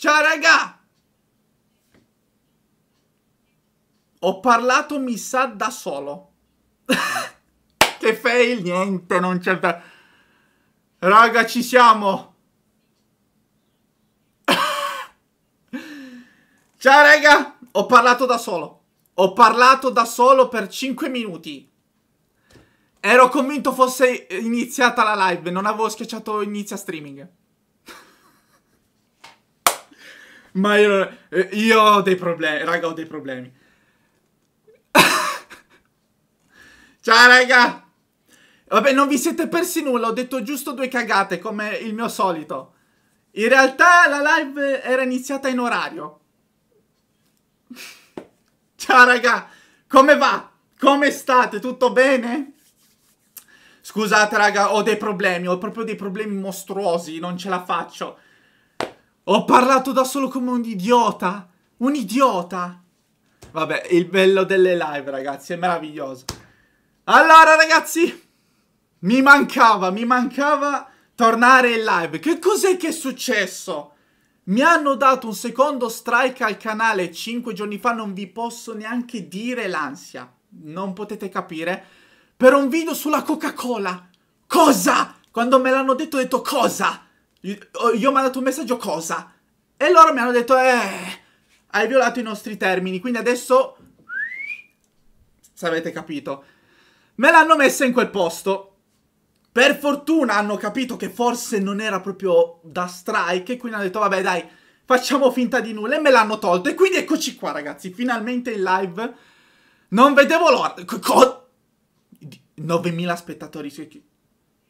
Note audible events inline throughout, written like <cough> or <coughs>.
Ciao raga! Ho parlato mi sa da solo. <laughs> che fail, niente, non c'è... Raga, ci siamo! <laughs> Ciao raga! Ho parlato da solo. Ho parlato da solo per 5 minuti. Ero convinto fosse iniziata la live, non avevo schiacciato inizia streaming. Ma io, io ho dei problemi, raga, ho dei problemi. <laughs> Ciao raga! Vabbè, non vi siete persi nulla, ho detto giusto due cagate, come il mio solito. In realtà la live era iniziata in orario. <laughs> Ciao raga, come va? Come state? Tutto bene? Scusate raga, ho dei problemi, ho proprio dei problemi mostruosi, non ce la faccio. Ho parlato da solo come un idiota. Un idiota. Vabbè, il bello delle live ragazzi, è meraviglioso. Allora ragazzi, mi mancava, mi mancava tornare in live. Che cos'è che è successo? Mi hanno dato un secondo strike al canale 5 giorni fa, non vi posso neanche dire l'ansia. Non potete capire. Per un video sulla Coca-Cola. Cosa? Quando me l'hanno detto ho detto cosa? Io, io mi hanno dato un messaggio cosa? E loro mi hanno detto eh, hai violato i nostri termini, quindi adesso... Se avete capito. Me l'hanno messa in quel posto. Per fortuna hanno capito che forse non era proprio da strike quindi hanno detto vabbè dai, facciamo finta di nulla e me l'hanno tolto. E quindi eccoci qua ragazzi, finalmente in live. Non vedevo l'ora. Co 9000 spettatori.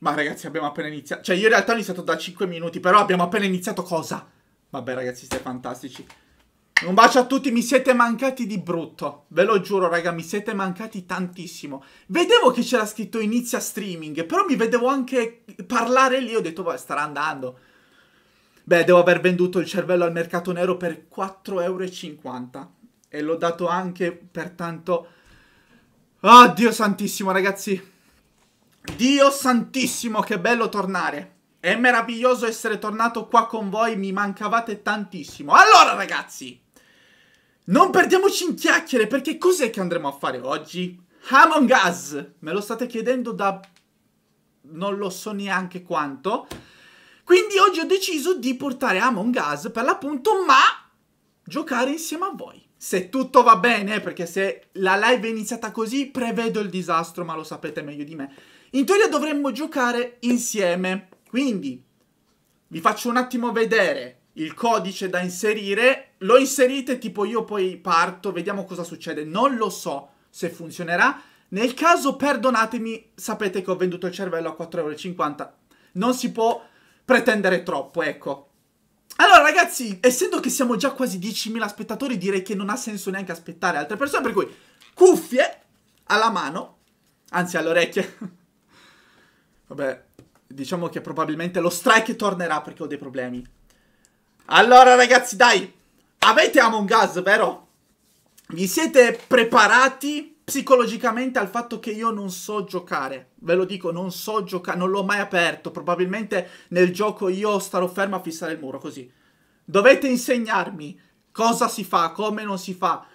Ma ragazzi abbiamo appena iniziato. Cioè io in realtà ho iniziato da 5 minuti, però abbiamo appena iniziato cosa? Vabbè ragazzi siete fantastici. Un bacio a tutti, mi siete mancati di brutto. Ve lo giuro, raga, mi siete mancati tantissimo. Vedevo che c'era scritto inizia streaming, però mi vedevo anche parlare lì. Ho detto, beh, starà andando. Beh, devo aver venduto il cervello al mercato nero per 4,50 euro. E l'ho dato anche, pertanto... Oh, Dio santissimo, ragazzi. Dio santissimo, che bello tornare. È meraviglioso essere tornato qua con voi, mi mancavate tantissimo. Allora, ragazzi, non perdiamoci in chiacchiere, perché cos'è che andremo a fare oggi? Among Us! Me lo state chiedendo da... non lo so neanche quanto. Quindi oggi ho deciso di portare Among Us per l'appunto, ma giocare insieme a voi. Se tutto va bene, perché se la live è iniziata così, prevedo il disastro, ma lo sapete meglio di me. In teoria dovremmo giocare insieme. Quindi, vi faccio un attimo vedere il codice da inserire, lo inserite tipo io poi parto, vediamo cosa succede. Non lo so se funzionerà. Nel caso, perdonatemi, sapete che ho venduto il cervello a 4,50€. Non si può pretendere troppo, ecco. Allora ragazzi, essendo che siamo già quasi 10.000 spettatori, direi che non ha senso neanche aspettare altre persone, per cui cuffie alla mano, anzi alle orecchie. <laughs> Vabbè, diciamo che probabilmente lo strike tornerà perché ho dei problemi. Allora ragazzi dai, avete Among Us vero? Vi siete preparati psicologicamente al fatto che io non so giocare? Ve lo dico, non so giocare, non l'ho mai aperto, probabilmente nel gioco io starò fermo a fissare il muro così. Dovete insegnarmi cosa si fa, come non si fa.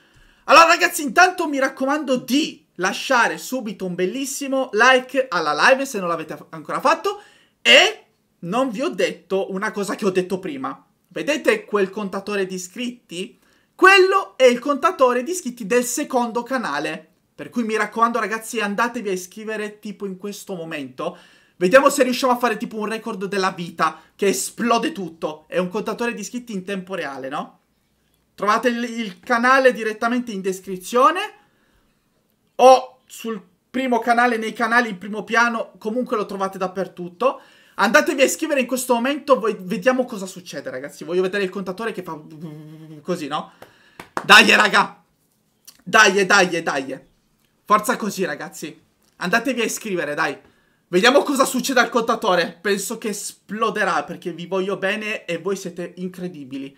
Allora ragazzi, intanto mi raccomando di lasciare subito un bellissimo like alla live se non l'avete ancora fatto e non vi ho detto una cosa che ho detto prima. Vedete quel contatore di iscritti? Quello è il contatore di iscritti del secondo canale. Per cui mi raccomando ragazzi andatevi a iscrivere tipo in questo momento. Vediamo se riusciamo a fare tipo un record della vita che esplode tutto. È un contatore di iscritti in tempo reale, no? Trovate il, il canale direttamente in descrizione o sul primo canale, nei canali in primo piano, comunque lo trovate dappertutto. Andatevi a iscrivere in questo momento, vediamo cosa succede ragazzi. Voglio vedere il contatore che fa così, no? Dai raga! Dai, dai, dai. Forza così ragazzi. Andatevi a iscrivere, dai. Vediamo cosa succede al contatore. Penso che esploderà perché vi voglio bene e voi siete incredibili.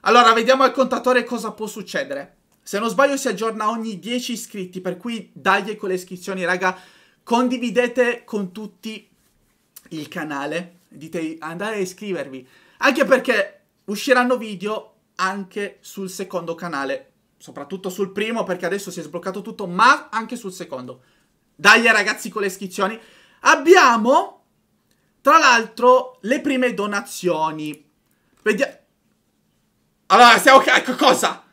Allora, vediamo al contatore cosa può succedere. Se non sbaglio si aggiorna ogni 10 iscritti, per cui dai con le iscrizioni, raga. Condividete con tutti il canale, dite andate a iscrivervi. Anche perché usciranno video anche sul secondo canale, soprattutto sul primo perché adesso si è sbloccato tutto, ma anche sul secondo. Dai ragazzi con le iscrizioni. Abbiamo, tra l'altro, le prime donazioni. Vediamo. Allora, stiamo... Cosa?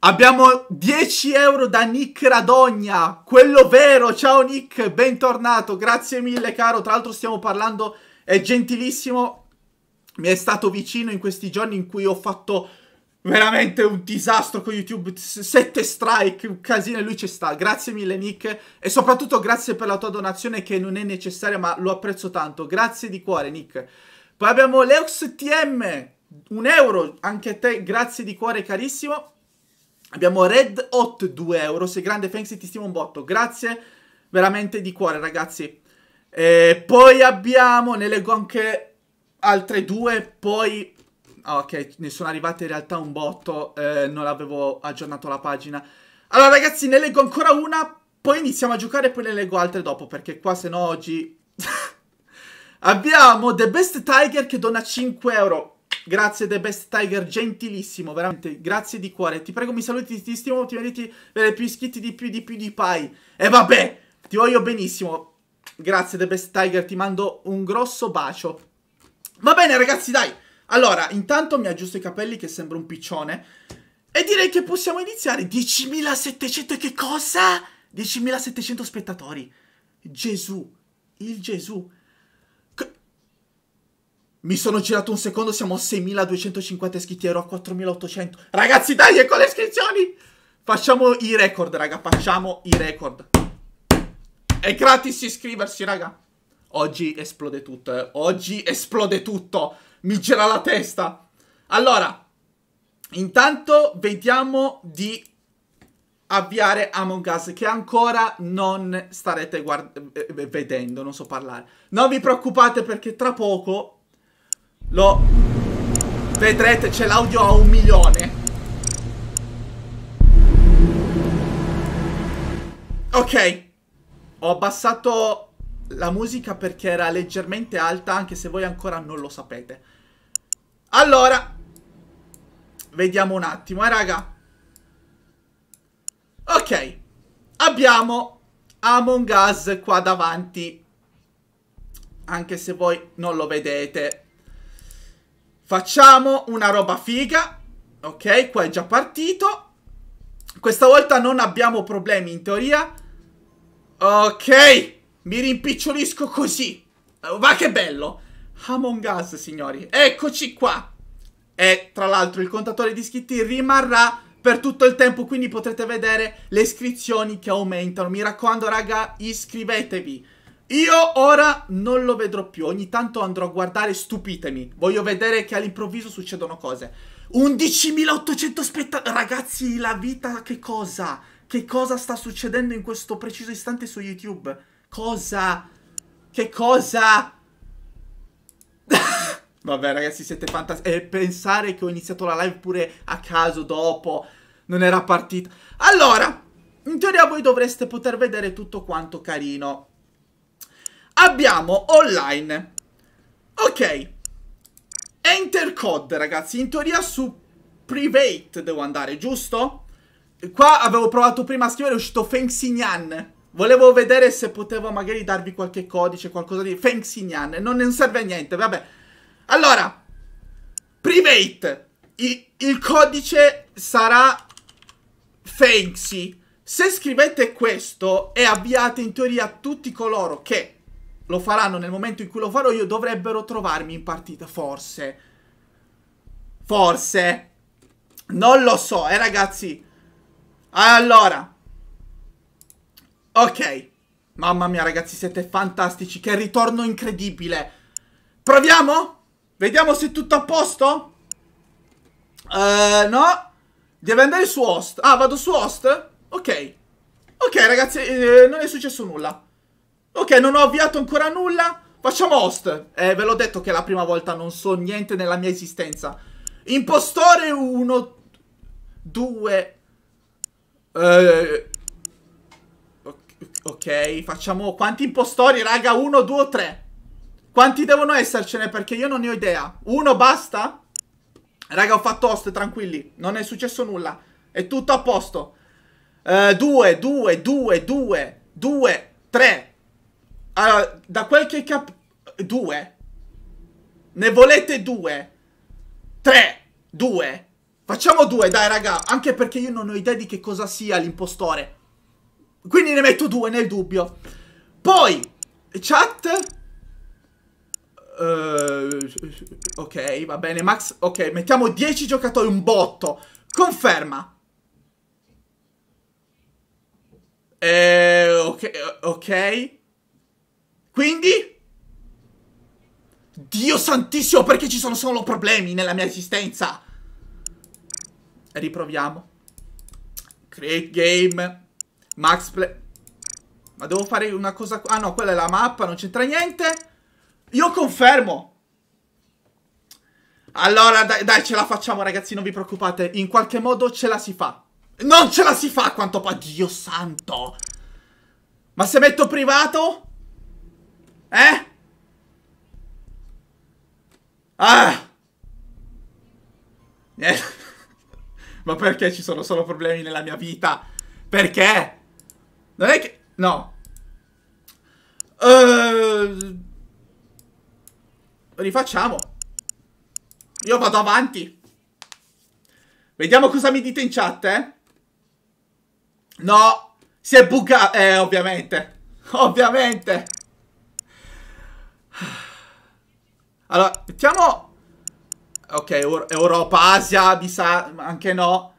Abbiamo 10 euro da Nick Radogna, quello vero. Ciao Nick, bentornato. Grazie mille, caro. Tra l'altro stiamo parlando, è gentilissimo. Mi è stato vicino in questi giorni in cui ho fatto veramente un disastro con YouTube. 7 strike, un casino e lui ci sta. Grazie mille Nick. E soprattutto grazie per la tua donazione che non è necessaria, ma lo apprezzo tanto. Grazie di cuore Nick. Poi abbiamo Leux TM, un euro. Anche a te, grazie di cuore carissimo. Abbiamo Red Hot 2 euro. Sei grande Fancy, ti stimo un botto. Grazie veramente di cuore, ragazzi. E poi abbiamo, ne leggo anche altre due. Poi, ah, ok, ne sono arrivate in realtà un botto. Eh, non avevo aggiornato la pagina. Allora, ragazzi, ne leggo ancora una. Poi iniziamo a giocare e poi ne leggo altre dopo. Perché qua, se no, oggi. <laughs> abbiamo The Best Tiger che dona 5 euro. Grazie The Best Tiger, gentilissimo, veramente, grazie di cuore. Ti prego mi saluti, ti stimo, ti meriti avere più iscritti di più, di più, di pai. E vabbè, ti voglio benissimo. Grazie The Best Tiger, ti mando un grosso bacio. Va bene ragazzi, dai. Allora, intanto mi aggiusto i capelli che sembra un piccione. E direi che possiamo iniziare. 10.700, che cosa? 10.700 spettatori. Gesù, il Gesù. Mi sono girato un secondo, siamo a 6.250 iscritti, ero a 4.800. Ragazzi, dai, con le iscrizioni! Facciamo i record, raga, facciamo i record. È gratis iscriversi, raga. Oggi esplode tutto, eh. Oggi esplode tutto. Mi gira la testa. Allora, intanto vediamo di avviare Among Us che ancora non starete eh, vedendo, non so parlare. Non vi preoccupate perché tra poco lo vedrete, c'è l'audio a un milione. Ok, ho abbassato la musica perché era leggermente alta, anche se voi ancora non lo sapete. Allora, vediamo un attimo, eh raga. Ok, abbiamo Among Us qua davanti, anche se voi non lo vedete. Facciamo una roba figa. Ok, qua è già partito. Questa volta non abbiamo problemi in teoria. Ok, mi rimpicciolisco così. Ma che bello. Among Us, signori. Eccoci qua. E tra l'altro il contatore di iscritti rimarrà per tutto il tempo, quindi potrete vedere le iscrizioni che aumentano. Mi raccomando, raga, iscrivetevi. Io ora non lo vedrò più, ogni tanto andrò a guardare, stupitemi. Voglio vedere che all'improvviso succedono cose. 11.800 spettatori, ragazzi, la vita che cosa? Che cosa sta succedendo in questo preciso istante su YouTube? Cosa? Che cosa? <laughs> Vabbè ragazzi siete fantastici E pensare che ho iniziato la live pure a caso dopo Non era partita Allora In teoria voi dovreste poter vedere tutto quanto carino Abbiamo online. Ok. Enter code, ragazzi. In teoria su private devo andare, giusto? Qua avevo provato prima a scrivere, è uscito Feng Xinyan. Volevo vedere se potevo magari darvi qualche codice, qualcosa di Feng Xinyan. Non, non serve a niente, vabbè. Allora, private. I, il codice sarà Fengxi. Se scrivete questo e avviate in teoria tutti coloro che lo faranno nel momento in cui lo farò io, dovrebbero trovarmi in partita, forse. Forse. Non lo so, eh ragazzi. Allora. Ok. Mamma mia ragazzi, siete fantastici. Che ritorno incredibile. Proviamo? Vediamo se è tutto a posto? Uh, no. Deve andare su host. Ah, vado su host? Ok. Ok ragazzi, eh, non è successo nulla. Ok, non ho avviato ancora nulla. Facciamo host. Eh, ve l'ho detto che è la prima volta non so niente nella mia esistenza. Impostore 1, 2. Eh, ok, facciamo... Quanti impostori, raga? 1, 2 o 3? Quanti devono essercene? Perché io non ne ho idea. Uno basta? Raga, ho fatto host, tranquilli. Non è successo nulla. È tutto a posto. 2, 2, 2, 2, 2, 3. Allora, da quel che cap... 2. Ne volete 2? 3, 2. Facciamo 2, dai raga. Anche perché io non ho idea di che cosa sia l'impostore. Quindi ne metto 2 nel dubbio. Poi, chat... Uh, ok, va bene, Max. Ok, mettiamo 10 giocatori, un botto. Conferma. Eh, ok, ok. Quindi? Dio santissimo, perché ci sono solo problemi nella mia esistenza? Riproviamo. Create game. Max play. Ma devo fare una cosa... Ah no, quella è la mappa, non c'entra niente. Io confermo. Allora, dai, dai, ce la facciamo, ragazzi, non vi preoccupate. In qualche modo ce la si fa. Non ce la si fa, quanto. Dio santo. Ma se metto privato? Eh? Ah! Eh. <laughs> Ma perché ci sono solo problemi nella mia vita? Perché? Non è che... No. Uh... Rifacciamo. Io vado avanti. Vediamo cosa mi dite in chat, eh. No. Si è buggato. Eh, ovviamente. <laughs> Ovviamente. Allora, mettiamo... Ok, Europa, Asia, mi sa... Anche no.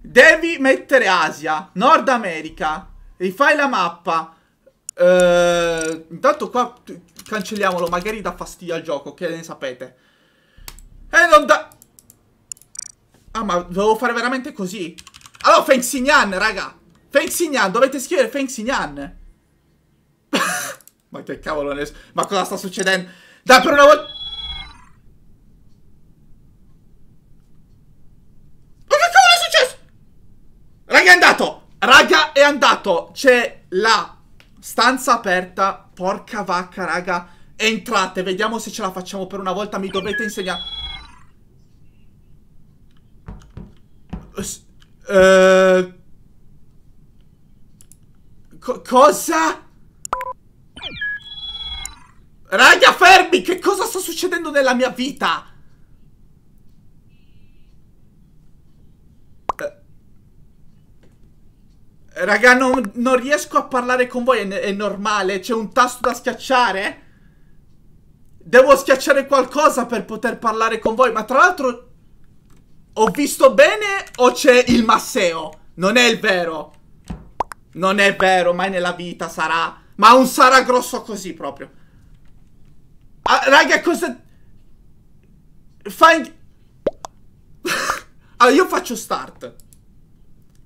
Devi mettere Asia, Nord America. Rifai la mappa. Uh, intanto qua cancelliamolo, magari dà fastidio al gioco, che ne sapete. E non da... Ah, ma devo fare veramente così? Allora, Feng Xinyan, raga. Feng Xinyan, dovete scrivere Feng Xinyan. <laughs> ma che cavolo ne... Ma cosa sta succedendo? Dai, per una volta... Ma che cavolo è successo? Raga, è andato! Raga, è andato! C'è la stanza aperta. Porca vacca, raga. Entrate, vediamo se ce la facciamo per una volta. Mi dovete insegnare... Uh, co cosa? Raga, fermi! Che cosa sta succedendo nella mia vita? Eh, raga, non, non, riesco a parlare con voi, è, è normale? C'è un tasto da schiacciare? Devo schiacciare qualcosa per poter parlare con voi, ma tra l'altro... Ho visto bene o c'è il Masseo? Non è il vero. Non è vero, mai nella vita sarà. Ma un sarà grosso così proprio. Ah, raga, cosa... Find... <laughs> allora, io faccio start.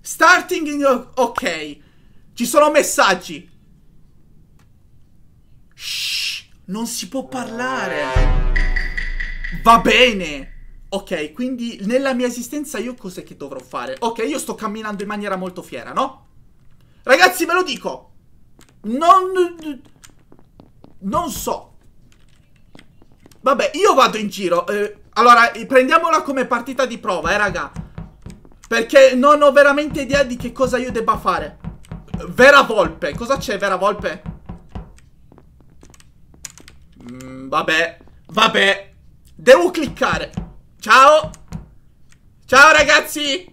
Starting in... Ok. Ci sono messaggi. Shh, non si può parlare. Va bene. Ok, quindi nella mia esistenza io cos'è che dovrò fare? Ok, io sto camminando in maniera molto fiera, no? Ragazzi, ve lo dico. Non... Non so. Vabbè, io vado in giro. Eh, allora, prendiamola come partita di prova, eh, raga. Perché non ho veramente idea di che cosa io debba fare. Vera Volpe. Cosa c'è, Vera Volpe? Mm, vabbè. Vabbè. Devo cliccare. Ciao! Ciao ragazzi!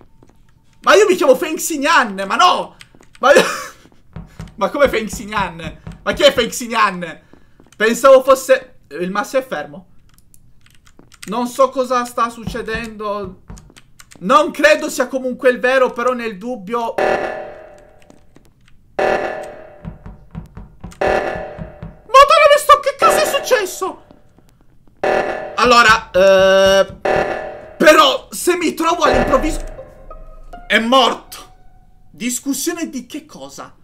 Ma io mi chiamo Feng Xinyan, ma no! Ma io... <laughs> ma come Feng Xinyan? Ma chi è Feng Xinyan? Pensavo fosse... Il masso è fermo. Non so cosa sta succedendo. Non credo sia comunque il vero, però nel dubbio... Madonna sto che cosa è successo? Allora, eh, però se mi trovo all'improvviso... È morto. Discussione di che cosa?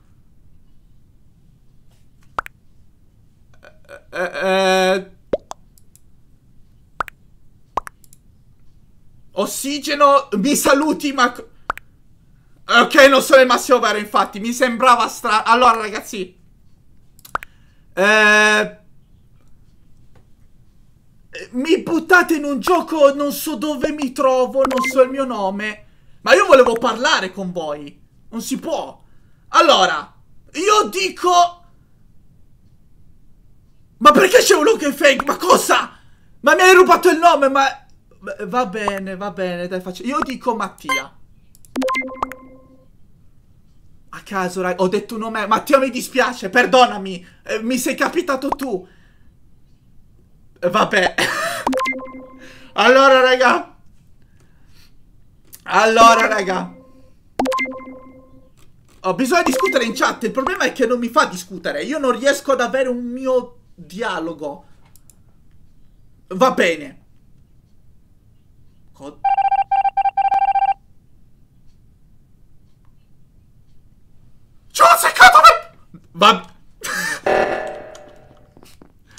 Eh, eh, ossigeno, mi saluti ma... Ok, non sono il massimo vero, infatti, mi sembrava strano. Allora, ragazzi... Eh... mi buttate in un gioco, non so dove mi trovo, non so il mio nome. Ma io volevo parlare con voi. Non si può. Allora, io dico... Ma perché c'è uno che è fake? Ma cosa? Ma mi hai rubato il nome, ma... Va bene, va bene, dai, faccio... Io dico Mattia. A caso, raga, ho detto un nome... Mattia, mi dispiace, perdonami. Eh, mi sei capitato tu. Eh, vabbè. <laughs> allora, raga. Allora, raga. Ho bisogno di discutere in chat. Il problema è che non mi fa discutere. Io non riesco ad avere un mio dialogo. Va bene. Co Ci ho seccato Va...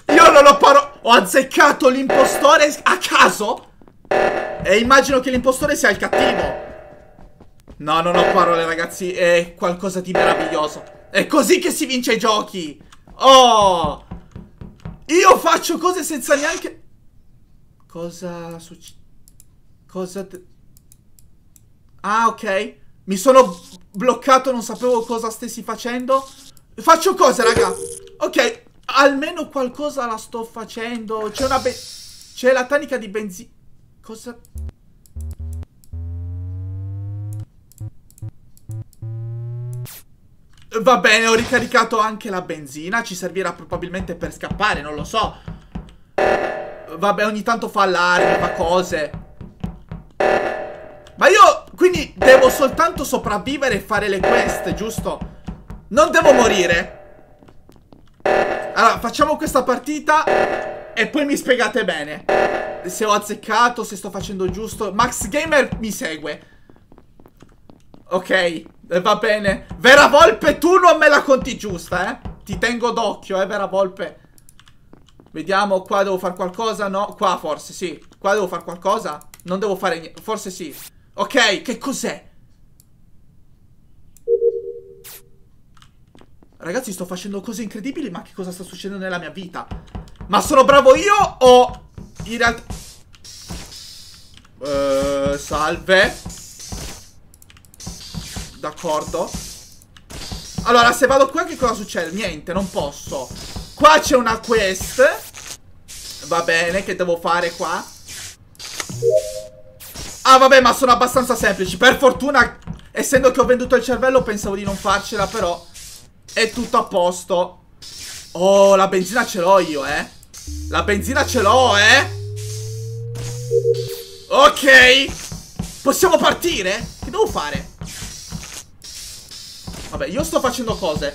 Io non ho paro... Ho azzeccato l'impostore a caso? E immagino che l'impostore sia il cattivo. No, non ho parole, ragazzi. È qualcosa di meraviglioso. È così che si vince i giochi. Oh! Io faccio cose senza neanche... Cosa succede? Cosa... Ah, ok. Mi sono bloccato, non sapevo cosa stessi facendo. Faccio cose, raga. Ok, almeno qualcosa la sto facendo. C'è una... C'è la tanica di benzina. Cosa... Va bene, ho ricaricato anche la benzina. Ci servirà probabilmente per scappare, non lo so. Vabbè, ogni tanto fa allarme, fa cose. Ma io, quindi, devo soltanto sopravvivere e fare le quest, giusto? Non devo morire. Allora, facciamo questa partita e poi mi spiegate bene. Se ho azzeccato, se sto facendo giusto. Max Gamer mi segue. Ok, eh, va bene. Vera Volpe, tu non me la conti giusta, eh? Ti tengo d'occhio, eh, Vera Volpe. Vediamo, qua devo fare qualcosa, no? Qua forse, sì. Qua devo fare qualcosa? Non devo fare niente, forse sì. Ok, che cos'è? Ragazzi, sto facendo cose incredibili, ma che cosa sta succedendo nella mia vita? Ma sono bravo io o... In realtà... Uh, salve. D'accordo. Allora, se vado qua che cosa succede? Niente, non posso. Qua c'è una quest. Va bene, che devo fare qua? Ah, vabbè, ma sono abbastanza semplici. Per fortuna, essendo che ho venduto il cervello, pensavo di non farcela, però è tutto a posto. Oh, la benzina ce l'ho io, eh. La benzina ce l'ho, eh. Ok. Possiamo partire? Che devo fare? Vabbè, io sto facendo cose.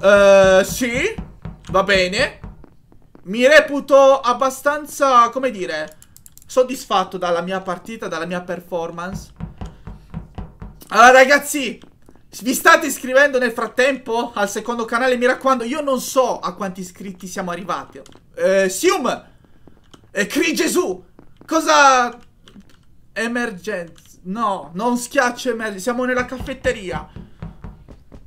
Uh, sì, va bene. Mi reputo abbastanza, come dire, soddisfatto dalla mia partita, dalla mia performance. Allora, ragazzi, vi state iscrivendo nel frattempo al secondo canale? Mi raccomando, io non so a quanti iscritti siamo arrivati. Eh, Sium! Eh, Cri Gesù! Cosa... Emergenza... No, non schiaccio emergenza, siamo nella caffetteria.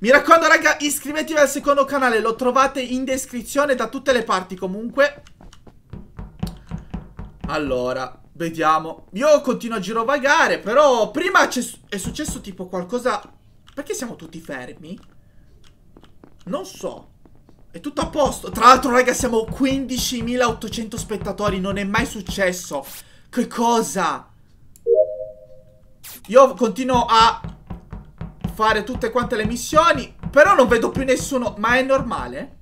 Mi raccomando raga iscrivetevi al secondo canale Lo trovate in descrizione da tutte le parti comunque. Allora Vediamo. Io continuo a girovagare Però prima è successo tipo qualcosa Perché siamo tutti fermi? Non so. È tutto a posto. Tra l'altro raga siamo 15.800 spettatori Non è mai successo. Che cosa? Io continuo a fare tutte quante le missioni Però non vedo più nessuno. Ma è normale?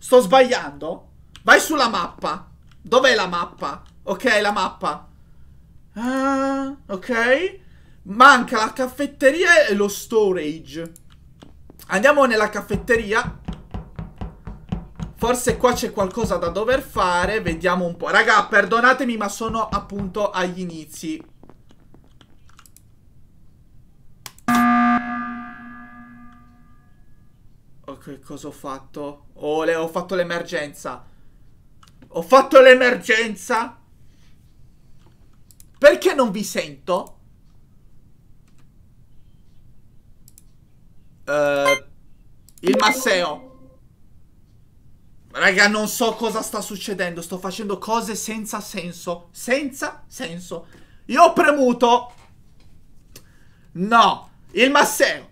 Sto sbagliando? Vai sulla mappa. Dov'è la mappa? Ok, la mappa. Ah, Ok. Manca la caffetteria e lo storage. Andiamo nella caffetteria. Forse qua c'è qualcosa da dover fare. Vediamo un po' Raga, perdonatemi ma sono appunto agli inizi che cosa ho fatto? Oh, le, ho fatto l'emergenza. Ho fatto l'emergenza. Perché non vi sento? Uh, il Masseo. Raga, non so cosa sta succedendo. Sto facendo cose senza senso. Senza senso. Io ho premuto. No. Il Masseo.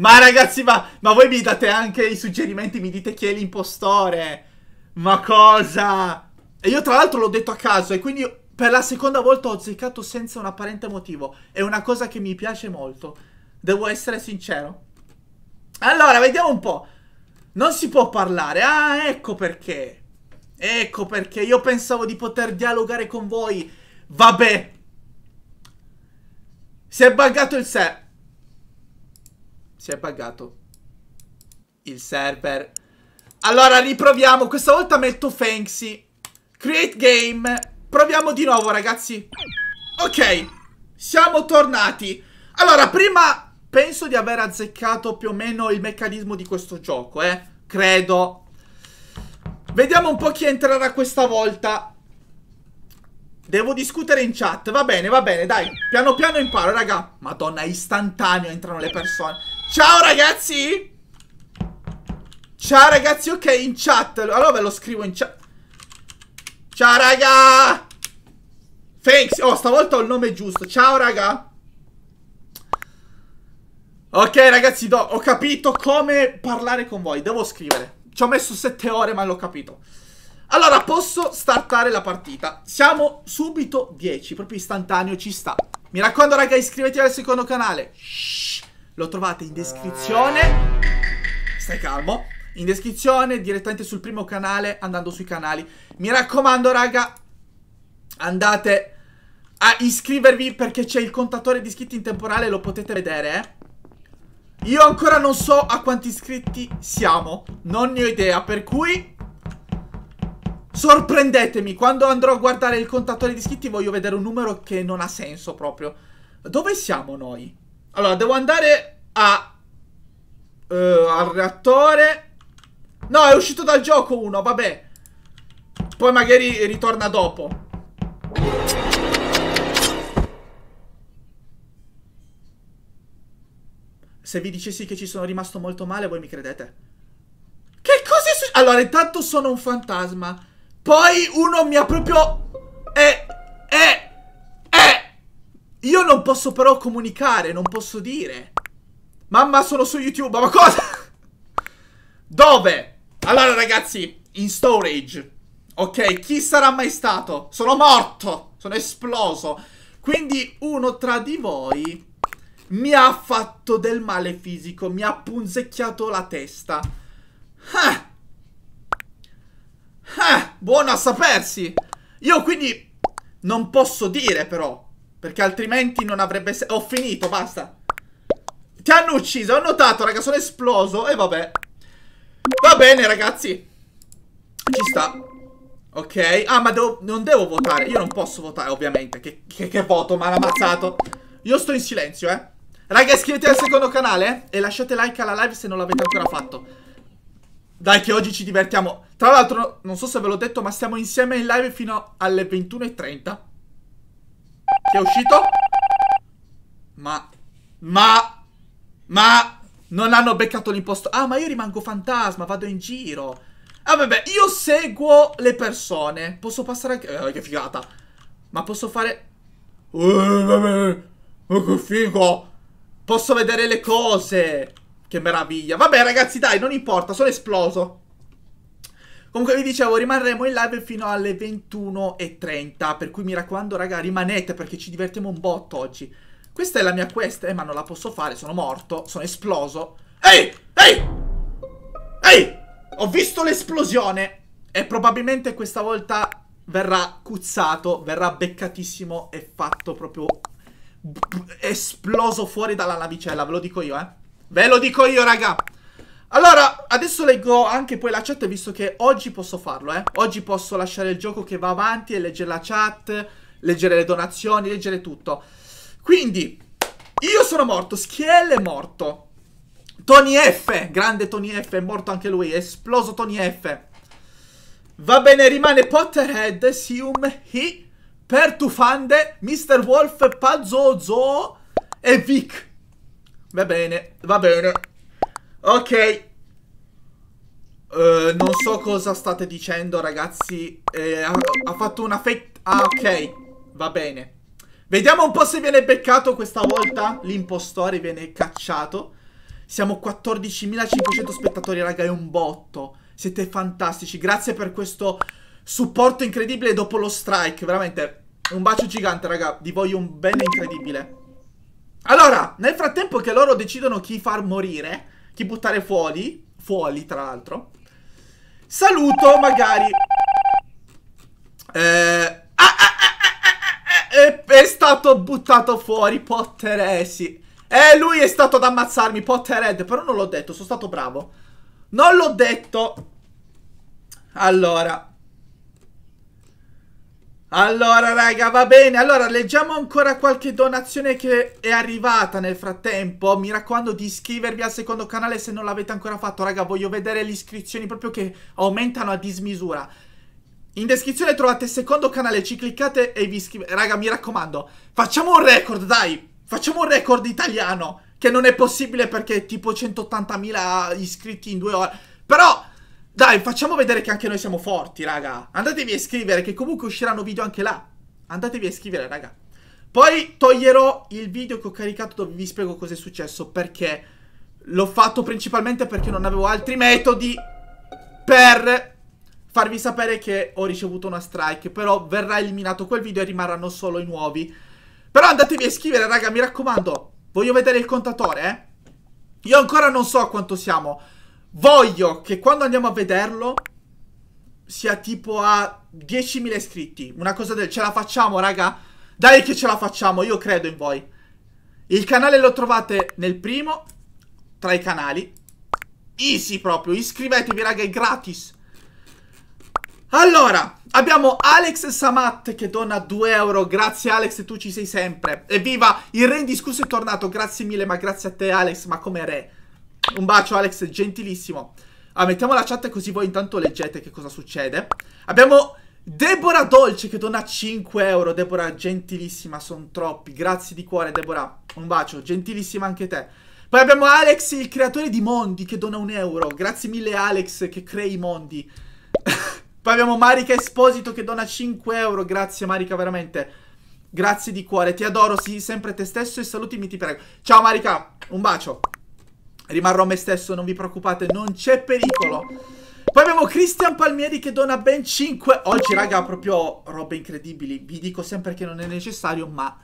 Ma ragazzi, ma, ma voi mi date anche i suggerimenti. Mi dite chi è l'impostore. Ma cosa? E io tra l'altro l'ho detto a caso. E quindi per la seconda volta ho azzeccato senza un apparente motivo. È una cosa che mi piace molto. Devo essere sincero. Allora, vediamo un po'. Non si può parlare. Ah, ecco perché. Ecco perché. Io pensavo di poter dialogare con voi. Vabbè. Si è buggato il server. Si è buggato il server. Allora, riproviamo. Questa volta metto Fanksy. Create game. Proviamo di nuovo, ragazzi. Ok. Siamo tornati. Allora, prima Penso di aver azzeccato più o meno il meccanismo di questo gioco, eh. Credo. Vediamo un po' chi entrerà questa volta. Devo discutere in chat. Va bene, va bene, dai. Piano piano imparo, raga. Madonna, istantaneo entrano le persone. Ciao, ragazzi! Ciao, ragazzi. Ok, in chat. Allora ve lo scrivo in chat. Ciao, raga! Thanks. Oh, stavolta ho il nome giusto. Ciao, raga. Ok ragazzi, do, ho capito come parlare con voi. Devo scrivere. Ci ho messo 7 ore ma l'ho capito. Allora, posso startare la partita. Siamo subito 10, proprio istantaneo, ci sta. Mi raccomando raga, iscrivetevi al secondo canale. Shh, lo trovate in descrizione. Stai calmo. In descrizione, direttamente sul primo canale, andando sui canali. Mi raccomando raga, andate a iscrivervi perché c'è il contatore di iscritti in temporale, lo potete vedere, eh. Io ancora non so a quanti iscritti siamo. Non ne ho idea, per cui... Sorprendetemi, quando andrò a guardare il contatore di iscritti voglio vedere un numero che non ha senso proprio. Dove siamo noi? Allora, devo andare a... Uh, al reattore. No, è uscito dal gioco uno, vabbè. Poi magari ritorna dopo. Se vi dicessi che ci sono rimasto molto male, voi mi credete? Che cosa è successo? Allora, intanto sono un fantasma. Poi uno mi ha proprio... Eh... Eh... Io non posso però comunicare, non posso dire. Mamma, sono su YouTube, ma cosa? Dove? Allora, ragazzi, in storage. Ok, chi sarà mai stato? Sono morto, sono esploso. Quindi uno tra di voi mi ha fatto del male fisico, mi ha punzecchiato la testa. Ah. Ah, buono a sapersi. Io quindi non posso dire però, perché altrimenti non avrebbe... Ho finito, basta. Ti hanno ucciso, ho notato, raga, sono esploso e vabbè. Va bene, ragazzi. Ci sta. Ok. Ah, ma devo, non devo votare. Io non posso votare, ovviamente. Che, che, che voto, ma ammazzato. Io sto in silenzio, eh. Raga, iscrivetevi al secondo canale e lasciate like alla live se non l'avete ancora fatto. Dai che oggi ci divertiamo. Tra l'altro, non so se ve l'ho detto, ma stiamo insieme in live fino alle 21.30. Chi è uscito? Ma... Ma... Ma... Non hanno beccato l'imposto. Ah, ma io rimango fantasma, vado in giro. Ah, vabbè, io seguo le persone. Posso passare anche... Eh, che figata. Ma posso fare... Vabbè. Oh, che figo. Posso vedere le cose. Che meraviglia. Vabbè, ragazzi, dai, non importa, sono esploso. Comunque vi dicevo, rimarremo in live fino alle 21.30. Per cui mi raccomando, raga, rimanete perché ci divertiamo un botto oggi. Questa è la mia quest, eh, ma non la posso fare. Sono morto, sono esploso. Ehi! Ehi! Ehi! Ho visto l'esplosione. E probabilmente questa volta verrà cuzzato, verrà beccatissimo e fatto proprio esploso fuori dalla navicella, ve lo dico io, eh. Ve lo dico io, raga. Allora, adesso leggo anche poi la chat, visto che oggi posso farlo, eh. Oggi posso lasciare il gioco che va avanti e leggere la chat, leggere le donazioni, leggere tutto. Quindi, io sono morto, Schiel è morto. Tony F, grande Tony F, è morto anche lui, è esploso Tony F. Va bene, rimane Potterhead, Sium, He... Pertufande, Mr. Wolf, Pazozo e Vic. Va bene, va bene. Ok. Uh, non so cosa state dicendo, ragazzi. Eh, ha, ha, fatto una fake... Ah, ok. Va bene. Vediamo un po' se viene beccato questa volta. L'impostore viene cacciato. Siamo 14.500 spettatori, raga, è un botto. Siete fantastici. Grazie per questo supporto incredibile dopo lo strike. Veramente, un bacio gigante, raga. Vi voglio un bene incredibile. Allora, nel frattempo che loro decidono chi far morire, chi buttare fuori, fuori tra l'altro, Saluto magari. Eh, ah, ah, ah, è, stato buttato fuori Potteresi. Eh, lui è stato ad ammazzarmi, Potterhead. Però non l'ho detto, sono stato bravo. Non l'ho detto. Allora. Allora, raga, va bene. Allora, leggiamo ancora qualche donazione che è arrivata nel frattempo. Mi raccomando di iscrivervi al secondo canale se non l'avete ancora fatto. Raga, voglio vedere le iscrizioni proprio che aumentano a dismisura. In descrizione trovate il secondo canale, ci cliccate e vi iscrivete. Raga, mi raccomando, facciamo un record, dai. Facciamo un record italiano. Che non è possibile perché è tipo 180.000 iscritti in due ore. Però... Dai, facciamo vedere che anche noi siamo forti, raga. Andatevi a iscrivere, che comunque usciranno video anche là. Andatevi a iscrivere, raga. Poi toglierò il video che ho caricato dove vi spiego cosa è successo, perché l'ho fatto principalmente perché non avevo altri metodi per farvi sapere che ho ricevuto una strike. Però verrà eliminato quel video e rimarranno solo i nuovi. Però andatevi a iscrivere, raga, mi raccomando. Voglio vedere il contatore, eh. Io ancora non so a quanto siamo. Voglio che quando andiamo a vederlo sia tipo a 10.000 iscritti. Una cosa del... Ce la facciamo, raga? Dai che ce la facciamo, io credo in voi. Il canale lo trovate nel primo, tra i canali. Easy proprio, iscrivetevi raga, è gratis. Allora, abbiamo Alex Samat che dona 2 euro. Grazie Alex, tu ci sei sempre. Evviva, il re indiscusso è tornato. Grazie mille, ma grazie a te Alex, ma come re. Un bacio Alex, gentilissimo. Ah, mettiamo la chat così voi intanto leggete che cosa succede. Abbiamo Deborah Dolce che dona 5 euro. Deborah, gentilissima, sono troppi. Grazie di cuore, Deborah. Un bacio, gentilissima anche te. Poi abbiamo Alex, il creatore di mondi, che dona un euro. Grazie mille Alex che crei i mondi. <laughs> Poi abbiamo Marica Esposito che dona 5 euro. Grazie Marica, veramente. Grazie di cuore, ti adoro, sii sempre te stesso e salutimi, ti prego. Ciao Marica, un bacio. Rimarrò me stesso, non vi preoccupate, non c'è pericolo. Poi abbiamo Cristian Palmieri che dona ben 5. Oggi, raga, proprio robe incredibili. Vi dico sempre che non è necessario, ma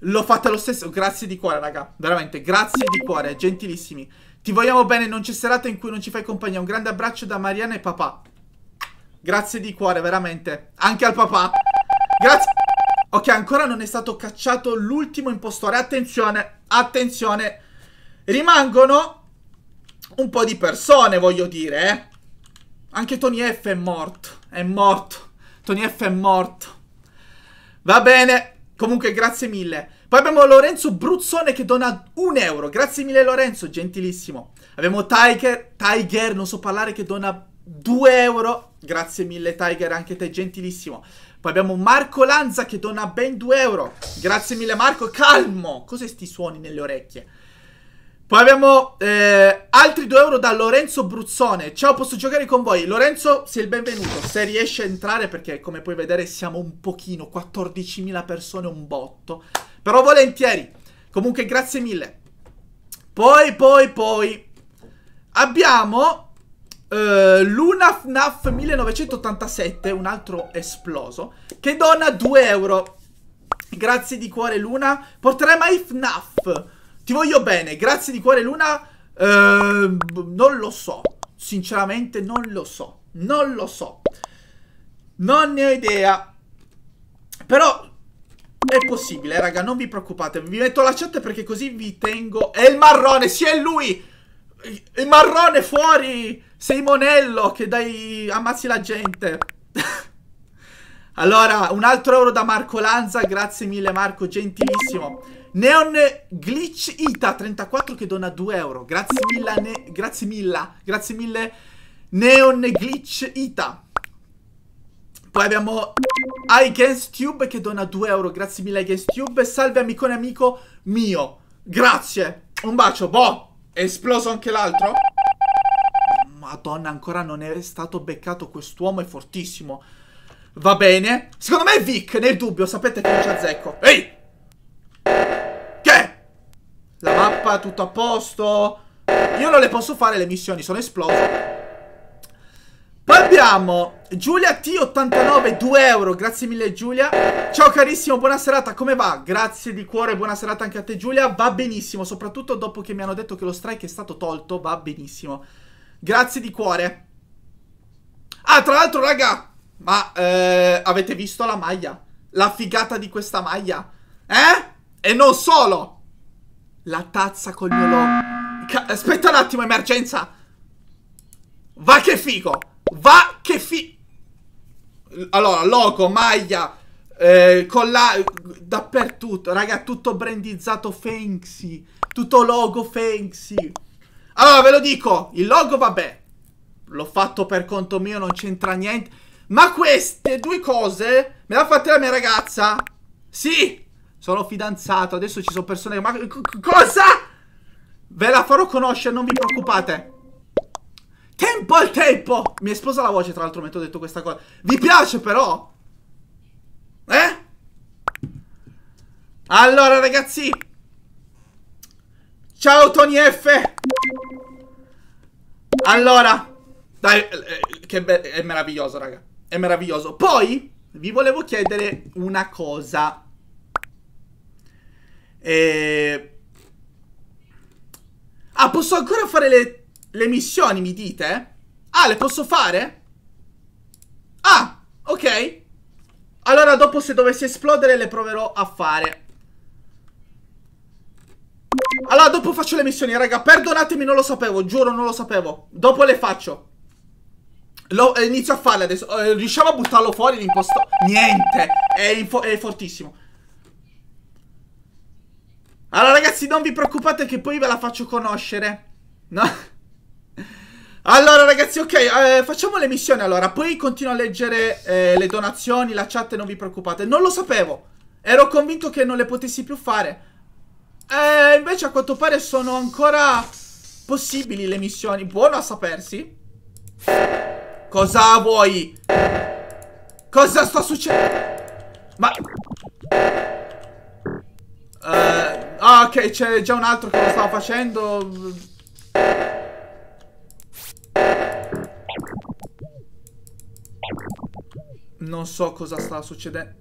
lo fate lo stesso. Grazie di cuore, raga. Veramente, grazie di cuore, gentilissimi. Ti vogliamo bene, non c'è serata in cui non ci fai compagnia. Un grande abbraccio da Mariana e papà. Grazie di cuore, veramente. Anche al papà. Grazie. Ok, ancora non è stato cacciato l'ultimo impostore. Attenzione, attenzione. Rimangono un po' di persone, voglio dire, eh. Anche Tony F è morto. È morto. Tony F è morto. Va bene. Comunque, grazie mille. Poi abbiamo Lorenzo Bruzzone che dona un euro. Grazie mille, Lorenzo. Gentilissimo. Abbiamo Tiger. Tiger, non so parlare, che dona 2 euro. Grazie mille, Tiger. Anche te, gentilissimo. Poi abbiamo Marco Lanza che dona ben 2 euro. Grazie mille, Marco. Calmo. Cos'è sti suoni nelle orecchie? Poi abbiamo eh, altri 2 euro da Lorenzo Bruzzone. Ciao, posso giocare con voi? Lorenzo, sei il benvenuto. Se riesci a entrare, perché come puoi vedere siamo un pochino, 14.000 persone, un botto. Però volentieri. Comunque, grazie mille. Poi, poi, poi... Abbiamo eh, Luna FNAF 1987, un altro esploso, che dona 2 euro. Grazie di cuore, Luna. Porterei mai FNAF. Ti voglio bene, grazie di cuore Luna. Uh, non lo so. Sinceramente non lo so. Non lo so. Non ne ho idea. Però è possibile, raga, non vi preoccupate. Vi metto la chat perché così vi tengo... È il marrone, sì è lui! Il marrone fuori! Sei Monello che dai... ammazzi la gente. <laughs> allora, un altro euro da Marco Lanza. Grazie mille Marco, gentilissimo. Neon Glitch Ita 34 che dona 2 euro. Grazie mille, grazie mille, grazie mille Neon Glitch Ita. Poi abbiamo iGansTube che dona 2 euro. Grazie mille iGansTube. Salve amicone amico mio. Grazie. Un bacio. Boh. È esploso anche l'altro? Madonna, ancora non è stato beccato quest'uomo, è fortissimo. Va bene. Secondo me è Vic, nel dubbio, sapete che non ci azzecco. Ehi! Che? Mappa, tutto a posto. Io non le posso fare le missioni, sono esploso. Poi abbiamo Giulia T89, 2 euro, grazie mille Giulia. Ciao carissimo, buona serata, come va? Grazie di cuore, buona serata anche a te Giulia. Va benissimo, soprattutto dopo che mi hanno detto che lo strike è stato tolto, va benissimo. Grazie di cuore. Ah, tra l'altro raga, ma eh, avete visto la maglia? La figata di questa maglia? Eh? E non solo! La tazza col mio logo. Aspetta un attimo, emergenza! Va che figo! Va che fi... Allora, logo, maglia, eh, colla... Dappertutto, raga, tutto brandizzato fancy. Tutto logo fancy. Allora, ve lo dico, il logo, vabbè. L'ho fatto per conto mio, non c'entra niente. Ma queste due cose me le ha fatte la mia ragazza. Sì, sono fidanzato, adesso ci sono persone... Ma cosa? Ve la farò conoscere, non vi preoccupate. Tempo al tempo! Mi è esplosa la voce, tra l'altro, mentre ho detto questa cosa. Vi piace, però? Eh? Allora, ragazzi. Ciao, Tony F. Allora. Dai, eh, che è meraviglioso, raga. È meraviglioso. Poi, vi volevo chiedere una cosa. Eh... Ah, posso ancora fare le le missioni mi dite? Ah, le posso fare? Ah, ok. Allora dopo se dovessi esplodere le proverò a fare. Allora dopo faccio le missioni, raga. Perdonatemi, non lo sapevo, giuro, non lo sapevo. Dopo le faccio. Lo, eh, inizio a farle adesso. Eh, riusciamo a buttarlo fuori l'imposto? Niente. È, è fortissimo. Allora ragazzi, non vi preoccupate che poi ve la faccio conoscere. No? Allora ragazzi, ok, eh, facciamo le missioni allora, poi continuo a leggere eh, le donazioni, la chat, non vi preoccupate. Non lo sapevo, ero convinto che non le potessi più fare. Eh, invece a quanto pare sono ancora possibili le missioni, buono a sapersi. Cosa vuoi? Cosa sta succedendo? Ma... Uh, ah ok, c'è già un altro che lo stava facendo... Non so cosa sta succedendo.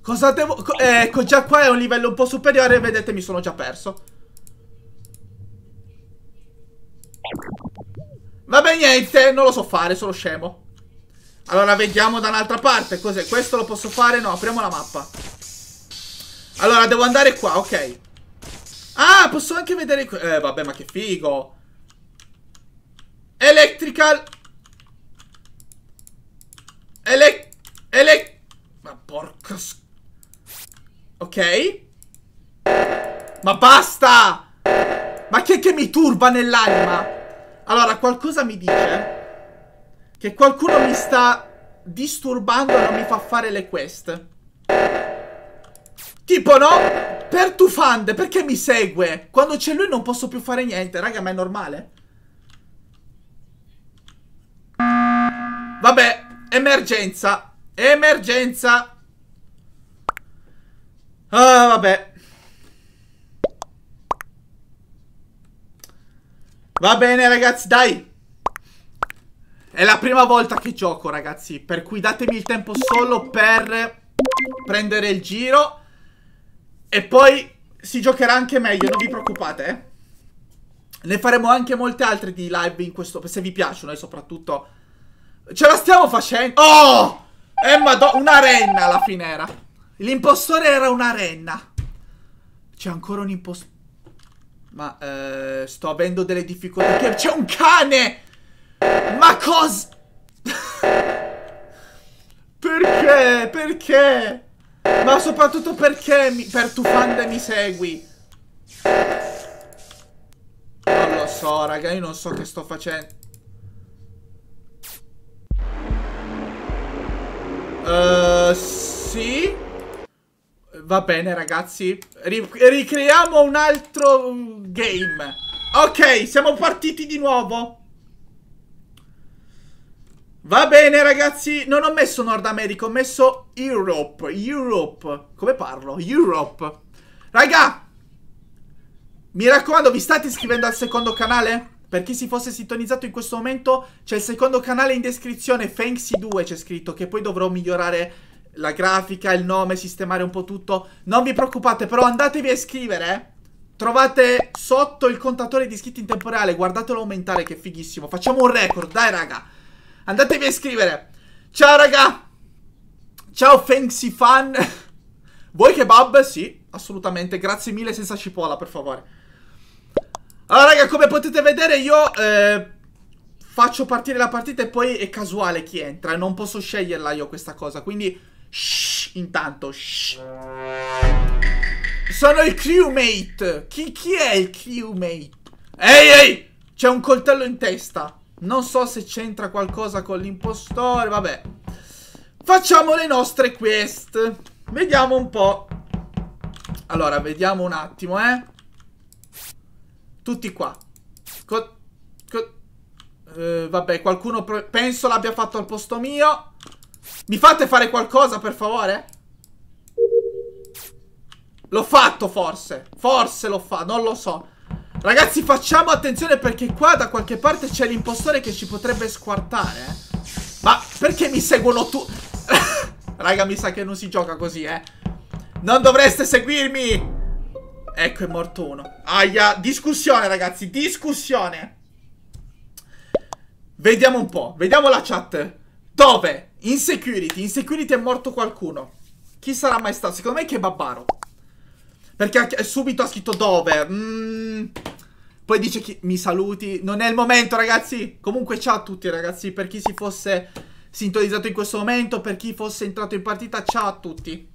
Cosa devo... ecco, già qua è un livello un po' superiore, vedete, mi sono già perso. Vabbè, niente, non lo so fare, sono scemo. Allora, vediamo da un'altra parte. Cos'è? Questo lo posso fare? No, apriamo la mappa. Allora, devo andare qua, ok. Ah, posso anche vedere... Eh, vabbè, ma che figo. Electrical Elec Elec Ma porca Ok Ma basta Ma che, che mi turba nell'anima Allora qualcosa mi dice Che qualcuno mi sta disturbando e non mi fa fare le quest Tipo no Per Tufande perché mi segue Quando c'è lui non posso più fare niente Raga ma è normale Vabbè, emergenza. Emergenza. Ah, vabbè. Va bene, ragazzi, dai. È la prima volta che gioco, ragazzi. Per cui datemi il tempo solo per prendere il giro. E poi si giocherà anche meglio, non vi preoccupate, eh. Ne faremo anche molte altre di live in questo, se vi piacciono e soprattutto Ce la stiamo facendo. Oh! Eh, madò, una renna alla fine era. L'impostore era una renna. C'è ancora un impostore. Ma, eh, sto avendo delle difficoltà. C'è un cane! Ma cosa? perché? Perché? Ma soprattutto perché mi, per tu fan mi segui? Non lo so, raga, io non so che sto facendo. Uh, sì. Va bene, ragazzi. Ri ricreiamo un altro game. Ok, siamo partiti di nuovo. Va bene, ragazzi. Non ho messo Nord America, ho messo Europe. Europe. Come parlo? Europe. Raga! Mi raccomando, vi state iscrivendo al secondo canale? Per chi si fosse sintonizzato in questo momento, c'è il secondo canale in descrizione, Fanksy2 c'è scritto, che poi dovrò migliorare la grafica, il nome, sistemare un po' tutto. Non vi preoccupate, però andatevi a iscrivere. Trovate sotto il contatore di iscritti in tempo reale, guardatelo aumentare che è fighissimo. Facciamo un record, dai raga. Andatevi a iscrivere. Ciao raga. Ciao Fanksy fan. <laughs> Vuoi kebab? Sì, assolutamente. Grazie mille senza cipolla, per favore. Allora raga come potete vedere io eh, faccio partire la partita e poi è casuale chi entra non posso sceglierla io questa cosa quindi shh, intanto shh. Sono il crewmate chi, chi è il crewmate? Ehi ehi c'è un coltello in testa non so se c'entra qualcosa con l'impostore vabbè facciamo le nostre quest vediamo un po' allora vediamo un attimo eh tutti qua. Co co eh, vabbè, qualcuno penso l'abbia fatto al posto mio. Mi fate fare qualcosa, per favore? L'ho fatto, forse. Forse l'ho fatto, non lo so. Ragazzi, facciamo attenzione perché qua da qualche parte c'è l'impostore che ci potrebbe squartare, eh. Ma perché mi seguono tu... <laughs> Raga, mi sa che non si gioca così, eh. Non dovreste seguirmi! Ecco, è morto uno. Aia, discussione, ragazzi, discussione. Vediamo un po', vediamo la chat. Dove? In security, in security è morto qualcuno. Chi sarà mai stato? Secondo me è Kebabaro. Perché subito ha scritto dove. Mm. Poi dice che mi saluti. Non è il momento, ragazzi. Comunque, ciao a tutti, ragazzi. Per chi si fosse sintonizzato in questo momento, per chi fosse entrato in partita, ciao a tutti.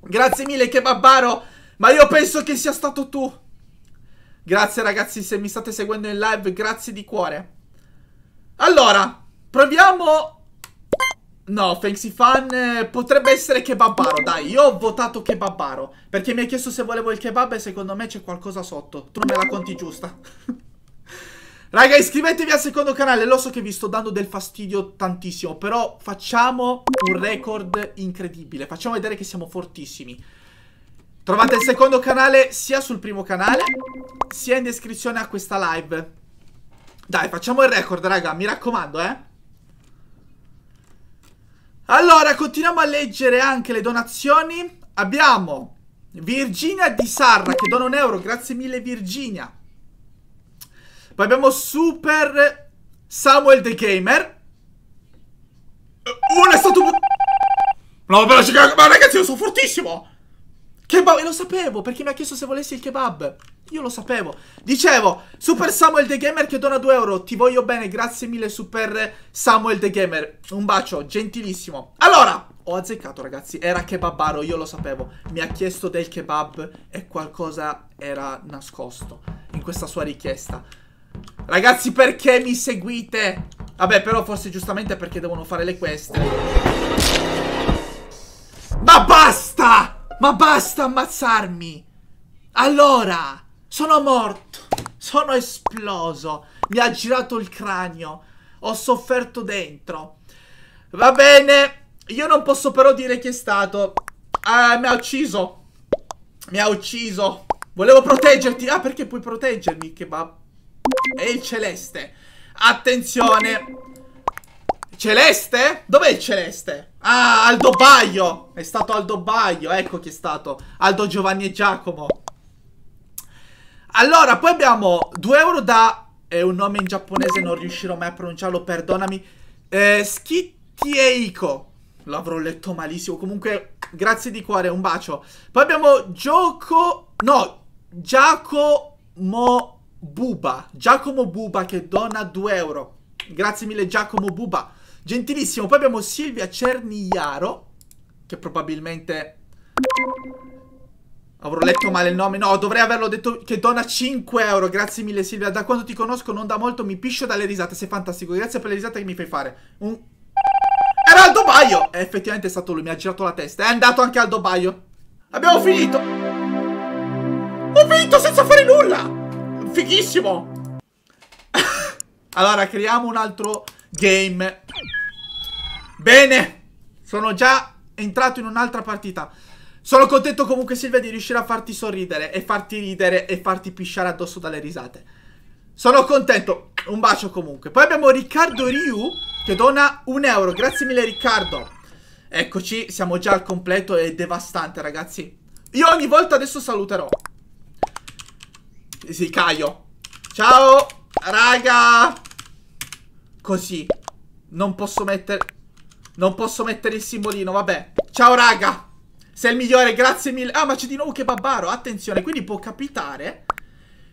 Grazie mille, Kebabaro. Ma io penso che sia stato tu. Grazie ragazzi se mi state seguendo in live, grazie di cuore. Allora, proviamo... No, Fancy Fan eh, potrebbe essere Kebabaro, dai, io ho votato Kebabaro. Perché mi ha chiesto se volevo il kebab e secondo me c'è qualcosa sotto. Tu non me la conti giusta. <laughs> Raga, iscrivetevi al secondo canale, lo so che vi sto dando del fastidio tantissimo, però facciamo un record incredibile, facciamo vedere che siamo fortissimi. Trovate il secondo canale sia sul primo canale, sia in descrizione a questa live. Dai, facciamo il record, raga, mi raccomando, eh. Allora, continuiamo a leggere anche le donazioni. Abbiamo Virginia di Sarra che dona un euro, grazie mille Virginia. Poi abbiamo Super Samuel the Gamer. Uno è stato... No, ma ragazzi, io sono fortissimo! Kebab, e lo sapevo, perché mi ha chiesto se volessi il kebab. Io lo sapevo. Dicevo, Super Samuel The Gamer che dona 2 euro. Ti voglio bene, grazie mille Super Samuel The Gamer. Un bacio, gentilissimo. Allora, ho azzeccato ragazzi, era kebabaro, io lo sapevo. Mi ha chiesto del kebab e qualcosa era nascosto in questa sua richiesta. Ragazzi, perché mi seguite? Vabbè, però forse giustamente perché devono fare le queste. Ma basta! Ma basta ammazzarmi! Allora, sono morto, sono esploso, mi ha girato il cranio, ho sofferto dentro. Va bene, io non posso però dire chi è stato. Ah, mi ha ucciso. Mi ha ucciso. Volevo proteggerti. Ah, perché puoi proteggermi? Va... È il celeste. Attenzione. Celeste? Dov'è il Celeste? Ah, Aldo Baio! È stato Aldo Baio, ecco chi è stato. Aldo Giovanni e Giacomo. Allora, poi abbiamo 2 euro da... È un nome in giapponese, non riuscirò mai a pronunciarlo, perdonami. Eh, Schitieiko. L'avrò letto malissimo. Comunque, grazie di cuore, un bacio. Poi abbiamo Gioco... No, Giacomo Buba. Giacomo Buba che dona 2 euro. Grazie mille Giacomo Buba. Gentilissimo. Poi abbiamo Silvia Cernigliaro, che probabilmente... Avrò letto male il nome. No, dovrei averlo detto che dona 5 euro. Grazie mille Silvia. Da quando ti conosco non da molto mi piscio dalle risate. Sei fantastico. Grazie per le risate che mi fai fare. Un... Era Aldo Baio! E effettivamente è stato lui. Mi ha girato la testa. È andato anche Aldo Baio. Abbiamo finito. Ho vinto senza fare nulla. Fighissimo. <laughs> allora, creiamo un altro game. Bene. Sono già entrato in un'altra partita. Sono contento comunque Silvia di riuscire a farti sorridere e farti ridere e farti pisciare addosso dalle risate. Sono contento. Un bacio comunque. Poi abbiamo Riccardo Ryu che dona un euro. Grazie mille Riccardo. Eccoci, siamo già al completo. È devastante ragazzi. Io ogni volta adesso saluterò. Sì, Caio. Ciao, raga. Così. Non posso mettere... Non posso mettere il simbolino, vabbè. Ciao, raga. Sei il migliore, grazie mille. Ah, ma c'è di nuovo che babbaro. Attenzione, quindi può capitare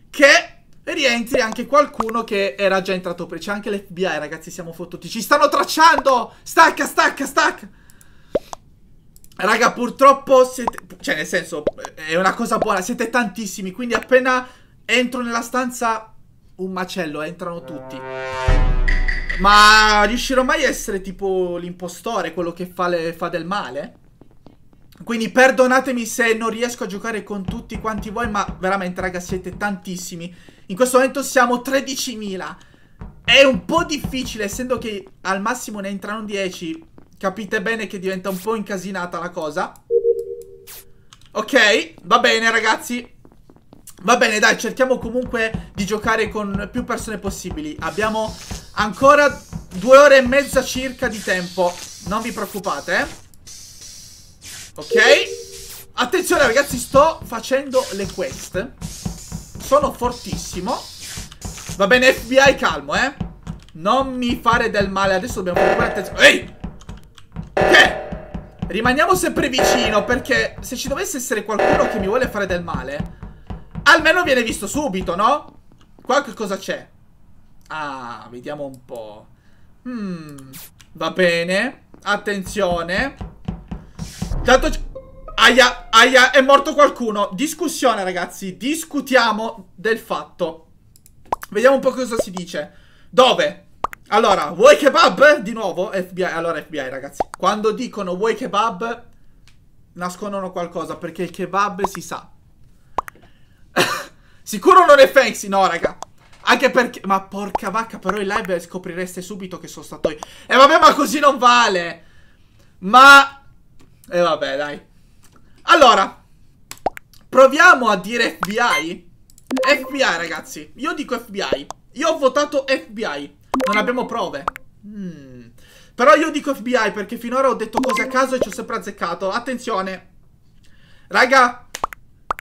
che rientri anche qualcuno che era già entrato prima. C'è anche l'FBI, ragazzi, siamo fottuti. Ci stanno tracciando! Stacca, stacca, stacca! Raga, purtroppo siete... Cioè, nel senso, è una cosa buona. Siete tantissimi, quindi appena entro nella stanza... Un macello, entrano tutti. Ma riuscirò mai a essere tipo l'impostore, quello che fa, le... fa del male? Quindi perdonatemi se non riesco a giocare con tutti quanti voi, ma veramente, raga, siete tantissimi. In questo momento siamo 13.000. È un po' difficile, essendo che al massimo ne entrano 10. Capite bene che diventa un po' incasinata la cosa. Ok, va bene, ragazzi. Va bene, dai, cerchiamo comunque di giocare con più persone possibili. Abbiamo ancora due ore e mezza circa di tempo. Non vi preoccupate, eh. Ok. Attenzione ragazzi sto facendo le quest. Sono fortissimo. Va bene FBI calmo eh. Non mi fare del male Adesso dobbiamo fare attenzione. Ehi! Che Rimaniamo sempre vicino perché Se ci dovesse essere qualcuno che mi vuole fare del male Almeno viene visto subito no Qua che cosa c'è Ah vediamo un po' Hmm Va bene Attenzione Tanto... Aia, aia, è morto qualcuno. Discussione, ragazzi. Discutiamo del fatto. Vediamo un po' cosa si dice. Dove? Allora, vuoi kebab? Di nuovo? FBI. Allora, FBI, ragazzi. Quando dicono vuoi kebab, nascondono qualcosa, perché il kebab si sa. <coughs> Sicuro non è fancy, no, raga. Anche perché... Ma porca vacca, però in live scoprireste subito che sono stato io. E eh, vabbè, ma così non vale. Ma... E vabbè, dai. Allora, proviamo a dire FBI. FBI, ragazzi. Io dico FBI. Io ho votato FBI. Non abbiamo prove. Mm. Però io dico FBI perché finora ho detto cose a caso e ci ho sempre azzeccato. Attenzione. Raga,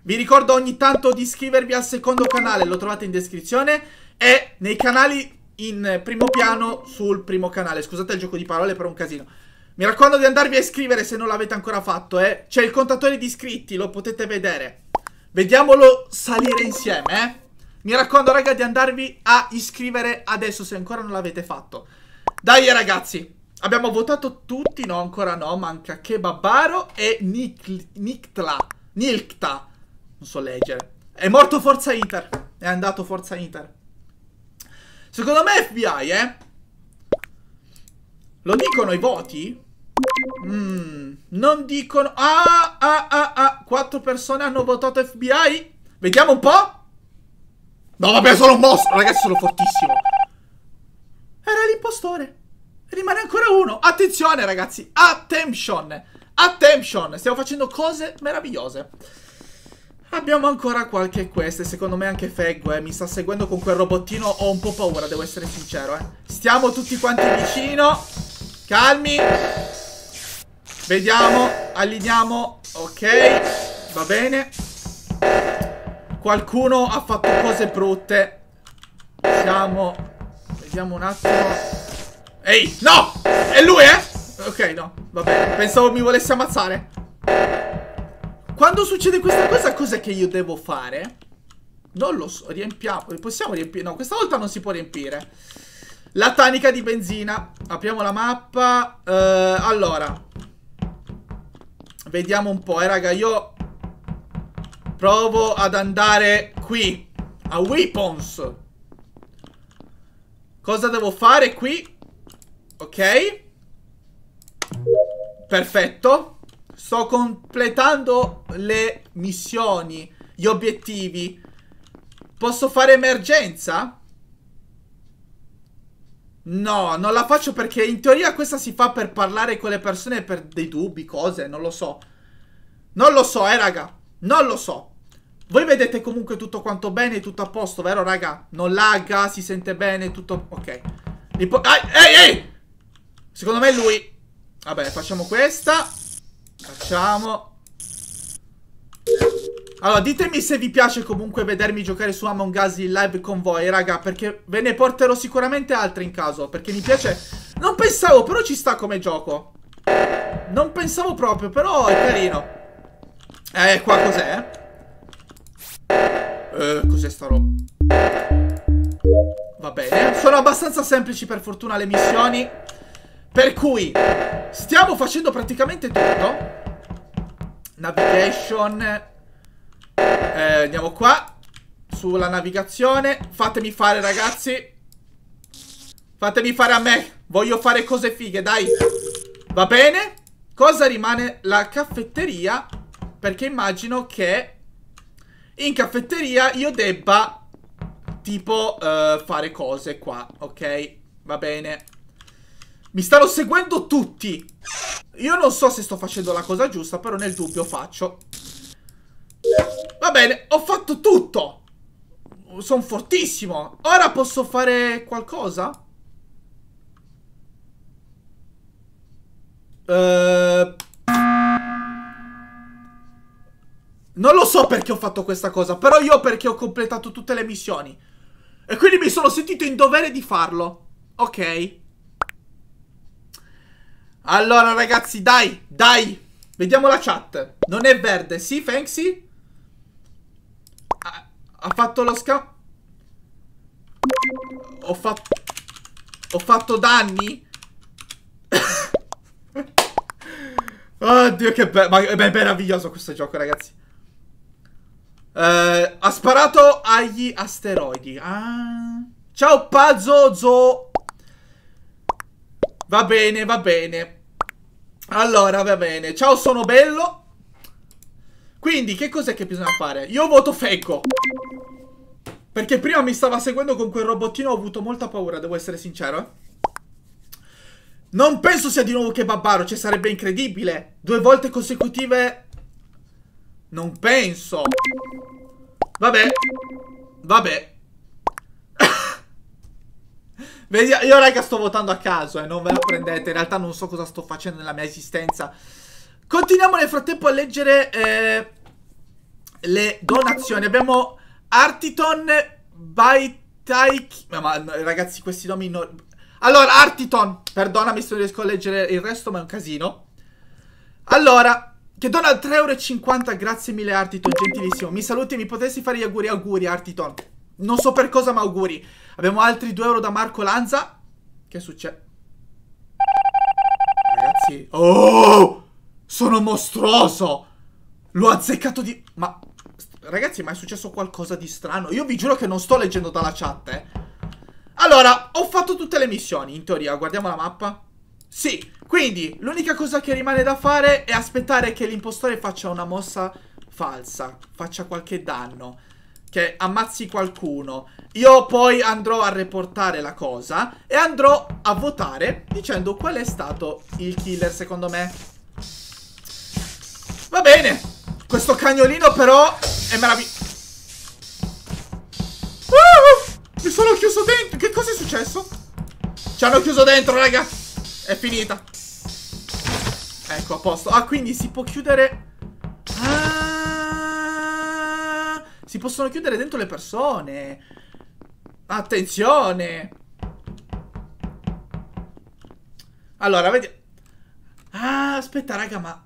vi ricordo ogni tanto di iscrivervi al secondo canale. Lo trovate in descrizione. E nei canali in primo piano sul primo canale. Scusate il gioco di parole per un casino. Mi raccomando di andarvi a iscrivere se non l'avete ancora fatto, eh. C'è il contatore di iscritti, lo potete vedere. Vediamolo salire insieme, eh. Mi raccomando, raga, di andarvi a iscrivere adesso se ancora non l'avete fatto. Dai, ragazzi. Abbiamo votato tutti, no, ancora no. Manca Kebabaro e Nik Niktla. Nilkta. Non so leggere. È morto Forza Inter. È andato Forza Inter. Secondo me FBI, eh. Lo dicono i voti? Mm, non dicono... Ah, ah, ah, ah. Quattro persone hanno votato FBI. Vediamo un po'. No, vabbè, sono un mostro. Ragazzi, sono fortissimo. Era l'impostore. Rimane ancora uno. Attenzione, ragazzi. Attention. Attention. Stiamo facendo cose meravigliose. Abbiamo ancora qualche quest. Secondo me anche Feggo, eh. Mi sta seguendo con quel robottino. Ho un po' paura, devo essere sincero, eh. Stiamo tutti quanti vicino. Calmi. Vediamo, allineiamo. Ok, va bene. Qualcuno ha fatto cose brutte. Siamo... Vediamo un attimo. Ehi, no! È lui, eh? Ok, no, va bene. Pensavo mi volesse ammazzare. Quando succede questa cosa, cos'è che io devo fare? Non lo so, riempiamo. Possiamo riempire? No, questa volta non si può riempire. La tanica di benzina. Apriamo la mappa. Uh, allora, Vediamo un po', eh, raga. Io provo ad andare qui. A Weapons. Cosa devo fare qui? Ok. Perfetto. Sto completando le missioni, gli obiettivi. Posso fare emergenza? No, non la faccio perché in teoria questa si fa per parlare con le persone per dei dubbi, cose, non lo so. Non lo so, eh, raga. Non lo so. Voi vedete comunque tutto quanto bene, tutto a posto, vero, raga? Non lagga, si sente bene, tutto... Ok. Ehi, ehi! Secondo me è lui. Vabbè, facciamo questa. Facciamo. Allora, ditemi se vi piace comunque vedermi giocare su Among Us in live con voi, raga, perché ve ne porterò sicuramente altre in caso, perché mi piace... Non pensavo, però ci sta come gioco. Non pensavo proprio, però è carino. Eh, qua cos'è? Eh, cos'è sta roba? Va bene, sono abbastanza semplici per fortuna le missioni. Per cui, stiamo facendo praticamente tutto. Navigation... Eh, andiamo qua. Sulla navigazione. Fatemi fare, ragazzi. Fatemi fare a me. Voglio fare cose fighe, dai. Va bene? Cosa rimane? La caffetteria. Perché immagino che in caffetteria io debba tipo uh, fare cose qua, ok? Va bene. Mi stanno seguendo tutti. Io non so se sto facendo la cosa giusta, però nel dubbio faccio. Va bene, ho fatto tutto. Sono fortissimo. Ora posso fare qualcosa? Uh... Non lo so perché ho fatto questa cosa, però io perché ho completato tutte le missioni. E quindi mi sono sentito in dovere di farlo. Ok. Allora ragazzi, dai, dai. Vediamo la chat. Non è verde, sì, Fanksy? Ha fatto lo scam... Ho fatto... Ho fatto danni? <laughs> Oddio che bello. Ma è meraviglioso questo gioco ragazzi. Uh, ha sparato agli asteroidi. Ah. Ciao Pazozo. Va bene, va bene. Allora, va bene. Ciao, sono bello. Quindi, che cos'è che bisogna fare? Io voto Fecco. Perché prima mi stava seguendo con quel robottino, ho avuto molta paura, devo essere sincero, eh. Non penso sia di nuovo che Babbaro, cioè sarebbe incredibile. Due volte consecutive... Non penso. Vabbè. Vabbè. Vedi, io raga sto votando a caso, eh, non ve la prendete. In realtà non so cosa sto facendo nella mia esistenza. Continuiamo nel frattempo a leggere eh, le donazioni. Abbiamo Artiton Baitaiki. Ma, ma ragazzi, questi nomi non... Allora, Artiton, perdonami se non riesco a leggere il resto, ma è un casino. Allora, che dona 3,50 euro, grazie mille Artiton, gentilissimo. Mi saluti, mi potessi fare gli auguri, auguri Artiton. Non so per cosa, ma auguri. Abbiamo altri 2 euro da Marco Lanza. Che succede? Ragazzi, oh! Sono mostruoso! L'ho azzeccato di... Ma Ragazzi, ma è successo qualcosa di strano? Io vi giuro che non sto leggendo dalla chat, eh. Allora, ho fatto tutte le missioni, in teoria. Guardiamo la mappa. Sì, quindi l'unica cosa che rimane da fare è aspettare che l'impostore faccia una mossa falsa, faccia qualche danno, che ammazzi qualcuno. Io poi andrò a reportare la cosa e andrò a votare dicendo qual è stato il killer secondo me. Va bene, questo cagnolino però è meraviglioso. Uh, mi sono chiuso dentro. Che cosa è successo? Ci hanno chiuso dentro, raga. È finita. Ecco, a posto. Ah, quindi si può chiudere... Ah, si possono chiudere dentro le persone. Attenzione. Allora, vedi... Ah, aspetta, raga, ma...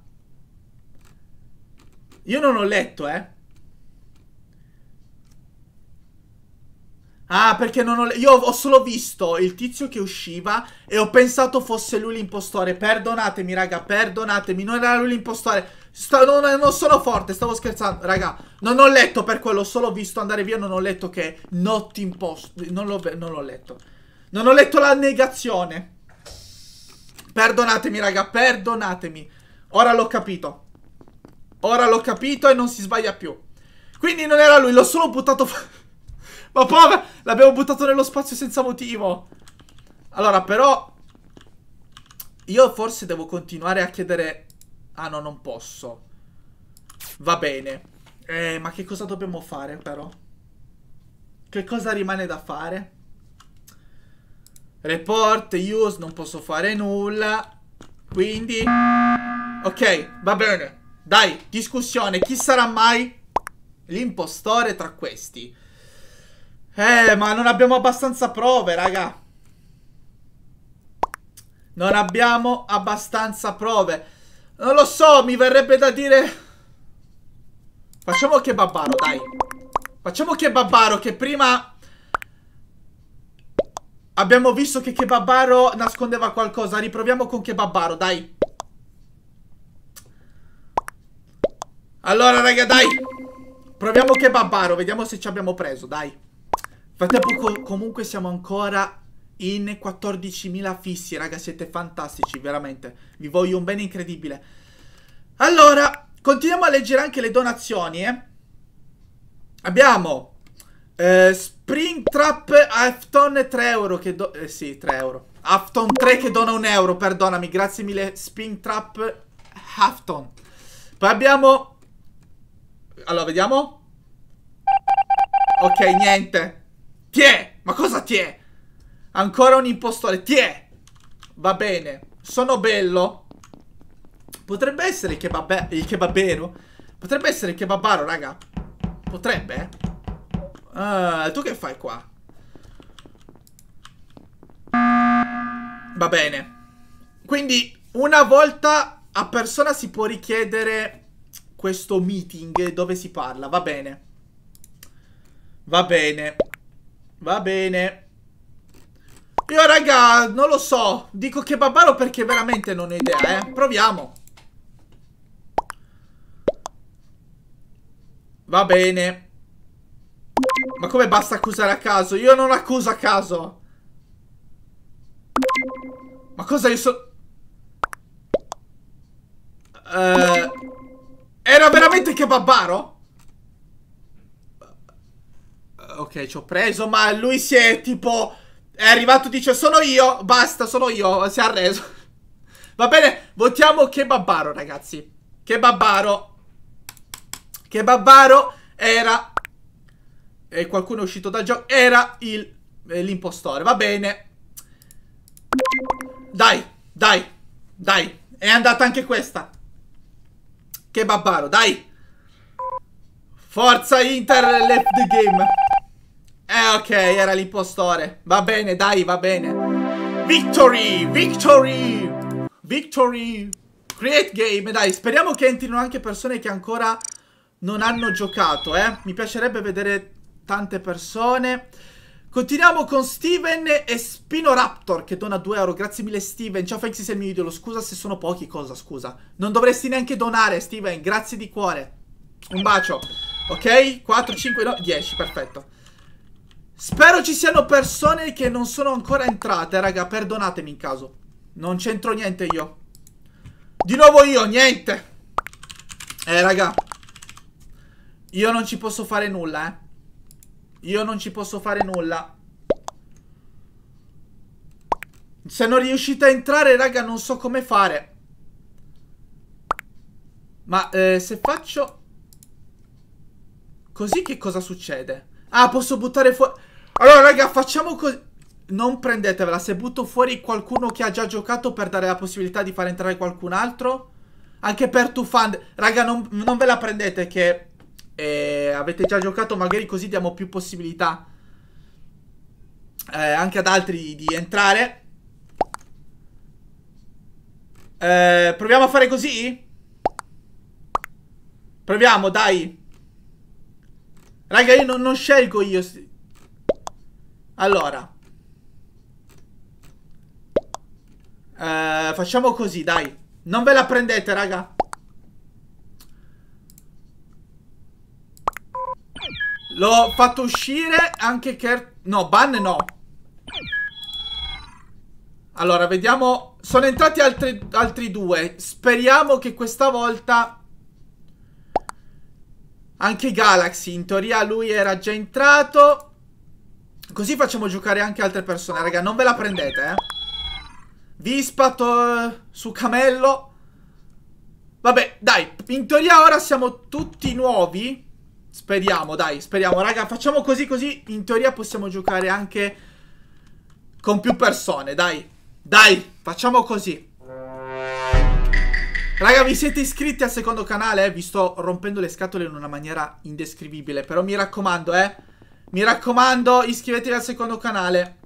Io non ho letto, eh. Ah, perché non ho letto. Io ho solo visto il tizio che usciva e ho pensato fosse lui l'impostore. Perdonatemi, raga, perdonatemi. Non era lui l'impostore. Non, non, sono forte, stavo scherzando. Raga, non ho letto per quello, ho solo visto andare via. Non ho letto che not impost... Non l'ho letto. Non ho letto la negazione. Perdonatemi, raga, perdonatemi. Ora l'ho capito. Ora l'ho capito e non si sbaglia più. Quindi non era lui, l'ho solo buttato... <laughs> Ma povero, l'abbiamo buttato nello spazio senza motivo. Allora, però... Io forse devo continuare a chiedere... Ah no, non posso. Va bene. Eh, ma che cosa dobbiamo fare, però? Che cosa rimane da fare? Report, use, non posso fare nulla. Quindi... Ok, va bene. Dai, discussione. Chi sarà mai l'impostore tra questi? Eh, ma non abbiamo abbastanza prove, raga. Non abbiamo abbastanza prove. Non lo so, mi verrebbe da dire... Facciamo che babbaro, dai. Facciamo che babbaro, che prima... Abbiamo visto che Kebabaro nascondeva qualcosa. Riproviamo con Kebabaro, dai. Allora, raga, dai. Proviamo Kebabaro. Vediamo se ci abbiamo preso, dai. Frattempo, co comunque siamo ancora in 14.000 fissi, raga. Siete fantastici, veramente. Vi voglio un bene incredibile. Allora, continuiamo a leggere anche le donazioni, eh. Abbiamo eh, Springtrap Afton 3 euro che do... Eh sì, 3 euro. Afton 3 che dona un euro, perdonami. Grazie mille Springtrap Afton. Poi abbiamo... Allora, vediamo. Ok, niente. Tiè! Ma cosa tiè? Ancora un impostore. Tiè! Va bene. Sono bello. Potrebbe essere il, kebab il kebabero. Potrebbe essere il kebabaro, raga. Potrebbe. Uh, tu che fai qua? Va bene. Quindi una volta a persona si può richiedere questo meeting dove si parla. Va bene. Va bene. Va bene. Io raga, non lo so. Dico che babbaro perché veramente non ho idea, eh. Proviamo. Va bene. Ma come basta accusare a caso? Io non accuso a caso. Ma cosa io so... Uh, era veramente kebabaro? Ok, ci ho preso, ma lui si è tipo... È arrivato dice sono io, basta, sono io, si è arreso. Va bene, votiamo kebabaro, ragazzi. Kebabaro. Kebabaro era e qualcuno è uscito dal gioco, era eh, l'impostore. Va bene. Dai, dai, dai. È andata anche questa. Che babbaro, dai. Forza Inter left the game. Eh, ok, era l'impostore. Va bene, dai, va bene. Victory, victory, victory. Create game, dai. Speriamo che entrino anche persone che ancora non hanno giocato, eh. Mi piacerebbe vedere tante persone. Continuiamo con Steven e Spinoraptor che dona 2 euro. Grazie mille Steven. Ciao Fenxi sei il mio idolo. Scusa se sono pochi, cosa scusa. Non dovresti neanche donare Steven. Grazie di cuore. Un bacio. Ok? 4, 5, no, 10. Perfetto. Spero ci siano persone che non sono ancora entrate, raga. Perdonatemi in caso. Non c'entro niente io. Di nuovo io, niente. Eh, raga. Io non ci posso fare nulla, eh. Io non ci posso fare nulla. Se non riuscite a entrare, raga, non so come fare. Ma eh, se faccio... Così che cosa succede? Ah, posso buttare fuori... Allora, raga, facciamo così... Non prendetevela, se butto fuori qualcuno che ha già giocato per dare la possibilità di far entrare qualcun altro. Anche per tu fan... Raga, non, non ve la prendete che e avete già giocato, magari così diamo più possibilità eh, anche ad altri di entrare. Eh, proviamo a fare così? Proviamo, dai. Raga, io non, non scelgo io. Allora. Eh, facciamo così, dai. Non ve la prendete, raga. L'ho fatto uscire anche Kurt... No, ban no. Allora, vediamo... sono entrati altri, altri due. Speriamo che questa volta... Anche Galaxy, in teoria lui era già entrato. Così facciamo giocare anche altre persone, raga. Non ve la prendete, eh. Vispa su Camello. Vabbè, dai. In teoria ora siamo tutti nuovi. Speriamo, dai, speriamo. Raga, facciamo così, così. In teoria possiamo giocare anche con più persone, dai. Dai, facciamo così. Raga, vi siete iscritti al secondo canale? Eh? Vi sto rompendo le scatole in una maniera indescrivibile. Però mi raccomando, eh. Mi raccomando, iscrivetevi al secondo canale.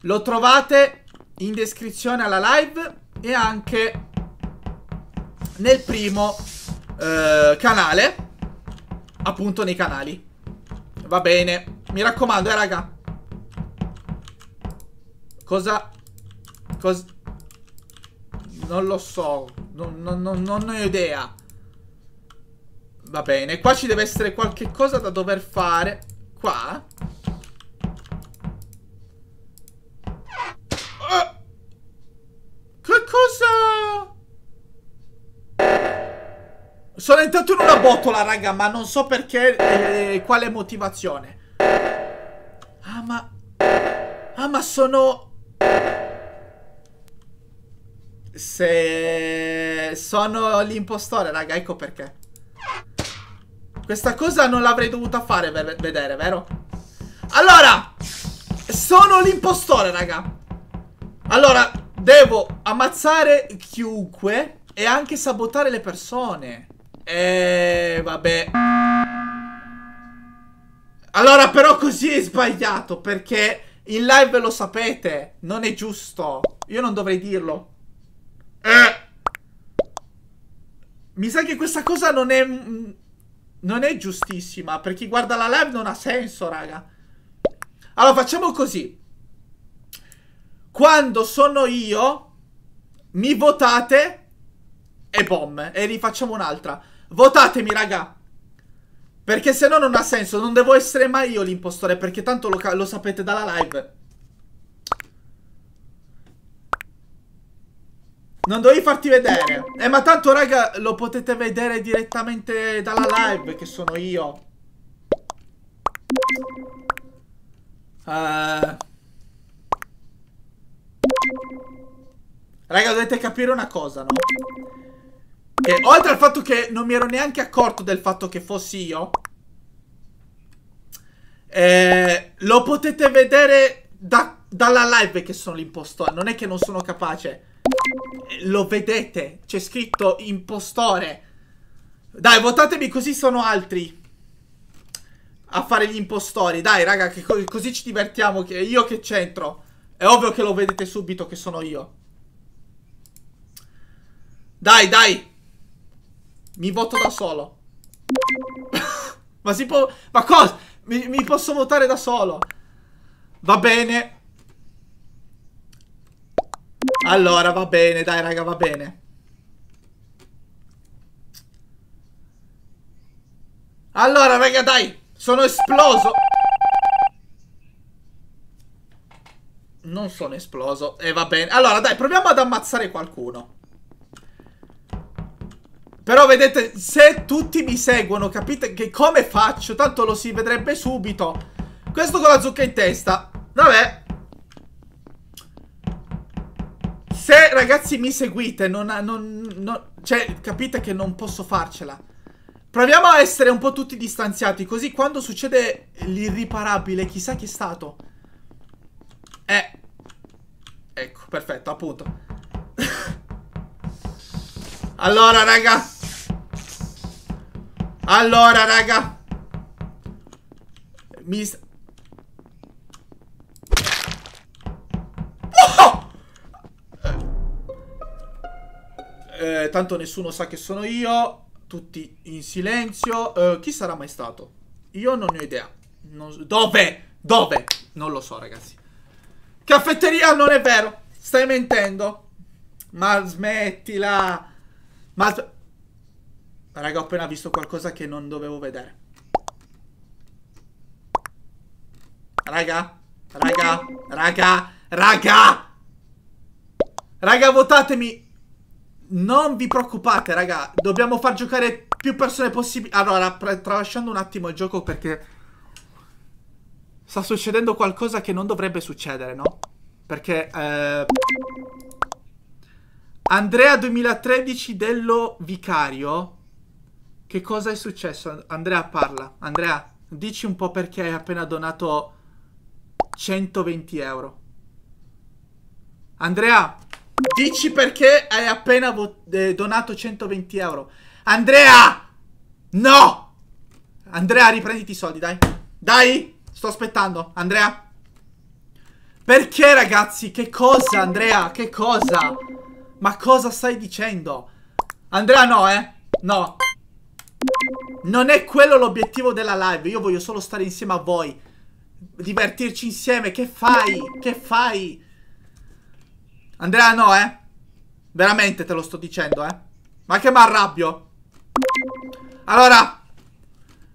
Lo trovate in descrizione alla live e anche nel primo eh, canale. Appunto nei canali. Va bene. Mi raccomando, eh, raga. Cosa... Cosa... Non lo so. Non, non, non, non ho idea. Va bene. Qua ci deve essere qualche cosa da dover fare. Qua? Uh, che cosa? Sono entrato in una botola, raga, ma non so perché, eh, quale motivazione. Ah, ma... Ah, ma sono... Se... Sono l'impostore, raga, ecco perché. Questa cosa non l'avrei dovuta fare per vedere, vero? Allora, sono l'impostore, raga. Allora, devo ammazzare chiunque e anche sabotare le persone. E vabbè. Allora, però così è sbagliato, perché in live lo sapete, non è giusto. Io non dovrei dirlo. Eh. Mi sa che questa cosa non è non è giustissima. Per chi guarda la live non ha senso, raga. Allora, facciamo così. Quando sono io, mi votate e bom. E rifacciamo un'altra. Votatemi, raga. Perché se no non ha senso. Non devo essere mai io l'impostore. Perché tanto lo, lo sapete dalla live. Non dovevi farti vedere. Eh, ma tanto, raga, lo potete vedere direttamente dalla live, che sono io. Uh... Raga, dovete capire una cosa, no? Che oltre al fatto che non mi ero neanche accorto del fatto che fossi io, eh, lo potete vedere da, dalla live che sono l'impostore. Non è che non sono capace. Lo vedete, c'è scritto impostore. Dai, votatemi così sono altri a fare gli impostori. Dai, raga, che co così ci divertiamo. Che io che c'entro. È ovvio che lo vedete subito che sono io. Dai, dai. Mi voto da solo. <laughs> Ma si può... Ma cosa? Mi, mi posso votare da solo. Va bene. Allora, va bene, dai, raga, va bene. Allora, raga, dai. Sono esploso. Non sono esploso. E eh, va bene. Allora, dai, proviamo ad ammazzare qualcuno. Però vedete, se tutti mi seguono, capite che come faccio? Tanto lo si vedrebbe subito. Questo con la zucca in testa. Vabbè. Se ragazzi mi seguite, non, non, non, cioè capite che non posso farcela. Proviamo a essere un po' tutti distanziati, così quando succede l'irriparabile, chissà chi è stato. Eh. Ecco, perfetto, appunto. <laughs> allora, raga. Allora, raga. Mi... Eh, tanto nessuno sa che sono io. Tutti in silenzio. Eh, chi sarà mai stato? Io non ne ho idea. Non... Dove? Dove? Non lo so, ragazzi. Caffetteria non è vero. Stai mentendo. Ma smettila. Ma... Raga, ho appena visto qualcosa che non dovevo vedere. Raga. Raga. Raga. Raga. Raga, votatemi. Non vi preoccupate, raga. Dobbiamo far giocare più persone possibili. Allora, tralasciando un attimo il gioco perché... Sta succedendo qualcosa che non dovrebbe succedere, no? Perché... Eh... Andrea 2013 dello Vicario. Che cosa è successo? Andrea parla. Andrea, dici un po' perché hai appena donato 120 euro. Andrea, dici perché hai appena eh, donato 120 euro. Andrea! No! Andrea, riprenditi i soldi, dai. Dai! Sto aspettando. Andrea? Perché, ragazzi? Che cosa, Andrea? Che cosa? Ma cosa stai dicendo? Andrea no, eh? No. Non è quello l'obiettivo della live. Io voglio solo stare insieme a voi. Divertirci insieme. Che fai? Che fai? Andrea no, eh? Veramente te lo sto dicendo, eh? Ma che mi arrabbio. Allora,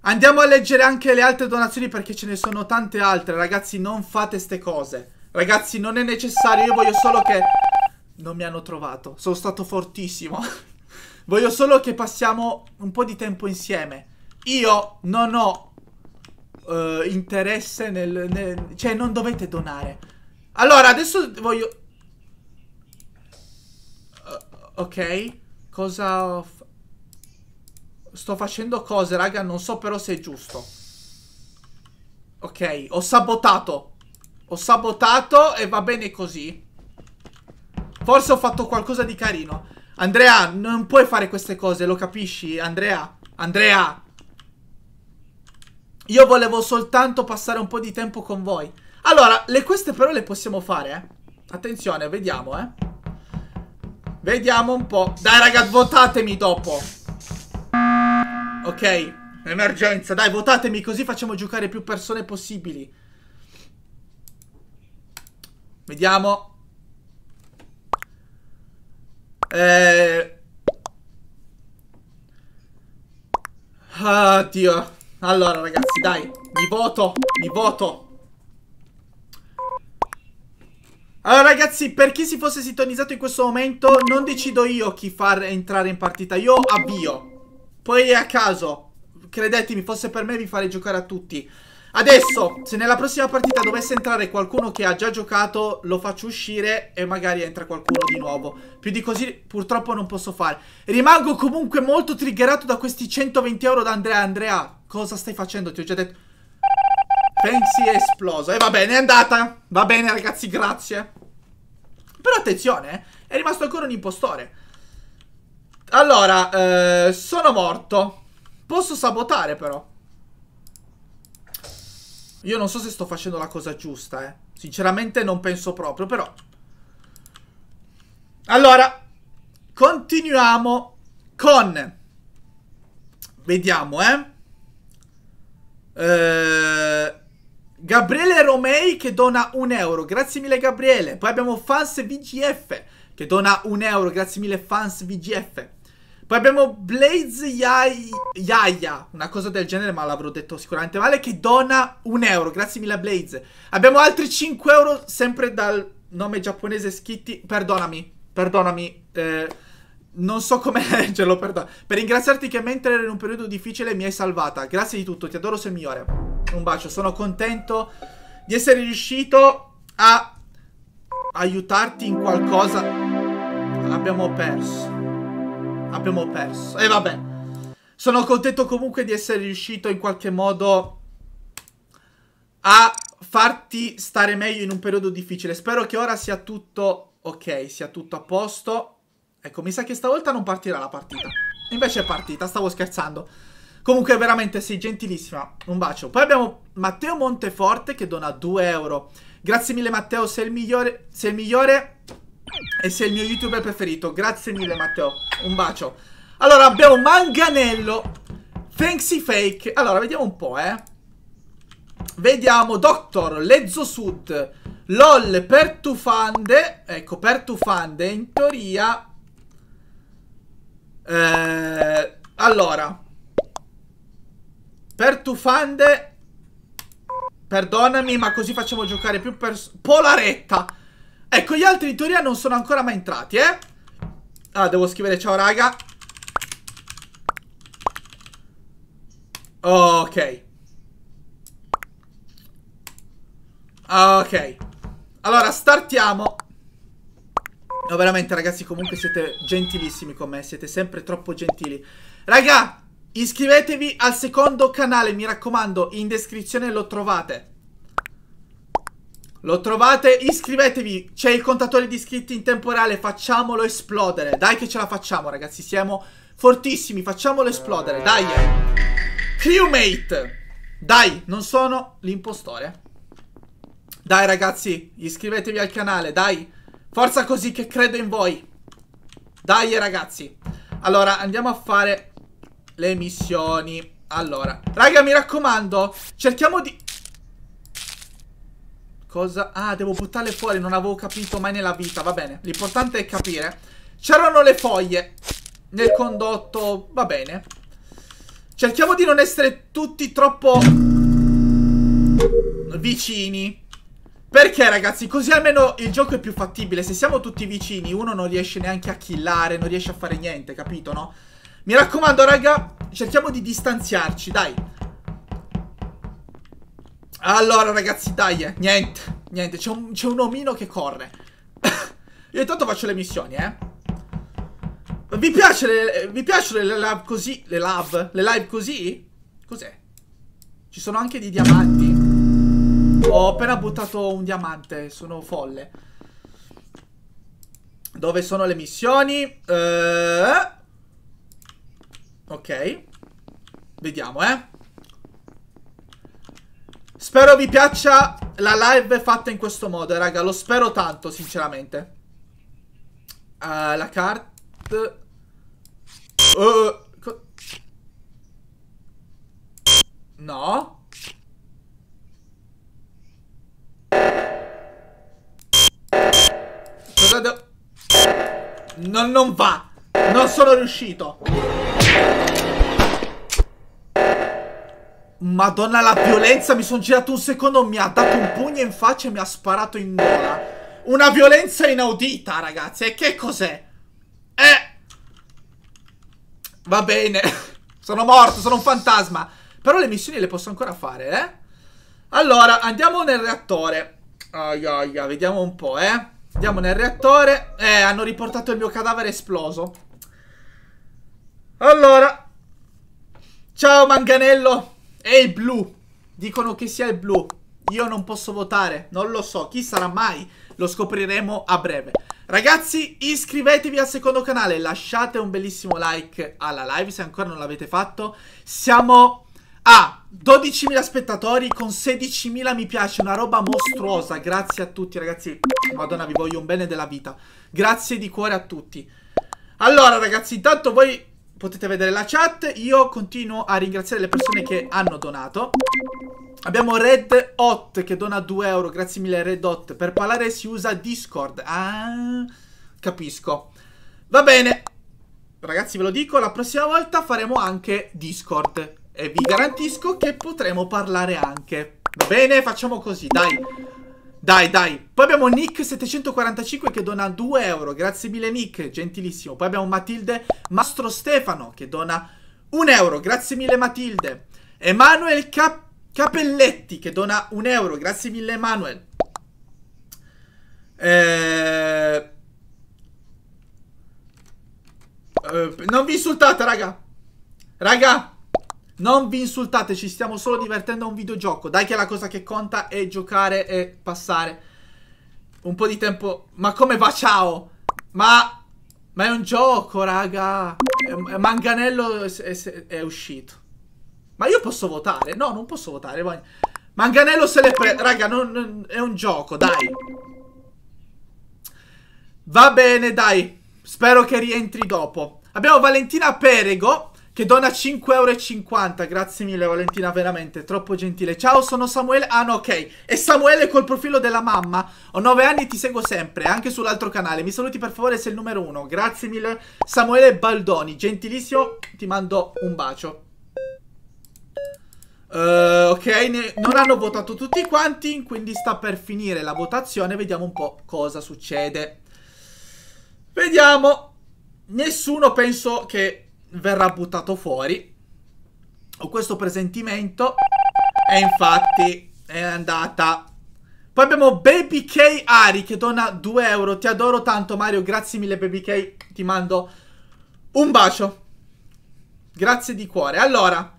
andiamo a leggere anche le altre donazioni perché ce ne sono tante altre. Ragazzi, non fate ste cose. Ragazzi, non è necessario. Io voglio solo che non mi hanno trovato. Sono stato fortissimo. <laughs> Voglio solo che passiamo un po' di tempo insieme. Io non ho uh, interesse nel, nel... Cioè, non dovete donare. Allora, adesso voglio... Uh, ok. Cosa... Sto facendo cose, raga. Non so però se è giusto. Ok. Ho sabotato. Ho sabotato e va bene così. Forse ho fatto qualcosa di carino. Andrea, non puoi fare queste cose, lo capisci? Andrea, Andrea. Io volevo soltanto passare un po' di tempo con voi. Allora, le, queste però le possiamo fare, eh. Attenzione, vediamo, eh. Vediamo un po'. Dai, raga, votatemi dopo. Ok, emergenza. Dai, votatemi così facciamo giocare più persone possibili. Vediamo. Eh... Oddio. Allora, ragazzi, dai. Mi voto. Mi voto. Allora ragazzi, per chi si fosse sintonizzato in questo momento, non decido io chi far entrare in partita, io avvio. Poi a caso, credetemi, fosse per me vi farei giocare a tutti. Adesso, se nella prossima partita dovesse entrare qualcuno che ha già giocato, lo faccio uscire e magari entra qualcuno di nuovo. Più di così purtroppo non posso fare. Rimango comunque molto triggerato da questi 120 euro da Andrea. Andrea, cosa stai facendo? Ti ho già detto... Fancy è esploso. E va bene, è andata. Va bene ragazzi, grazie. Però attenzione, eh, è rimasto ancora un impostore. Allora, eh, sono morto. Posso sabotare però. Io non so se sto facendo la cosa giusta, eh. Sinceramente non penso proprio, però. Allora, continuiamo con... Vediamo, eh. eh... Gabriele Romei che dona un euro. Grazie mille Gabriele. Poi abbiamo Fans VGF che dona un euro. Grazie mille Fans VGF. Poi abbiamo Blaze Yaya, una cosa del genere, ma l'avrò detto sicuramente male, che dona un euro. Grazie mille Blaze. Abbiamo altri 5 euro, sempre dal nome giapponese Skitty. Perdonami, perdonami. Eh, non so come <laughs> leggerlo, perdono. Per ringraziarti che mentre ero in un periodo difficile mi hai salvata. Grazie di tutto, ti adoro, sei migliore. Un bacio, sono contento di essere riuscito a aiutarti in qualcosa. Abbiamo perso. Abbiamo perso. E vabbè. Sono contento comunque di essere riuscito in qualche modo a farti stare meglio in un periodo difficile. Spero che ora sia tutto ok, sia tutto a posto. Ecco, mi sa che stavolta non partirà la partita. Invece è partita, stavo scherzando. Comunque veramente sei gentilissima. Un bacio. Poi abbiamo Matteo Monteforte che dona 2 euro. Grazie mille Matteo, sei il migliore. Sei il migliore e sei il mio youtuber preferito. Grazie mille Matteo. Un bacio. Allora abbiamo Manganello. Fancy Fake. Allora vediamo un po' eh. Vediamo Doctor, Lezzo Sud, LOL, Pertufande. Ecco, Pertufande in teoria... Eh, allora. Pertufande... Perdonami, ma così facciamo giocare più persone. Polaretta. Ecco, gli altri in teoria non sono ancora mai entrati, eh? Ah, devo scrivere ciao raga. Ok. Ok. Allora, startiamo. No, veramente, ragazzi, comunque siete gentilissimi con me. Siete sempre troppo gentili. Raga, iscrivetevi al secondo canale, mi raccomando. In descrizione lo trovate. Lo trovate? Iscrivetevi. C'è il contatore di iscritti in tempo reale. Facciamolo esplodere. Dai che ce la facciamo, ragazzi. Siamo fortissimi. Facciamolo esplodere. Dai. Crewmate. Dai, non sono l'impostore. Dai, ragazzi. Iscrivetevi al canale. Dai. Forza così che credo in voi. Dai, ragazzi. Allora, andiamo a fare le missioni. Allora, raga, mi raccomando, cerchiamo di... Cosa? Ah, devo buttarle fuori, non avevo capito mai nella vita, va bene. L'importante è capire. C'erano le foglie nel condotto, va bene. Cerchiamo di non essere tutti troppo vicini. Perché ragazzi, così almeno il gioco è più fattibile. Se siamo tutti vicini, uno non riesce neanche a killare, non riesce a fare niente, capito, no? Mi raccomando, raga, cerchiamo di distanziarci, dai. Allora, ragazzi, dai, eh. Niente, niente. C'è un, un, omino che corre. <coughs> Io intanto faccio le missioni, eh. Vi piace le, vi piacciono le live così? Le live? Le live così? Cos'è? Ci sono anche dei diamanti. Ho appena buttato un diamante, sono folle. Dove sono le missioni? Uh, ok. Vediamo, eh. Spero vi piaccia la live fatta in questo modo, raga. Lo spero tanto, sinceramente. Uh, la carta... Uh, no. Devo... Non, non va. Non sono riuscito. Madonna la violenza, mi sono girato un secondo, mi ha dato un pugno in faccia e mi ha sparato in gola. Una violenza inaudita, ragazzi. E che cos'è? Eh. Va bene. <laughs> sono morto, sono un fantasma. Però le missioni le posso ancora fare, eh? Allora, andiamo nel reattore. Aia, aia, vediamo un po', eh. Andiamo nel reattore. Eh, hanno riportato il mio cadavere esploso. Allora. Ciao, manganello. È il blu. Dicono che sia il blu. Io non posso votare. Non lo so. Chi sarà mai? Lo scopriremo a breve. Ragazzi, iscrivetevi al secondo canale. Lasciate un bellissimo like alla live se ancora non l'avete fatto. Siamo a 12.000 spettatori con 16.000 mi piace. Una roba mostruosa. Grazie a tutti, ragazzi. Madonna, vi voglio un bene della vita. Grazie di cuore a tutti. Allora, ragazzi, intanto voi potete vedere la chat. Io continuo a ringraziare le persone che hanno donato. Abbiamo Red Hot che dona 2 euro. Grazie mille Red Hot. Per parlare si usa Discord. Ah, capisco. Va bene. Ragazzi ve lo dico, la prossima volta faremo anche Discord. E vi garantisco che potremo parlare anche. Va bene? Facciamo così, dai. Dai, dai. Poi abbiamo Nick745 che dona 2 euro. Grazie mille Nick, gentilissimo. Poi abbiamo Matilde Mastro Stefano che dona 1 euro. Grazie mille Matilde. Emanuel Cap Capelletti che dona 1 euro. Grazie mille Emanuel. Eh... Eh, non vi insultate, raga. Raga. Non vi insultate, ci stiamo solo divertendo a un videogioco. Dai che la cosa che conta è giocare e passare un po' di tempo. Ma come va ciao? Ma... Ma è un gioco, raga. Manganello è, è, uscito. Ma io posso votare? No, non posso votare. Manganello se l'è preso. Raga, non, non, è un gioco, dai. Va bene, dai. Spero che rientri dopo. Abbiamo Valentina Perego che dona 5,50 euro. Grazie mille Valentina, veramente, troppo gentile. Ciao, sono Samuele. Ah no, ok. È Samuele col profilo della mamma. Ho 9 anni e ti seguo sempre, anche sull'altro canale. Mi saluti per favore, sei il numero 1. Grazie mille Samuele Baldoni, gentilissimo. Ti mando un bacio. Uh, ok, ne, non hanno votato tutti quanti, quindi sta per finire la votazione. Vediamo un po' cosa succede. Vediamo. Nessuno penso che verrà buttato fuori. Ho questo presentimento. E infatti è andata. Poi abbiamo Baby K Ari che dona 2 euro. Ti adoro tanto Mario, grazie mille Baby K. Ti mando un bacio. Grazie di cuore. Allora,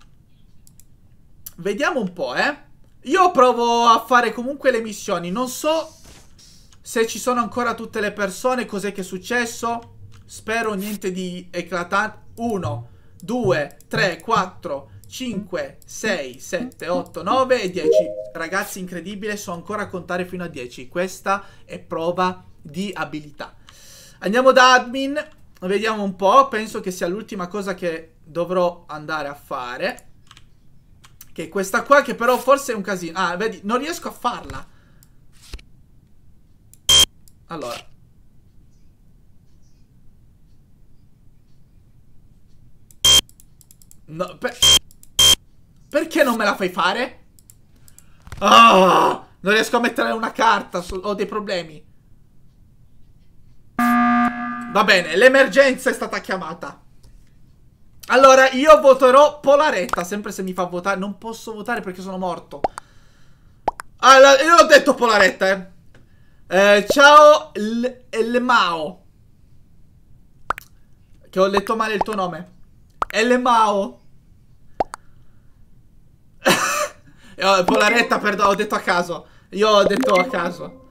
vediamo un po', eh. Io provo a fare comunque le missioni. Non so se ci sono ancora tutte le persone. Cos'è che è successo? Spero niente di eclatante. 1, 2, 3, 4, 5, 6, 7, 8, 9 e 10. Ragazzi, incredibile, so ancora contare fino a 10. Questa è prova di abilità. Andiamo da admin. Vediamo un po', penso che sia l'ultima cosa che dovrò andare a fare. Che è questa qua, che però forse è un casino. Ah, vedi, non riesco a farla. Allora. No, per... Perché non me la fai fare? Ah, non riesco a mettere una carta, ho dei problemi. Va bene, l'emergenza è stata chiamata. Allora, io voterò Polaretta, sempre se mi fa votare. Non posso votare perché sono morto. Allora, io ho detto Polaretta, eh. eh ciao, Elmao. Che ho letto male il tuo nome. Elmao. Polaretta, perdono, ho detto a caso. Io ho detto a caso.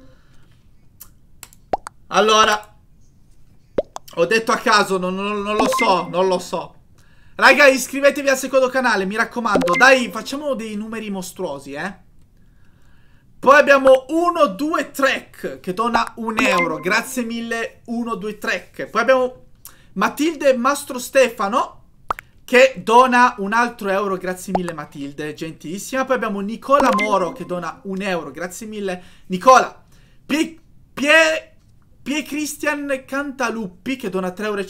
Allora, ho detto a caso, non, non, non, lo so, non lo so. Raga, iscrivetevi al secondo canale, mi raccomando. Dai, facciamo dei numeri mostruosi, eh. Poi abbiamo 1, 2, track, che dona un euro. Grazie mille, 1, 2, track. Poi abbiamo Matilde Mastro Stefano, che dona un altro euro. Grazie mille, Matilde, gentilissima. Poi abbiamo Nicola Moro, che dona un euro. Grazie mille, Nicola. Pie... Pie Pie Christian Cantaluppi che dona 3,50 euro.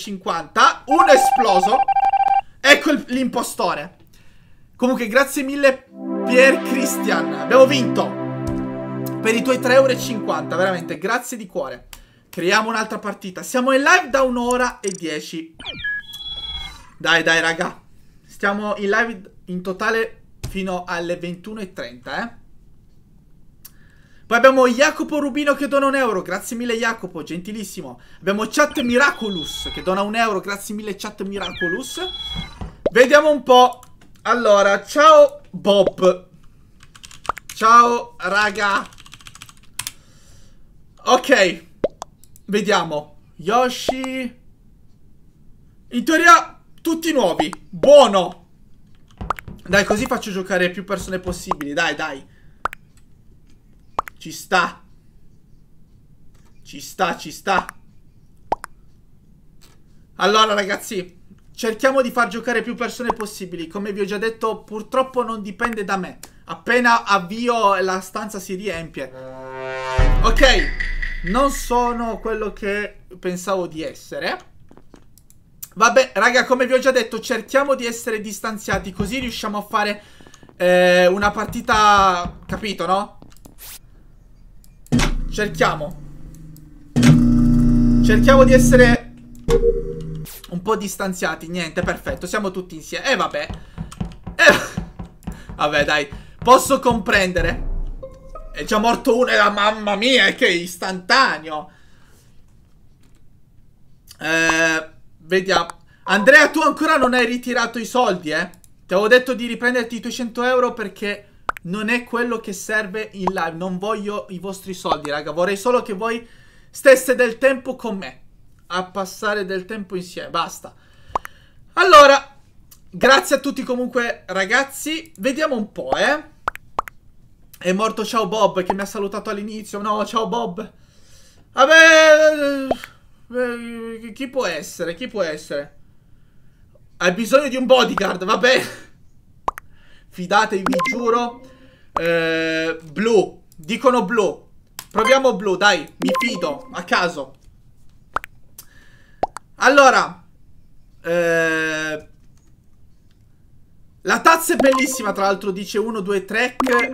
Un esploso. Ecco l'impostore. Comunque, grazie mille Pier Christian. Abbiamo vinto. Per i tuoi 3,50 euro. Veramente, grazie di cuore. Creiamo un'altra partita. Siamo in live da un'ora e 10. Dai, dai, raga. Stiamo in live in totale fino alle 21.30, eh. Poi abbiamo Jacopo Rubino che dona un euro. Grazie mille Jacopo, gentilissimo. Abbiamo Chat Miraculous che dona un euro. Grazie mille Chat Miraculous. Vediamo un po'. Allora, ciao Bob. Ciao raga. Ok. Vediamo. Yoshi. In teoria tutti nuovi. Buono. Dai, così faccio giocare più persone possibili. Dai, dai. Ci sta. Ci sta, ci sta. Allora ragazzi, cerchiamo di far giocare più persone possibili. Come vi ho già detto, purtroppo non dipende da me. Appena avvio la stanza si riempie. Ok, non sono quello che pensavo di essere. Vabbè, raga, come vi ho già detto, cerchiamo di essere distanziati, così riusciamo a fare eh, una partita, capito, no? Cerchiamo. Cerchiamo di essere un po' distanziati. Niente, perfetto. Siamo tutti insieme. E eh, vabbè. Eh, <laughs> vabbè, dai. Posso comprendere. È già morto uno e la mamma mia, che istantaneo. Eh, vediamo. Andrea, tu ancora non hai ritirato i soldi, eh? Ti avevo detto di riprenderti i tuoi 100 euro perché non è quello che serve in live. Non voglio i vostri soldi, raga. Vorrei solo che voi stesse del tempo con me. A passare del tempo insieme. Basta. Allora, grazie a tutti comunque, ragazzi. Vediamo un po', eh. È morto Ciao Bob che mi ha salutato all'inizio. No, ciao Bob. Vabbè... Eh, chi può essere? Chi può essere? Hai bisogno di un bodyguard, vabbè. Fidatevi, giuro. Eh, blu. Dicono blu. Proviamo blu, dai. Mi fido. A caso. Allora. Eh, La tazza è bellissima, tra l'altro dice 1, 2, track.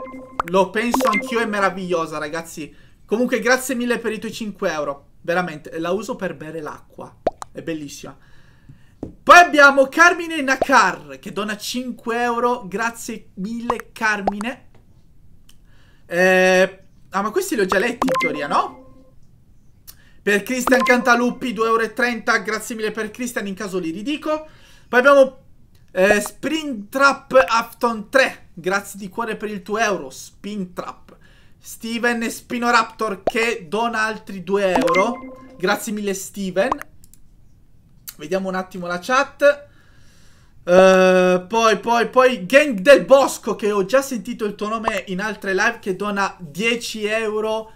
Lo penso anch'io, è meravigliosa, ragazzi. Comunque, grazie mille per i tuoi 5 euro. Veramente, la uso per bere l'acqua. È bellissima. Poi abbiamo Carmine Nakar, che dona 5 euro. Grazie mille, Carmine. Eh, ah, ma questi li ho già letti, in teoria, no? Per Christian Cantaluppi, 2,30 euro. Grazie mille per Christian, in caso li ridico. Poi abbiamo eh, Springtrap Afton 3, grazie di cuore per il tuo euro. Spintrap. Steven Spinoraptor che dona altri 2 euro. Grazie mille Steven. Vediamo un attimo la chat. Uh, poi, poi, poi Gang del Bosco che ho già sentito il tuo nome in altre live che dona 10 euro.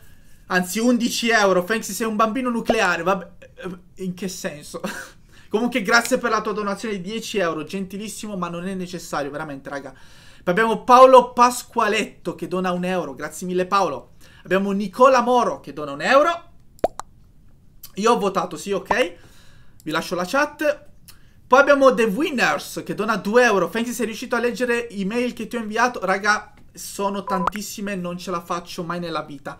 Anzi 11 euro. Thanks sei un bambino nucleare. Vabbè, eh, in che senso? <laughs> Comunque grazie per la tua donazione di 10 euro, gentilissimo, ma non è necessario, veramente, raga. Poi abbiamo Paolo Pasqualetto che dona un euro, grazie mille Paolo. Abbiamo Nicola Moro che dona un euro. Io ho votato sì, ok. Vi lascio la chat. Poi abbiamo The Winners che dona 2 euro. Fancy sei riuscito a leggere email che ti ho inviato. Raga, sono tantissime, non ce la faccio mai nella vita.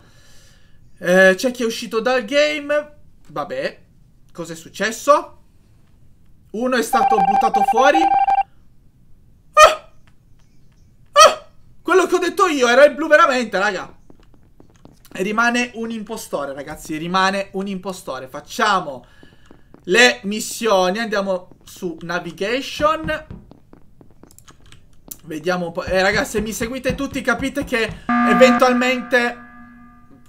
Eh, C'è chi è uscito dal game. Vabbè, cosa è successo? Uno è stato buttato fuori. Ah! Ah! Quello che ho detto io era il blu veramente, raga. E rimane un impostore, ragazzi. Rimane un impostore. Facciamo le missioni. Andiamo su navigation. Vediamo un po'. Eh, ragazzi, se mi seguite tutti capite che eventualmente...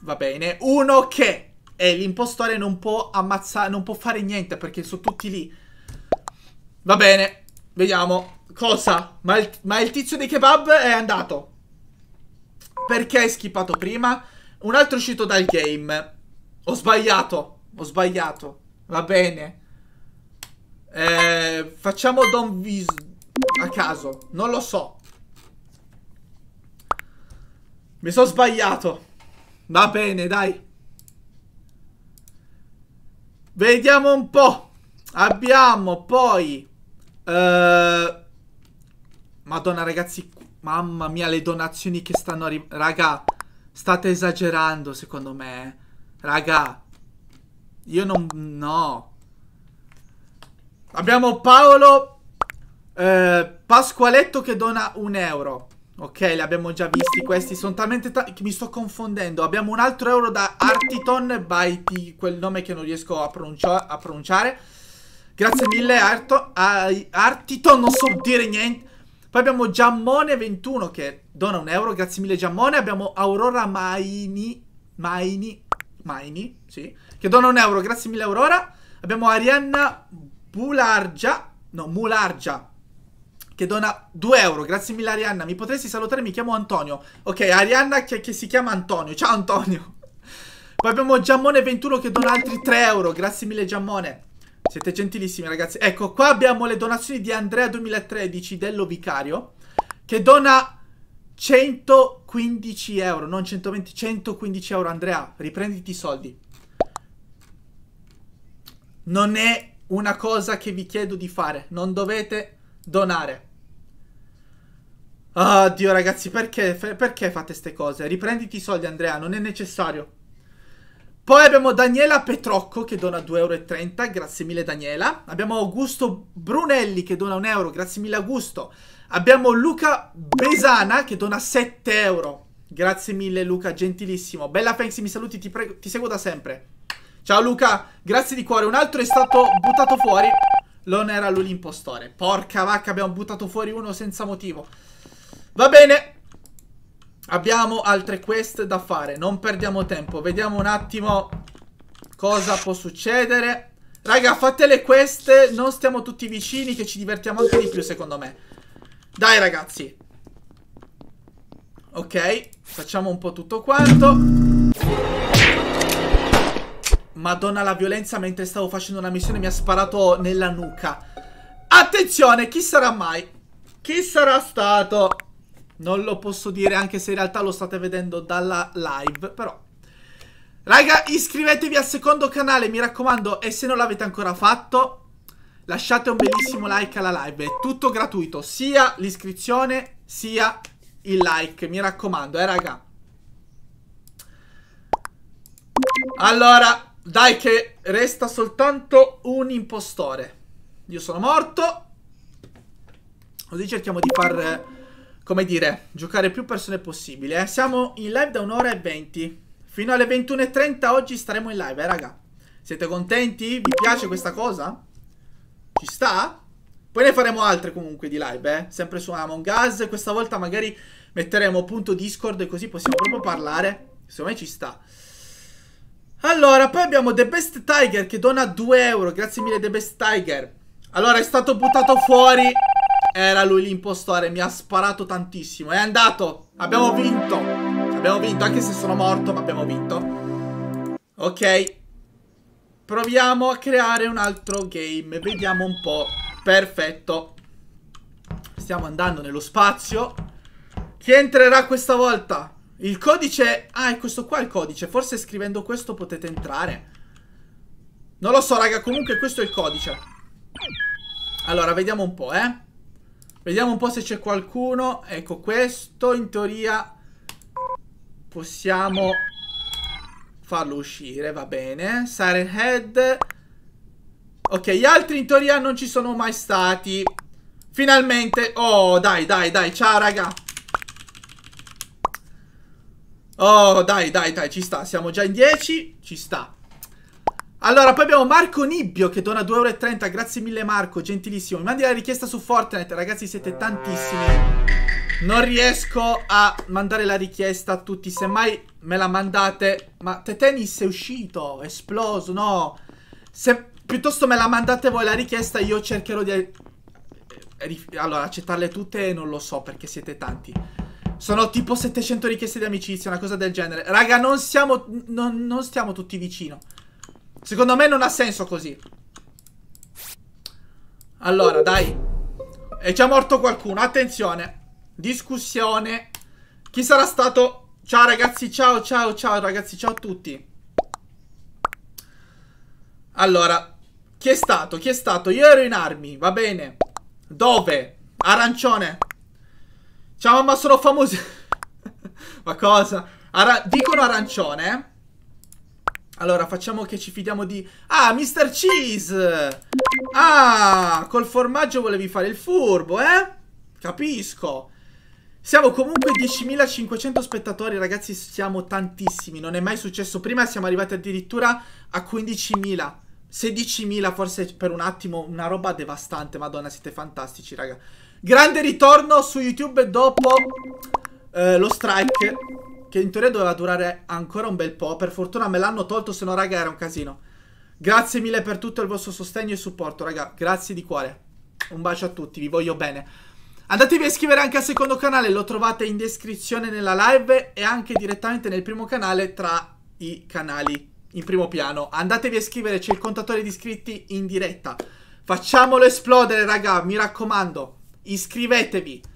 Va bene. Uno che è l'impostore non può ammazzare, non può fare niente perché sono tutti lì. Va bene, vediamo. Cosa? Ma il, ma il tizio dei kebab è andato. Perché hai skippato prima? Un altro uscito dal game. Ho sbagliato. Ho sbagliato. Va bene. Eh, facciamo Don Vis a caso. Non lo so. Mi sono sbagliato. Va bene, dai. Vediamo un po'. Abbiamo poi Uh, Madonna ragazzi, mamma mia le donazioni che stanno arrivando. Raga, state esagerando secondo me. Raga, io non... no. Abbiamo Paolo eh, Pasqualetto che dona un euro. Ok, li abbiamo già visti questi. Sono talmente che mi sto confondendo. Abbiamo un altro euro da Artiton, by quel nome che non riesco a, pronuncia a pronunciare. Grazie mille Arto, Artito, non so dire niente. Poi abbiamo Giammone21 che dona un euro, grazie mille Giammone. Abbiamo Aurora Maini, Maini, Maini, sì, che dona un euro, grazie mille Aurora. Abbiamo Arianna Bulargia, no, Mulargia, che dona 2 euro, grazie mille Arianna. Mi potresti salutare, mi chiamo Antonio. Ok, Arianna che, che si chiama Antonio, ciao Antonio. Poi abbiamo Giammone21 che dona altri 3 euro, grazie mille Giammone. Siete gentilissimi ragazzi. Ecco, qua abbiamo le donazioni di Andrea 2013 dello Vicario, che dona 115 euro, non 120, 115 euro. Andrea, riprenditi i soldi. Non è una cosa che vi chiedo di fare. Non dovete donare. Oddio ragazzi, perché, perché fate queste cose? Riprenditi i soldi Andrea, non è necessario. Poi abbiamo Daniela Petrocco che dona 2,30 euro, grazie mille Daniela. Abbiamo Augusto Brunelli che dona un euro, grazie mille Augusto. Abbiamo Luca Besana che dona 7 euro. Grazie mille Luca, gentilissimo. Bella Fancy, mi saluti, ti, prego, ti seguo da sempre. Ciao Luca, grazie di cuore. Un altro è stato buttato fuori. Non era lui l'impostore. Porca vacca, abbiamo buttato fuori uno senza motivo. Va bene, Abbiamo altre quest da fare, non perdiamo tempo. Vediamo un attimo cosa può succedere. Raga, fate le quest, non stiamo tutti vicini che ci divertiamo anche di più secondo me. Dai ragazzi. Ok, facciamo un po' tutto quanto. Madonna la violenza mentre stavo facendo una missione mi ha sparato nella nuca. Attenzione, chi sarà mai? Chi sarà stato? Non lo posso dire anche se in realtà lo state vedendo dalla live, però... Raga, iscrivetevi al secondo canale, mi raccomando, e se non l'avete ancora fatto, lasciate un bellissimo like alla live. È tutto gratuito, sia l'iscrizione sia il like. Mi raccomando, eh, raga. Allora, dai che resta soltanto un impostore. Io sono morto. Così cerchiamo di far, come dire, giocare più persone possibile. Eh. Siamo in live da un'ora e venti. Fino alle 21.30 oggi staremo in live, eh, raga. Siete contenti? Vi piace questa cosa? Ci sta? Poi ne faremo altre comunque di live, eh. Sempre su Among Us. Questa volta magari metteremo punto Discord così possiamo proprio parlare. Secondo me ci sta. Allora, poi abbiamo The Best Tiger che dona 2 euro. Grazie mille The Best Tiger. Allora, è stato buttato fuori. Era lui l'impostore. Mi ha sparato tantissimo. È andato. Abbiamo vinto. Abbiamo vinto, anche se sono morto, ma abbiamo vinto. Ok. Proviamo a creare un altro game. Vediamo un po'. Perfetto. Stiamo andando nello spazio. Chi entrerà questa volta? Il codice... Ah, è questo qua il codice. Forse scrivendo questo potete entrare. Non lo so, raga. Comunque questo è il codice. Allora, vediamo un po', eh. Vediamo un po' se c'è qualcuno. Ecco, questo in teoria possiamo farlo uscire, va bene. Siren Head. Ok, gli altri in teoria non ci sono mai stati. Finalmente. Oh, dai, dai, dai. Ciao, raga. Oh, dai, dai, dai, ci sta. Siamo già in 10. Ci sta. Allora, poi abbiamo Marco Nibbio che dona 2,30 euro. Grazie mille, Marco. Gentilissimo. Mi mandi la richiesta su Fortnite. Ragazzi, siete tantissimi. Non riesco a mandare la richiesta a tutti. Semmai me la mandate. Ma Tetenis è uscito. È esploso. No. Se piuttosto me la mandate voi la richiesta, io cercherò di... Allora, accettarle tutte non lo so perché siete tanti. Sono tipo 700 richieste di amicizia, una cosa del genere. Raga, non siamo... Non, non stiamo tutti vicino. Secondo me non ha senso così. Allora, dai. È già morto qualcuno. Attenzione. Discussione. Chi sarà stato... Ciao ragazzi, ciao, ciao, ciao ragazzi, ciao a tutti. Allora, chi è stato? Chi è stato? Io ero in armi, va bene. Dove? Arancione. Ciao mamma, sono famoso. <laughs> Ma cosa? Ara dicono arancione, eh? Allora, facciamo che ci fidiamo di... Ah, Mr. Cheese! Ah, col formaggio volevi fare il furbo, eh? Capisco. Siamo comunque 10.500 spettatori, ragazzi, siamo tantissimi. Non è mai successo. Prima siamo arrivati addirittura a 15.000. 16.000 forse per un attimo, una roba devastante. Madonna, siete fantastici, raga. Grande ritorno su YouTube dopo eh, lo strike, che in teoria doveva durare ancora un bel po'. Per fortuna me l'hanno tolto, se no, raga, era un casino. Grazie mille per tutto il vostro sostegno e supporto, raga. Grazie di cuore. Un bacio a tutti, vi voglio bene. Andatevi a iscrivere anche al secondo canale, lo trovate in descrizione nella live e anche direttamente nel primo canale tra i canali in primo piano. Andatevi a iscrivere, c'è il contatore di iscritti in diretta. Facciamolo esplodere, raga, mi raccomando iscrivetevi.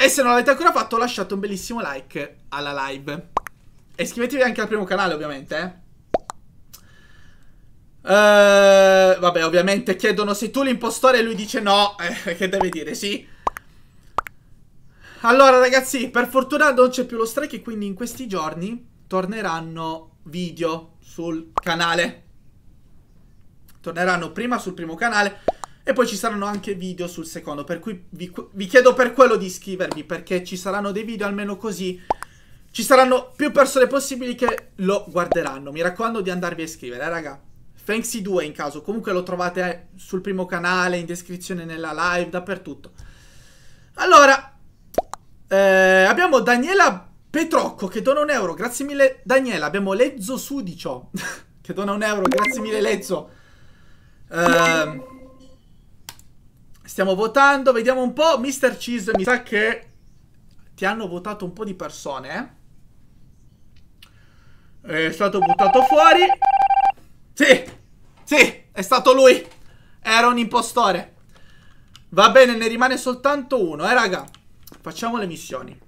E se non l'avete ancora fatto lasciate un bellissimo like alla live. E iscrivetevi anche al primo canale ovviamente, eh. Uh, vabbè, ovviamente chiedono se tu l'impostore e lui dice no. Eh, che deve dire sì. Allora ragazzi, per fortuna non c'è più lo strike quindi in questi giorni torneranno video sul canale. Torneranno prima sul primo canale e poi ci saranno anche video sul secondo, per cui vi, vi, chiedo per quello di iscrivervi, perché ci saranno dei video almeno così. Ci saranno più persone possibili che lo guarderanno. Mi raccomando di andarvi a iscrivere, eh, raga. Fanksy 2 in caso, comunque lo trovate eh, sul primo canale, in descrizione nella live, dappertutto. Allora, eh, abbiamo Daniela Petrocco che dona un euro, grazie mille Daniela. Abbiamo Lezzo Sudicio <laughs> che dona un euro, grazie mille Lezzo. Ehm... Stiamo votando, vediamo un po'. Mr. Cheese, mi sa che ti hanno votato un po' di persone, eh? È stato buttato fuori. Sì, sì, è stato lui. Era un impostore. Va bene, ne rimane soltanto uno, eh, raga. Facciamo le missioni.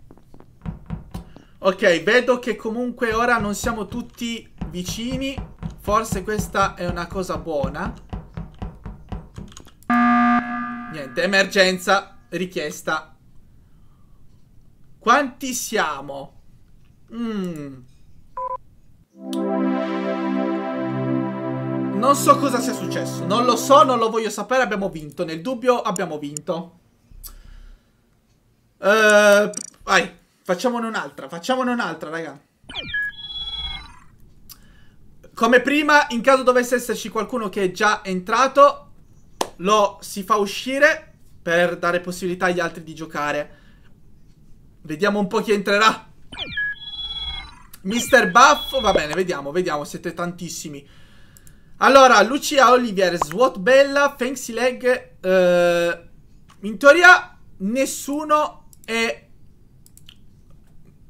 Ok, vedo che comunque ora non siamo tutti vicini. Forse questa è una cosa buona. Niente, emergenza richiesta. Quanti siamo? Mm. Non so cosa sia successo. Non lo so, non lo voglio sapere. Abbiamo vinto. Nel dubbio abbiamo vinto. Uh, vai. Facciamone un'altra. Facciamone un'altra, raga. Come prima, in caso dovesse esserci qualcuno che è già entrato, lo si fa uscire per dare possibilità agli altri di giocare. Vediamo un po' chi entrerà. Mister Buff, va bene, vediamo, vediamo, siete tantissimi. Allora, Lucia Olivier, Swat Bella, Fancy Leg. Eh, in teoria nessuno è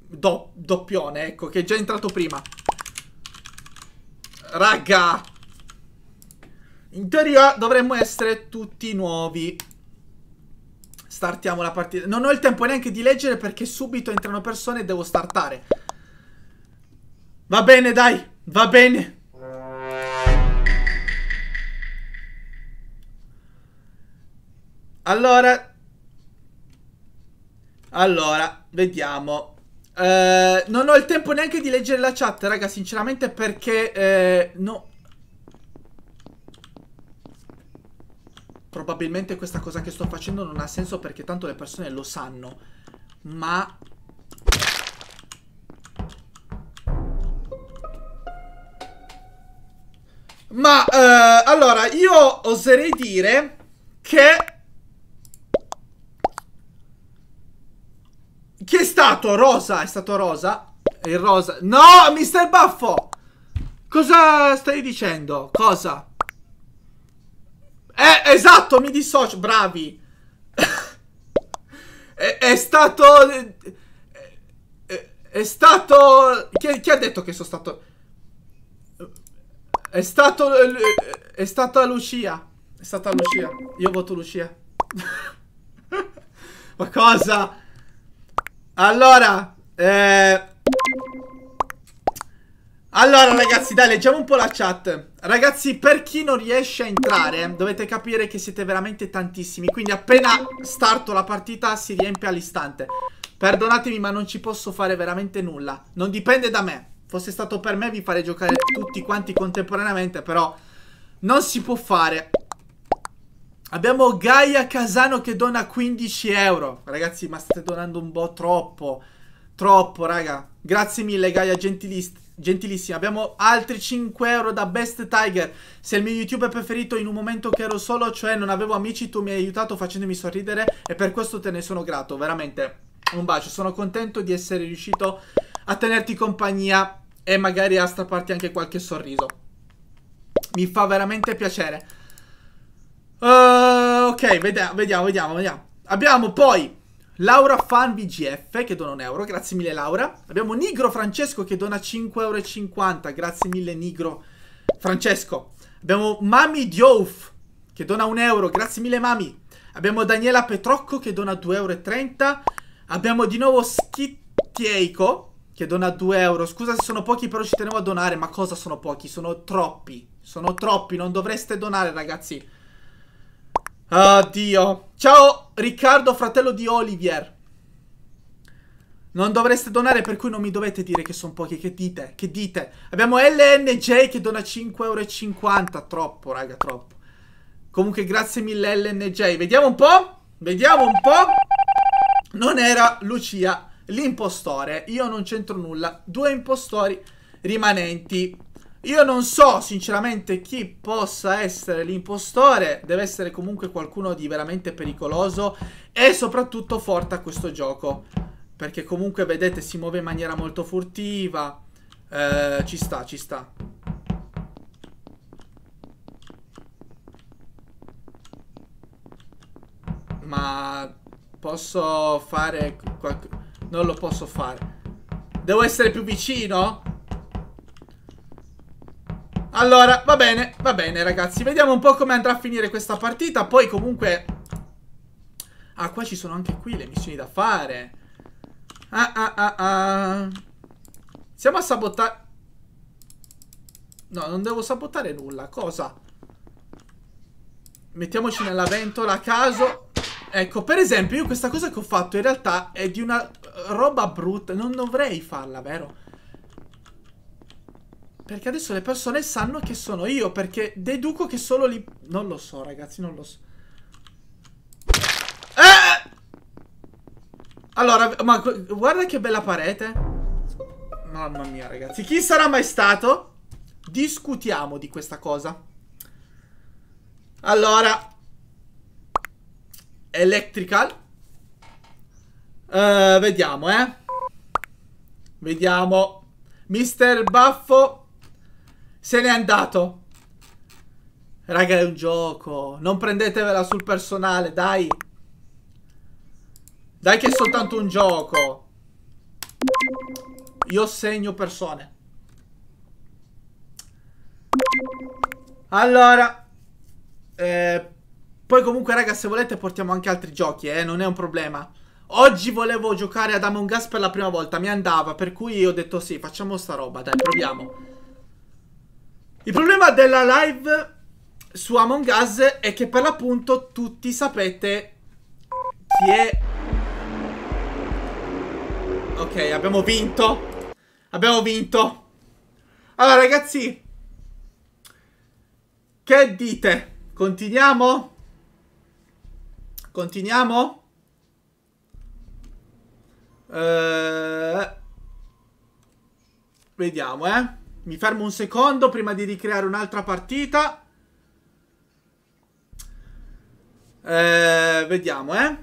do doppione, ecco, che è già entrato prima. Raga! In teoria dovremmo essere tutti nuovi. Startiamo la partita. Non ho il tempo neanche di leggere perché subito entrano persone e devo startare. Va bene, dai. Va bene. Allora, allora, vediamo. Eh, non ho il tempo neanche di leggere la chat, raga, sinceramente, perché eh, no. Probabilmente questa cosa che sto facendo non ha senso perché tanto le persone lo sanno. Ma Ma eh, allora io oserei dire che Chi è stato? Rosa, è stato Rosa? Il Rosa. No, Mister Baffo! Cosa stai dicendo? Cosa? Eh, esatto, mi dissocio. Bravi. <laughs> è, è, stato... È, è stato... Chi, chi, ha detto che sono stato... È stato... È stata Lucia. È stata Lucia. Io voto Lucia. <laughs> Ma cosa? Allora, eh... Allora ragazzi dai leggiamo un po' la chat. Ragazzi per chi non riesce a entrare Dovete capire che siete veramente tantissimi. Quindi appena starto la partita Si riempie all'istante. Perdonatemi ma non ci posso fare veramente nulla. Non dipende da me. Fosse stato per me vi farei giocare tutti quanti contemporaneamente Però non si può fare. Abbiamo Gaia Casano che dona 15 euro. Ragazzi, ma state donando un po' troppo. Troppo, raga. Grazie mille, Gaia, gentilissima. Abbiamo altri 5 euro da Best Tiger. Sei il mio youtuber preferito in un momento che ero solo, cioè non avevo amici, tu mi hai aiutato facendomi sorridere e per questo te ne sono grato. Veramente, un bacio. Sono contento di essere riuscito a tenerti compagnia e magari a strapparti anche qualche sorriso. Mi fa veramente piacere. Uh, ok, vediamo, vediamo, vediamo, vediamo. Abbiamo poi Laura Fan VGF che dona un euro, grazie mille Laura. Abbiamo Nigro Francesco che dona 5,50 euro, grazie mille Nigro Francesco. Abbiamo Mami Diouf che dona un euro, grazie mille Mami. Abbiamo Daniela Petrocco che dona 2,30 euro. Abbiamo di nuovo Schittieico che dona 2 euro. Scusa se sono pochi però ci tenevo a donare, ma cosa sono pochi? Sono troppi, sono troppi, non dovreste donare ragazzi. Oddio. Ciao Riccardo, fratello di Olivier. Non dovreste donare per cui non mi dovete dire che sono pochi. Che dite? Che dite? Abbiamo LNJ che dona 5,50 euro. Troppo, raga, troppo. Comunque grazie mille LNJ. Vediamo un po'. Vediamo un po'. Non era Lucia l'impostore. Io non c'entro nulla. Due impostori rimanenti. Io non so sinceramente chi possa essere l'impostore, deve essere comunque qualcuno di veramente pericoloso e soprattutto forte a questo gioco. Perché comunque vedete si muove in maniera molto furtiva, eh, ci sta, ci sta. Ma posso fare qualche... Non lo posso fare. Devo essere più vicino? Allora, va bene, va bene ragazzi Vediamo un po' come andrà a finire questa partita Poi comunque Ah, qua ci sono anche qui le missioni da fare Ah, ah, ah, ah Siamo a sabotare No, non devo sabotare nulla Cosa? Mettiamoci nella ventola a caso. Ecco, per esempio, io questa cosa che ho fatto in realtà è di una roba brutta. Non dovrei farla, vero? Perché adesso le persone sanno che sono io, perché deduco che solo lì... Non lo so, ragazzi, non lo so. Eh! Allora, ma guarda che bella parete. Mamma mia, ragazzi. Chi sarà mai stato? Discutiamo di questa cosa. Allora. Electrical. Uh, vediamo, eh. Vediamo. Mister Baffo se n'è andato. Raga, è un gioco. Non prendetevela sul personale, dai. Dai che è soltanto un gioco. Io segno persone. Allora. Eh, poi comunque, raga, se volete portiamo anche altri giochi, eh. Non è un problema. Oggi volevo giocare ad Among Us per la prima volta. Mi andava, per cui ho detto sì, facciamo sta roba. Dai, proviamo. Il problema della live su Among Us è che per l'appunto tutti sapete chi è... Ok, abbiamo vinto. Abbiamo vinto. Allora ragazzi, che dite? Continuiamo? Continuiamo? Uh, vediamo, eh. Mi fermo un secondo prima di ricreare un'altra partita. Eh, vediamo, eh.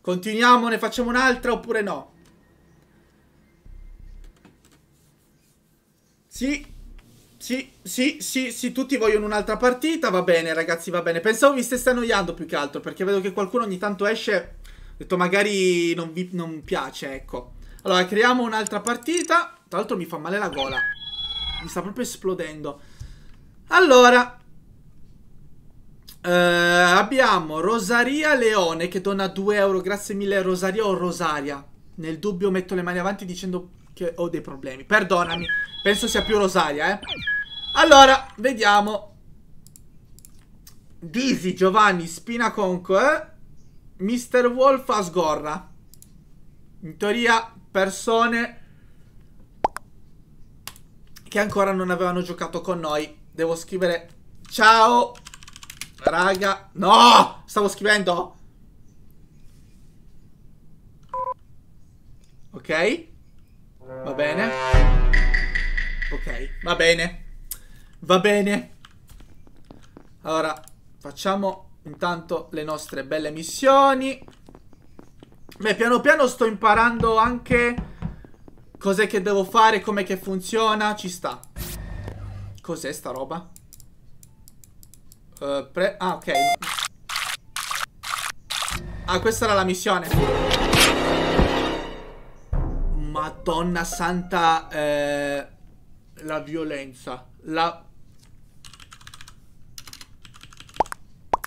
Continuiamo, ne facciamo un'altra oppure no? Sì, sì, sì, sì, sì, tutti vogliono un'altra partita, va bene ragazzi, va bene. Pensavo vi stesse annoiando più che altro, perché vedo che qualcuno ogni tanto esce, ho detto magari non vi non piace, ecco. Allora, creiamo un'altra partita. Tra l'altro mi fa male la gola. Mi sta proprio esplodendo. Allora. Eh, abbiamo Rosaria Leone che dona 2 euro. Grazie mille Rosaria o Rosaria. Nel dubbio metto le mani avanti dicendo che ho dei problemi. Perdonami. Penso sia più Rosaria, eh. Allora, vediamo. Dizzy, Giovanni, Spinaconco, eh? Mr. Wolf a sgorra. In teoria, persone che ancora non avevano giocato con noi. Devo scrivere ciao, raga. No, stavo scrivendo. Ok. Va bene. Ok, va bene. Va bene. Allora, facciamo intanto le nostre belle missioni. Beh, piano piano sto imparando anche Cos'è che devo fare? Com'è che funziona? Ci sta. Cos'è sta roba? Uh, ah, ok. Ah, questa era la missione. Madonna santa. Eh, la violenza. La...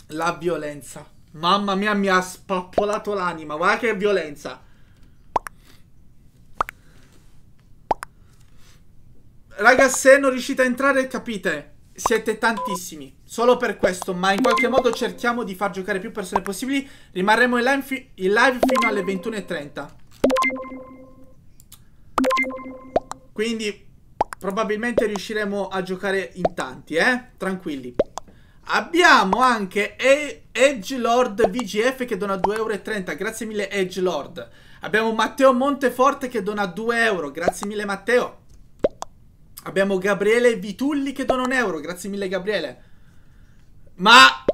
La violenza. Mamma mia, mi ha spappolato l'anima. Guarda che violenza. Raga, se non riuscite a entrare, capite. Siete tantissimi. Solo per questo, ma in qualche modo cerchiamo di far giocare più persone possibili. Rimarremo in live, in live fino alle 21.30. Quindi, probabilmente riusciremo a giocare in tanti, eh? Tranquilli. Abbiamo anche Edge Lord VGF che dona 2,30 euro. Grazie mille Edge Lord. Abbiamo Matteo Monteforte che dona 2 euro. Grazie mille Matteo. Abbiamo Gabriele Vitulli che dona un euro. Grazie mille, Gabriele. Ma...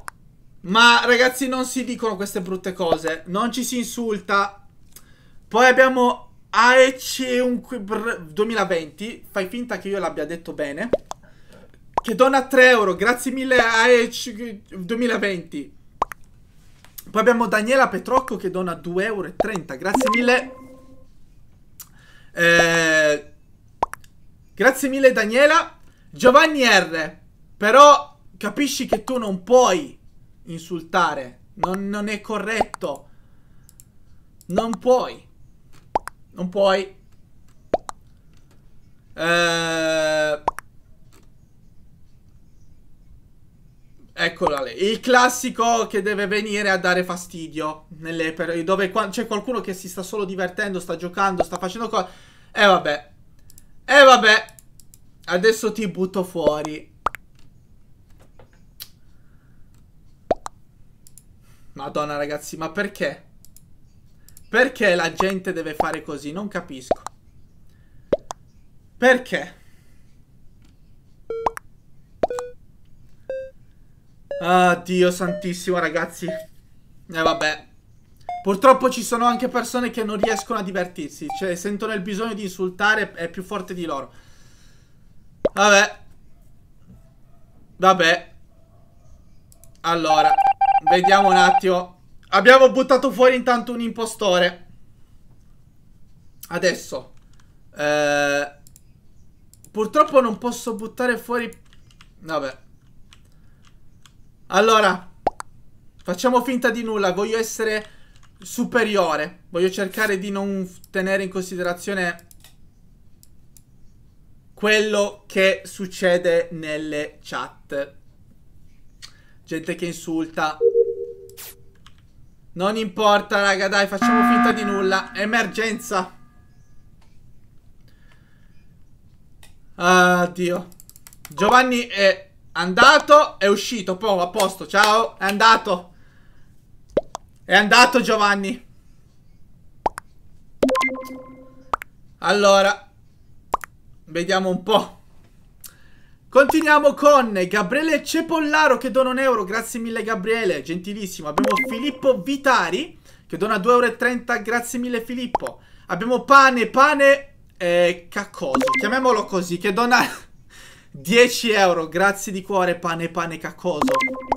Ma, ragazzi, non si dicono queste brutte cose. Non ci si insulta. Poi abbiamo AEC 2020. Fai finta che io l'abbia detto bene. Che dona 3 euro. Grazie mille AEC 2020. Poi abbiamo Daniela Petrocco che dona 2,30 euro. Grazie mille. Eh... Grazie mille Daniela. Giovanni R. Però capisci che tu non puoi insultare. Non, non è corretto. Non puoi. Non puoi. Eh... Eccola lì. Il classico che deve venire a dare fastidio. Nelle, per, dove c'è qualcuno che si sta solo divertendo, sta giocando, sta facendo cose. E eh, vabbè. E eh, vabbè. Adesso ti butto fuori. Madonna ragazzi, ma perché? Perché la gente deve fare così? Non capisco. Perché? Ah, Dio santissimo, ragazzi. E eh, vabbè. Purtroppo ci sono anche persone che non riescono a divertirsi. Cioè, sentono il bisogno di insultare, è più forte di loro. Vabbè. Vabbè. Allora, vediamo un attimo. Abbiamo buttato fuori intanto un impostore. Adesso. Eh, purtroppo non posso buttare fuori... Vabbè. Allora, facciamo finta di nulla. Voglio essere superiore. Voglio cercare di non tenere in considerazione quello che succede nelle chat. Gente che insulta. Non importa, raga, dai, facciamo finta di nulla. Emergenza. Addio. Giovanni è Andato, è uscito, poi a posto, ciao, è andato. È andato Giovanni. Allora, vediamo un po'. Continuiamo con Gabriele Cepollaro che dona un euro, grazie mille Gabriele, gentilissimo. Abbiamo Filippo Vitari che dona 2,30 euro, grazie mille Filippo. Abbiamo Pane, Pane eh, Caccoso, chiamiamolo così, che dona... <laughs> 10 euro, grazie di cuore, pane, pane caccoso.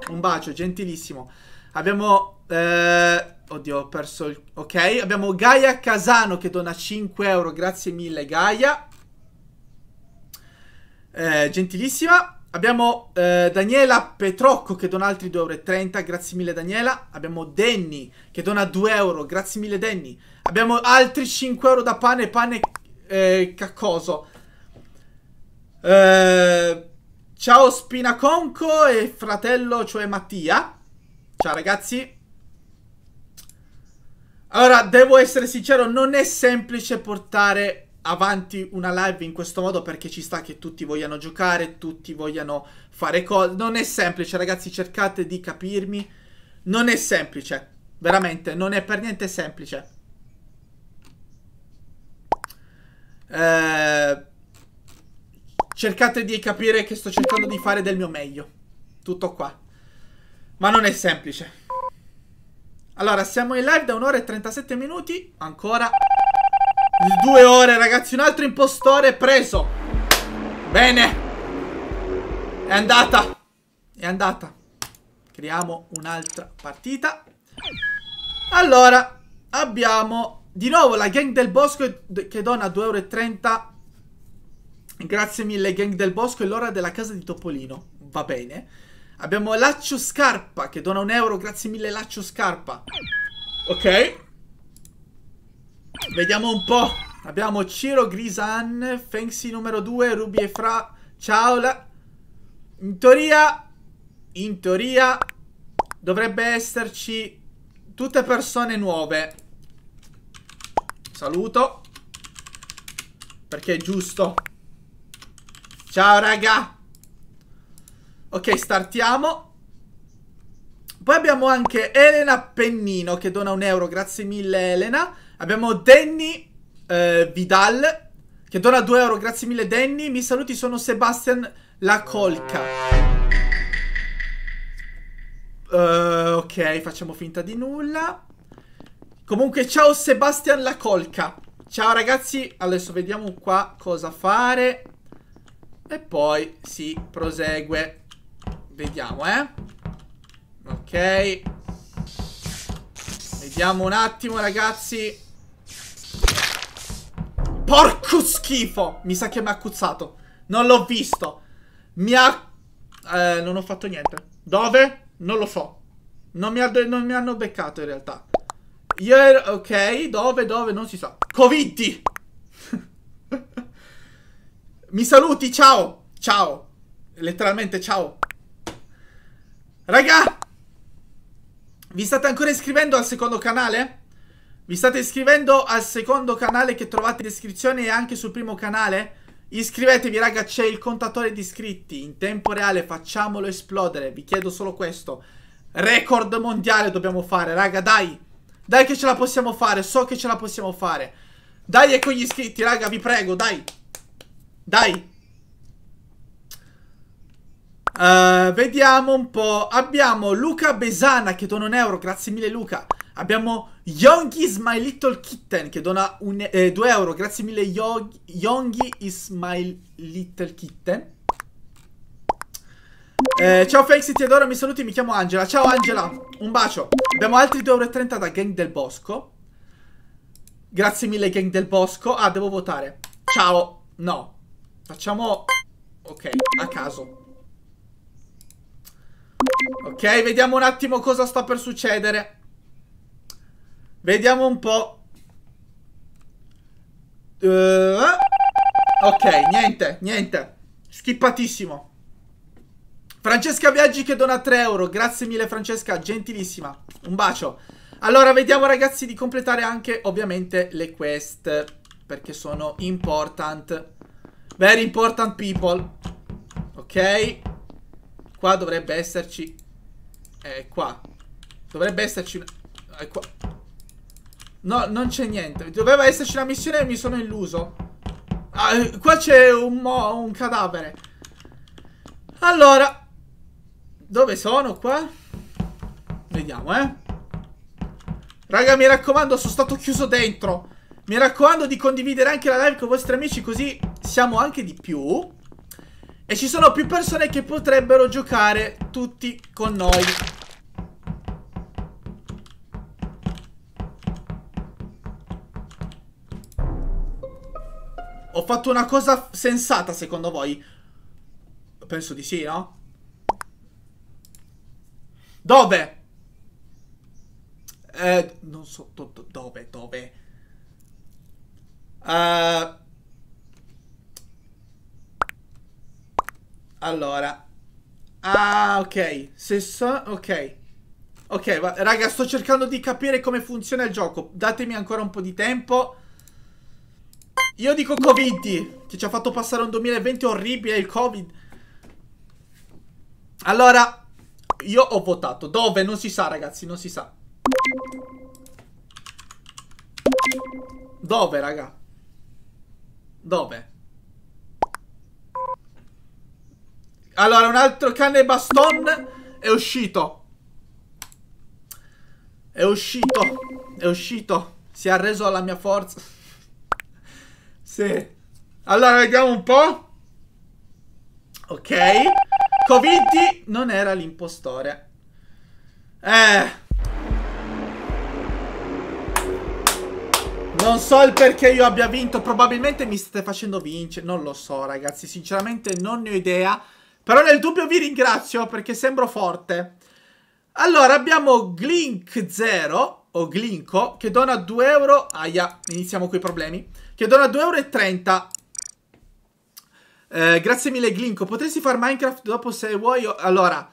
Un bacio, gentilissimo. Abbiamo... Eh, oddio, ho perso il... Ok, abbiamo Gaia Casano che dona 5 euro, grazie mille Gaia. Eh, gentilissima. Abbiamo eh, Daniela Petrocco che dona altri 2,30 euro, grazie mille Daniela. Abbiamo Denny che dona 2 euro, grazie mille Denny. Abbiamo altri 5 euro da pane, pane eh, caccoso. Eh, ciao Spinaconco e fratello, cioè Mattia. Ciao ragazzi. Allora, devo essere sincero, non è semplice portare avanti una live in questo modo perché ci sta che tutti vogliano giocare, tutti vogliano fare cose. Non è semplice, ragazzi, cercate di capirmi. Non è semplice, veramente, non è per niente semplice. Eh Cercate di capire che sto cercando di fare del mio meglio. Tutto qua. Ma non è semplice. Allora, siamo in live da un'ora e 37 minuti. Ancora. Due ore, ragazzi. Un altro impostore preso. Bene. È andata. È andata. Creiamo un'altra partita. Allora, abbiamo di nuovo la gang del bosco che dona 2,30 euro Grazie mille gang del bosco e l'ora della casa di Topolino. Va bene. Abbiamo Laccio Scarpa che dona un euro. Grazie mille Laccio Scarpa. Ok. Vediamo un po'. Abbiamo Ciro Grisan, Fengsi numero 2, Ruby e Fra. Ciao. La... In teoria, in teoria, dovrebbe esserci tutte persone nuove. Saluto. Perché è giusto. Ciao raga Ok startiamo. Poi abbiamo anche Elena Pennino Che dona un euro. Grazie mille Elena. Abbiamo Danny eh, Vidal Che dona 2 euro. Grazie mille Danny. Mi saluti sono Sebastian La Colca uh, Ok facciamo finta di nulla. Comunque ciao Sebastian La Colca Ciao ragazzi. Adesso vediamo qua cosa fare. E poi si prosegue. Vediamo, eh. Ok. Vediamo un attimo, ragazzi. Porco schifo! Mi sa che mi ha accuzzato. Non l'ho visto. Mi ha... Eh, non ho fatto niente. Dove? Non lo so. Non mi, ha... non mi hanno beccato in realtà. Io ero... Ok, dove? Dove? Non si sa. Covid! <laughs> Mi saluti, ciao! Ciao! Letteralmente ciao! Raga! Vi state ancora iscrivendo al secondo canale? Vi state iscrivendo al secondo canale che trovate in descrizione e anche sul primo canale? Iscrivetevi raga, c'è il contatore di iscritti in tempo reale, facciamolo esplodere, vi chiedo solo questo. Record mondiale dobbiamo fare, raga, dai! Dai che ce la possiamo fare, so che ce la possiamo fare. Dai e con gli iscritti, raga, vi prego, dai! Dai! Uh, vediamo un po'. Abbiamo Luca Besana che dona un euro. Grazie mille, Luca. Abbiamo Yongi is my little kitten che dona 2 eh, euro. Grazie mille, Yongi is my little kitten. Eh, ciao Felix, ti adoro, mi saluti, mi chiamo Angela. Ciao Angela, un bacio. Abbiamo altri 2,30 euro da Gang del Bosco. Grazie mille, Gang del Bosco. Ah, devo votare. Ciao. No. Facciamo... Ok, a caso. Ok, vediamo un attimo cosa sta per succedere. Vediamo un po'. Uh, ok, niente, niente. Skippatissimo. Francesca Viaggi che dona 3 euro. Grazie mille Francesca, gentilissima. Un bacio. Allora, vediamo ragazzi di completare anche ovviamente le quest. Perché sono important. Very important people. Ok. Qua dovrebbe esserci... Eh, qua. Dovrebbe esserci... Eh, qua. No, non c'è niente. Doveva esserci una missione e mi sono illuso. Ah, eh, qua c'è un, un cadavere. Allora. Dove sono qua? Vediamo, eh. Raga, mi raccomando, sono stato chiuso dentro. Mi raccomando di condividere anche la live con i vostri amici così siamo anche di più. E ci sono più persone che potrebbero giocare tutti con noi. Ho fatto una cosa sensata secondo voi? Penso di sì, no? Dove? Eh, non so, do, do, dove, dove? Uh, Allora. Ah, ok. Se so... Ok. Ok, va... raga, sto cercando di capire come funziona il gioco. Datemi ancora un po' di tempo. Io dico Covid, che ci ha fatto passare un 2020 orribile, il Covid. Allora, io ho votato. Dove? Non si sa, ragazzi, non si sa. Dove, raga? Dove? Allora, un altro cane baston è uscito. È uscito. È uscito. Si è arreso alla mia forza. <laughs> sì. Allora, vediamo un po'. Ok. Covid non era l'impostore. Eh. Non so il perché io abbia vinto. Probabilmente mi state facendo vincere. Non lo so, ragazzi. Sinceramente non ne ho idea. Però nel dubbio vi ringrazio perché sembro forte. Allora abbiamo Glink0 o Glinko che dona 2 euro. Aia, iniziamo con i problemi. Che dona 2,30 euro. Eh, grazie mille Glinko. Potresti fare Minecraft dopo se vuoi. Allora,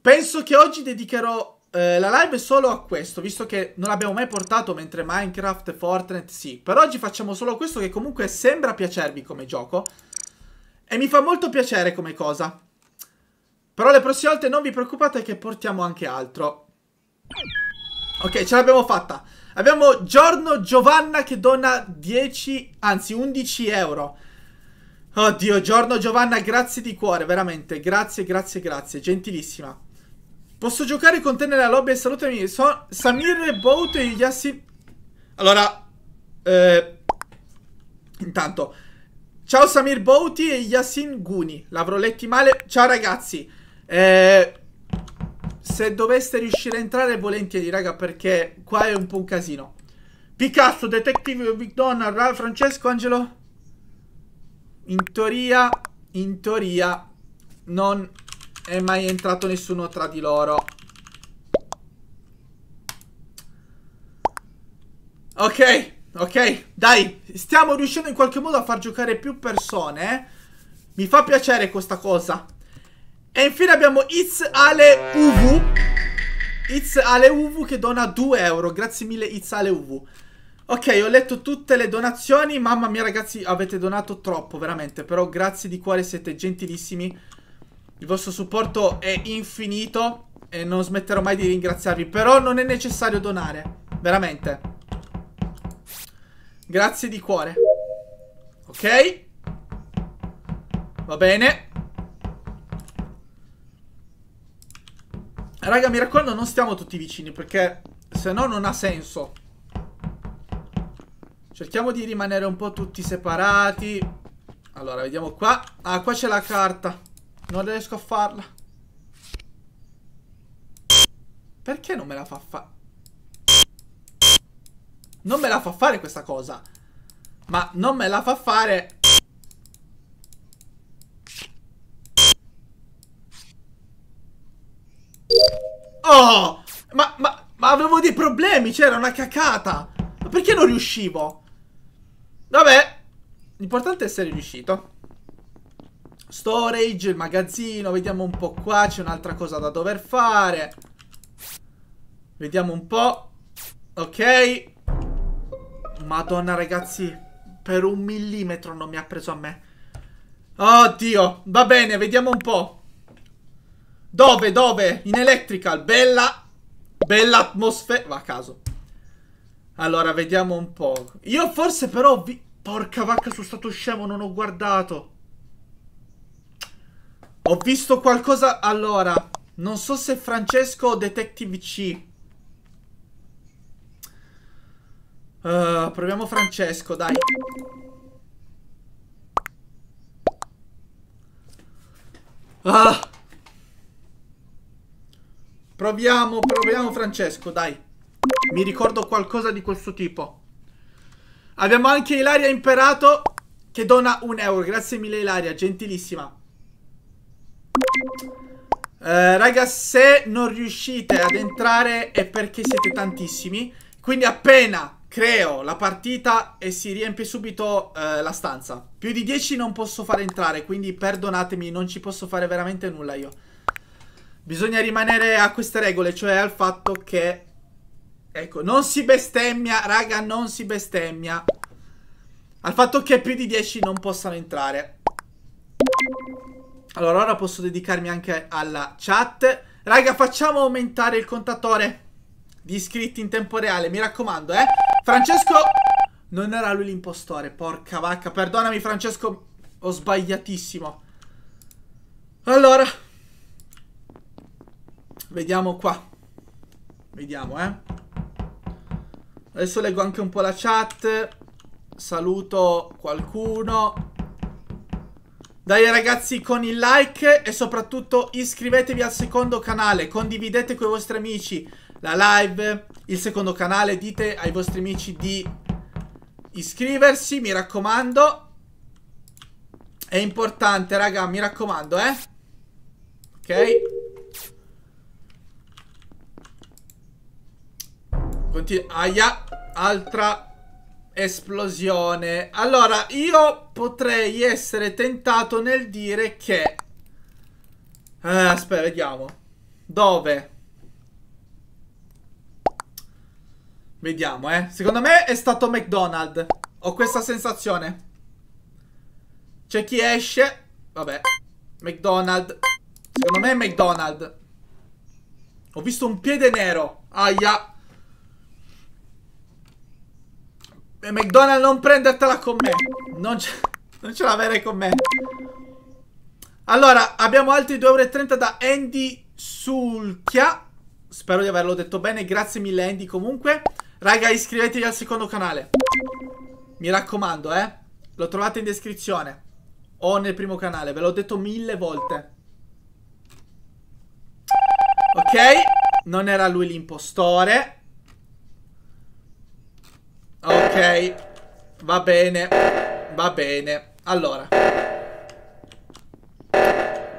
penso che oggi dedicherò eh, la live solo a questo, visto che non l'abbiamo mai portato mentre Minecraft Fortnite sì. Per oggi facciamo solo questo che comunque sembra piacervi come gioco. E mi fa molto piacere come cosa. Però le prossime volte non vi preoccupate che portiamo anche altro. Ok, ce l'abbiamo fatta. Abbiamo Giorno Giovanna che dona 10, anzi 11 euro. Oddio, Giorno Giovanna, grazie di cuore, veramente. Grazie, grazie, grazie. Gentilissima. Posso giocare con te nella lobby e salutami. Sono Samir Bout e Yassin... Allora, eh, intanto, ciao Samir Bouti e Yassin Guni. L'avrò letti male. Ciao ragazzi. Eh, se doveste riuscire a entrare volentieri, raga, perché qua è un po' un casino. Picasso, Detective McDonald, Francesco, Angelo. In teoria, in teoria, non è mai entrato nessuno tra di loro. Ok, ok, dai, stiamo riuscendo in qualche modo a far giocare più persone. Eh? Mi fa piacere questa cosa. E infine abbiamo It's Ale UV. It's Ale UV che dona 2 euro. Grazie mille It's Ale UV. Ok, ho letto tutte le donazioni. Mamma mia ragazzi, avete donato troppo, veramente. Però grazie di cuore, siete gentilissimi. Il vostro supporto è infinito e non smetterò mai di ringraziarvi. Però non è necessario donare, veramente. Grazie di cuore. Ok? Va bene. Raga, mi raccomando, non stiamo tutti vicini perché se no non ha senso. Cerchiamo di rimanere un po' tutti separati. Allora, vediamo qua. Ah, qua c'è la carta. Non riesco a farla. Perché non me la fa fare? Non me la fa fare questa cosa. Ma non me la fa fare... Oh! Ma, ma, ma avevo dei problemi, c'era una cacata. Ma perché non riuscivo? Vabbè, l'importante è essere riuscito. Storage, il magazzino, vediamo un po' qua, c'è un'altra cosa da dover fare. Vediamo un po'. Ok. Madonna ragazzi, per un millimetro non mi ha preso a me. Oddio, va bene, vediamo un po'. Dove, dove? In electrical, bella, bella atmosfera. Va a caso. Allora, vediamo un po'. Io forse però... Vi... Porca vacca, sono stato scemo, non ho guardato. Ho visto qualcosa... Allora, non so se Francesco o Detective C. Uh, proviamo Francesco, dai. Ah. Proviamo, proviamo Francesco, dai. Mi ricordo qualcosa di questo tipo. Abbiamo anche Ilaria Imperato che dona un euro. Grazie mille Ilaria, gentilissima. Eh, raga, se non riuscite ad entrare è perché siete tantissimi. Quindi appena creo la partita e si riempie subito eh, la stanza. Più di 10 non posso fare entrare, quindi perdonatemi, non ci posso fare veramente nulla io. Bisogna rimanere a queste regole, cioè al fatto che Ecco, non si bestemmia, raga, non si bestemmia. Al fatto che più di 10 non possano entrare. Allora, ora posso dedicarmi anche alla chat. Raga, facciamo aumentare il contatore di iscritti in tempo reale, mi raccomando, eh. Francesco, non era lui l'impostore, porca vacca. Perdonami, Francesco, ho sbagliatissimo. Allora. Vediamo qua. Vediamo, eh. Adesso leggo anche un po' la chat. Saluto qualcuno. Dai ragazzi con il like e soprattutto iscrivetevi al secondo canale. Condividete con i vostri amici la live, il secondo canale. Dite ai vostri amici di iscriversi, mi raccomando. È importante, raga, mi raccomando, eh. Ok. Continua. Aia. Altra esplosione. Allora, io potrei essere tentato nel dire che... Eh, aspetta, vediamo. Dove? Vediamo, eh. Secondo me è stato McDonald's. Ho questa sensazione. C'è chi esce. Vabbè. McDonald's. Secondo me è McDonald's. Ho visto un piede nero. Aia. McDonald's non prendertela con me. Non ce, non ce l'avere con me. Allora, abbiamo altri 2,30 euro da Andy Sulchia. Spero di averlo detto bene. Grazie mille Andy comunque. Raga, iscrivetevi al secondo canale. Mi raccomando, eh. Lo trovate in descrizione. O nel primo canale. Ve l'ho detto mille volte. Ok. Non era lui l'impostore. Ok. Va bene. Va bene. Allora.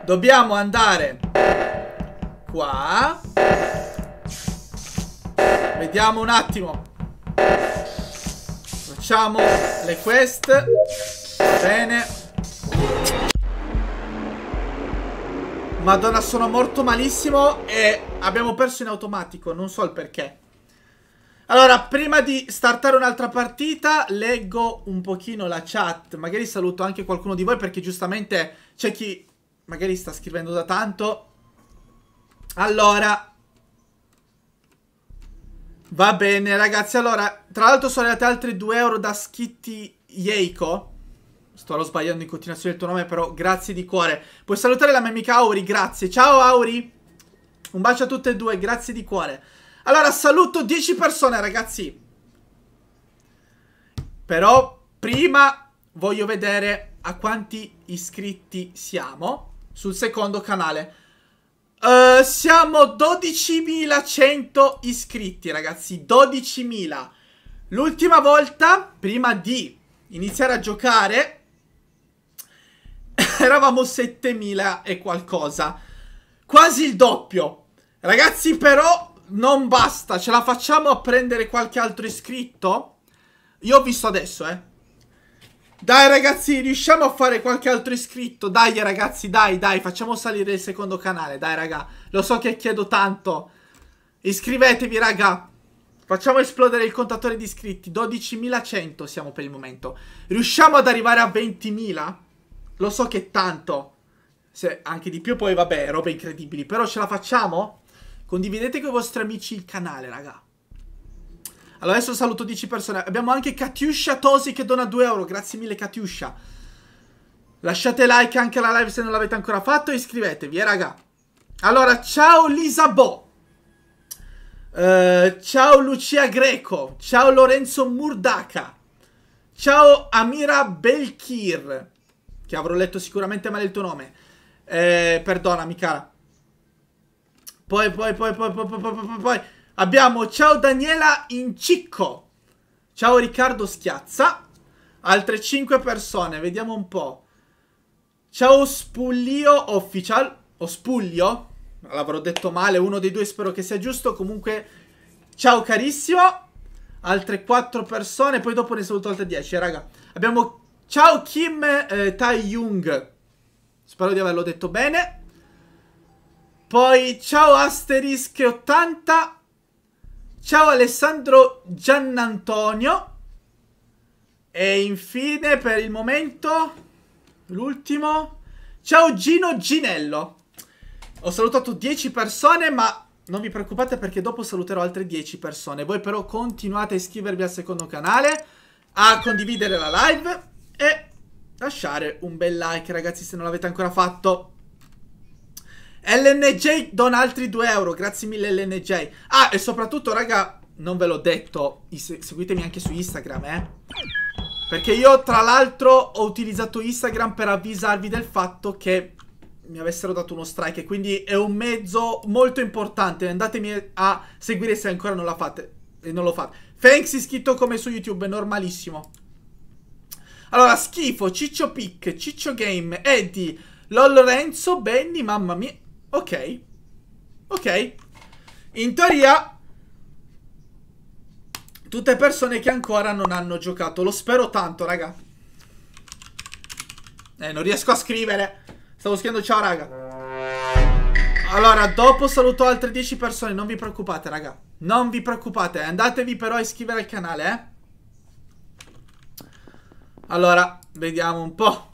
Dobbiamo andare qua. Vediamo un attimo. Facciamo le quest. Bene. Madonna, sono morto malissimo e abbiamo perso in automatico, non so il perché. Allora, prima di startare un'altra partita, leggo un pochino la chat. Magari saluto anche qualcuno di voi perché giustamente c'è chi magari sta scrivendo da tanto. Allora... Va bene, ragazzi. Allora, tra l'altro sono arrivati altri 2 euro da Skitty Yeiko. Sto sbagliando in continuazione il tuo nome, però grazie di cuore. Puoi salutare la mia amica Auri, grazie. Ciao Auri. Un bacio a tutte e due, grazie di cuore. Allora, saluto 10 persone, ragazzi. Però, prima voglio vedere a quanti iscritti siamo sul secondo canale. Uh, siamo 12.100 iscritti, ragazzi. 12.000. L'ultima volta, prima di iniziare a giocare, <laughs> eravamo 7.000 e qualcosa. Quasi il doppio. Ragazzi, però, non basta. Ce la facciamo a prendere qualche altro iscritto? Io ho visto adesso, eh. Dai ragazzi, riusciamo a fare qualche altro iscritto? Dai ragazzi, dai, dai, facciamo salire il secondo canale, dai raga. Lo so che chiedo tanto. Iscrivetevi raga. Facciamo esplodere il contatore di iscritti. 12.100 siamo per il momento. Riusciamo ad arrivare a 20.000? Lo so che è tanto. Se anche di più poi vabbè, robe incredibili. Però ce la facciamo? Condividete con i vostri amici il canale, raga. Allora, adesso saluto 10 persone. Abbiamo anche Katiuscia Tosi che dona 2 euro. Grazie mille, Katiuscia. Lasciate like anche alla live se non l'avete ancora fatto e iscrivetevi, eh, raga. Allora, ciao Lisa Bo. Uh, ciao Lucia Greco. Ciao Lorenzo Murdaka. Ciao Amira Belkir. Che avrò letto sicuramente male il tuo nome. Eh, perdonami, cara. Poi, poi, poi, poi, poi, poi, poi, poi, poi. Abbiamo ciao Daniela Incicco. Ciao Riccardo Schiazza. Altre 5 persone, vediamo un po'. Ciao Spuglio Official. O Spuglio. L'avrò detto male, uno dei due spero che sia giusto. Comunque, ciao carissimo. Altre 4 persone, poi dopo ne saluto altre 10, raga. Abbiamo ciao Kim eh, Tai Jung. Spero di averlo detto bene. Poi ciao Asterisk80. Ciao Alessandro Giannantonio. E infine per il momento l'ultimo. Ciao Gino Ginello. Ho salutato 10 persone ma non vi preoccupate perché dopo saluterò altre 10 persone. Voi però continuate a iscrivervi al secondo canale, a condividere la live e lasciare un bel like ragazzi se non l'avete ancora fatto. LNJ dona altri 2 euro, grazie mille LNJ. Ah, e soprattutto, raga, non ve l'ho detto, seguitemi anche su Instagram, eh. Perché io, tra l'altro, ho utilizzato Instagram per avvisarvi del fatto che mi avessero dato uno strike. Quindi è un mezzo molto importante. Andatemi a seguire se ancora non la fate. E non lo fate. Thanks iscritto come su YouTube, normalissimo. Allora, schifo, Ciccio Pic, Ciccio Game, Eddie, LOL Renzo, Benny, mamma mia. Ok. Ok. In teoria... Tutte persone che ancora non hanno giocato. Lo spero tanto, raga. Eh, non riesco a scrivere. Stavo scrivendo ciao, raga. Allora, dopo saluto altre 10 persone. Non vi preoccupate, raga. Non vi preoccupate. Andatevi però a iscrivere al canale, eh. Allora, vediamo un po'.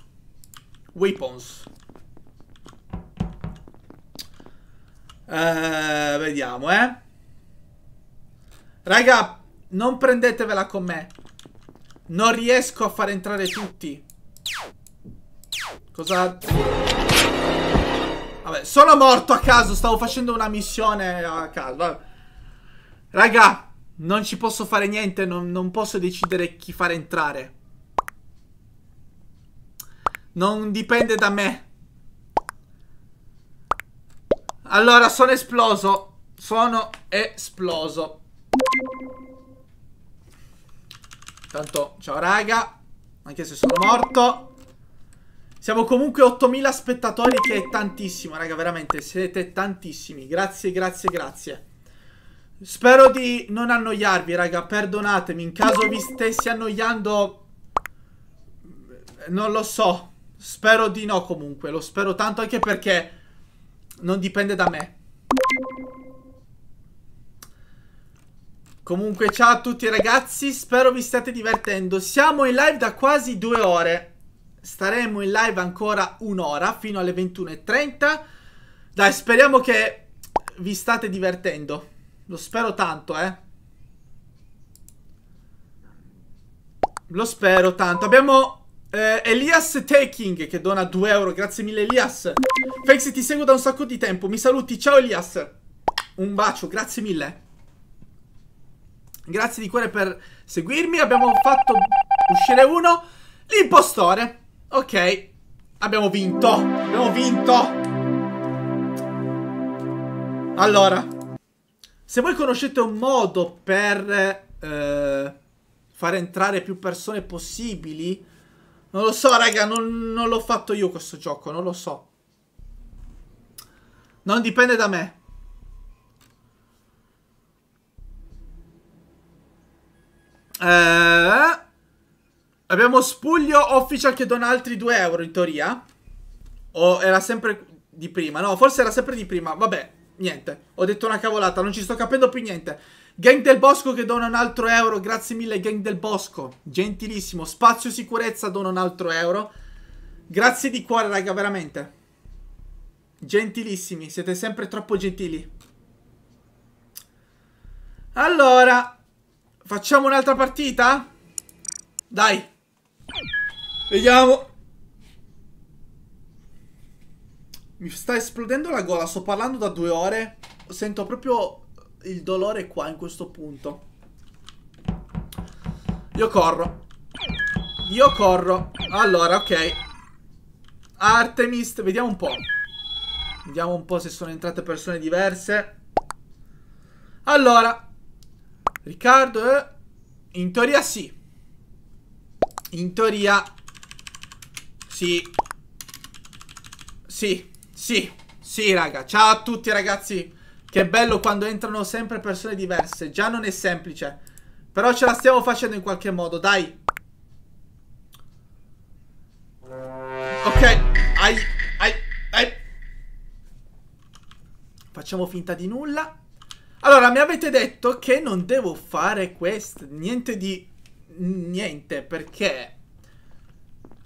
Weapons. Eh, vediamo, eh. Raga, non prendetevela con me. Non riesco a far entrare tutti. Cosa... Vabbè, sono morto a caso. Stavo facendo una missione a caso. Raga, non ci posso fare niente. Non, non posso decidere chi fare entrare. Non dipende da me. Allora, sono esploso. Sono esploso. Tanto, ciao raga. Anche se sono morto. Siamo comunque 8000 spettatori che è tantissimo, raga, veramente. Siete tantissimi. Grazie, grazie, grazie. Spero di non annoiarvi, raga. Perdonatemi. In caso vi stessi annoiando... Non lo so. Spero di no comunque. Lo spero tanto anche perché... Non dipende da me. Comunque ciao a tutti ragazzi, spero vi stiate divertendo. Siamo in live da quasi due ore. Staremo in live ancora un'ora, fino alle 21.30. Dai, speriamo che vi state divertendo. Lo spero tanto, eh. Lo spero tanto. Abbiamo eh, Elias Taking che dona 2 euro. Grazie mille Elias. Fexi ti seguo da un sacco di tempo. Mi saluti. Ciao Elias. Un bacio. Grazie mille. Grazie di cuore per seguirmi. Abbiamo fatto uscire uno. L'impostore. Ok. Abbiamo vinto. Abbiamo vinto. Allora. Se voi conoscete un modo per... Eh, fare entrare più persone possibili. Non lo so, raga, non, non l'ho fatto io questo gioco, non lo so. Non dipende da me. Eh, abbiamo Spuglio Official che dona altri 2 euro in teoria. O era sempre di prima? No, forse era sempre di prima. Vabbè, niente. Ho detto una cavolata, non ci sto capendo più niente. Gang del Bosco che dona un altro euro. Grazie mille, Gang del Bosco. Gentilissimo. Spazio Sicurezza dona un altro euro. Grazie di cuore, raga, veramente. Gentilissimi. Siete sempre troppo gentili. Allora. Facciamo un'altra partita? Dai. Vediamo. Mi sta esplodendo la gola. Sto parlando da due ore. Sento proprio il dolore qua in questo punto. Io corro. Io corro. Allora, ok. Artemis, vediamo un po'. Vediamo un po' se sono entrate persone diverse. Allora. Riccardo, eh? In teoria sì. In teoria sì. Sì, sì, sì, raga. Ciao a tutti, ragazzi. Che bello quando entrano sempre persone diverse. Già non è semplice. Però ce la stiamo facendo in qualche modo, dai. Ok. Ai, ai, ai. Facciamo finta di nulla. Allora, mi avete detto che non devo fare questo. Niente di... Niente, perché...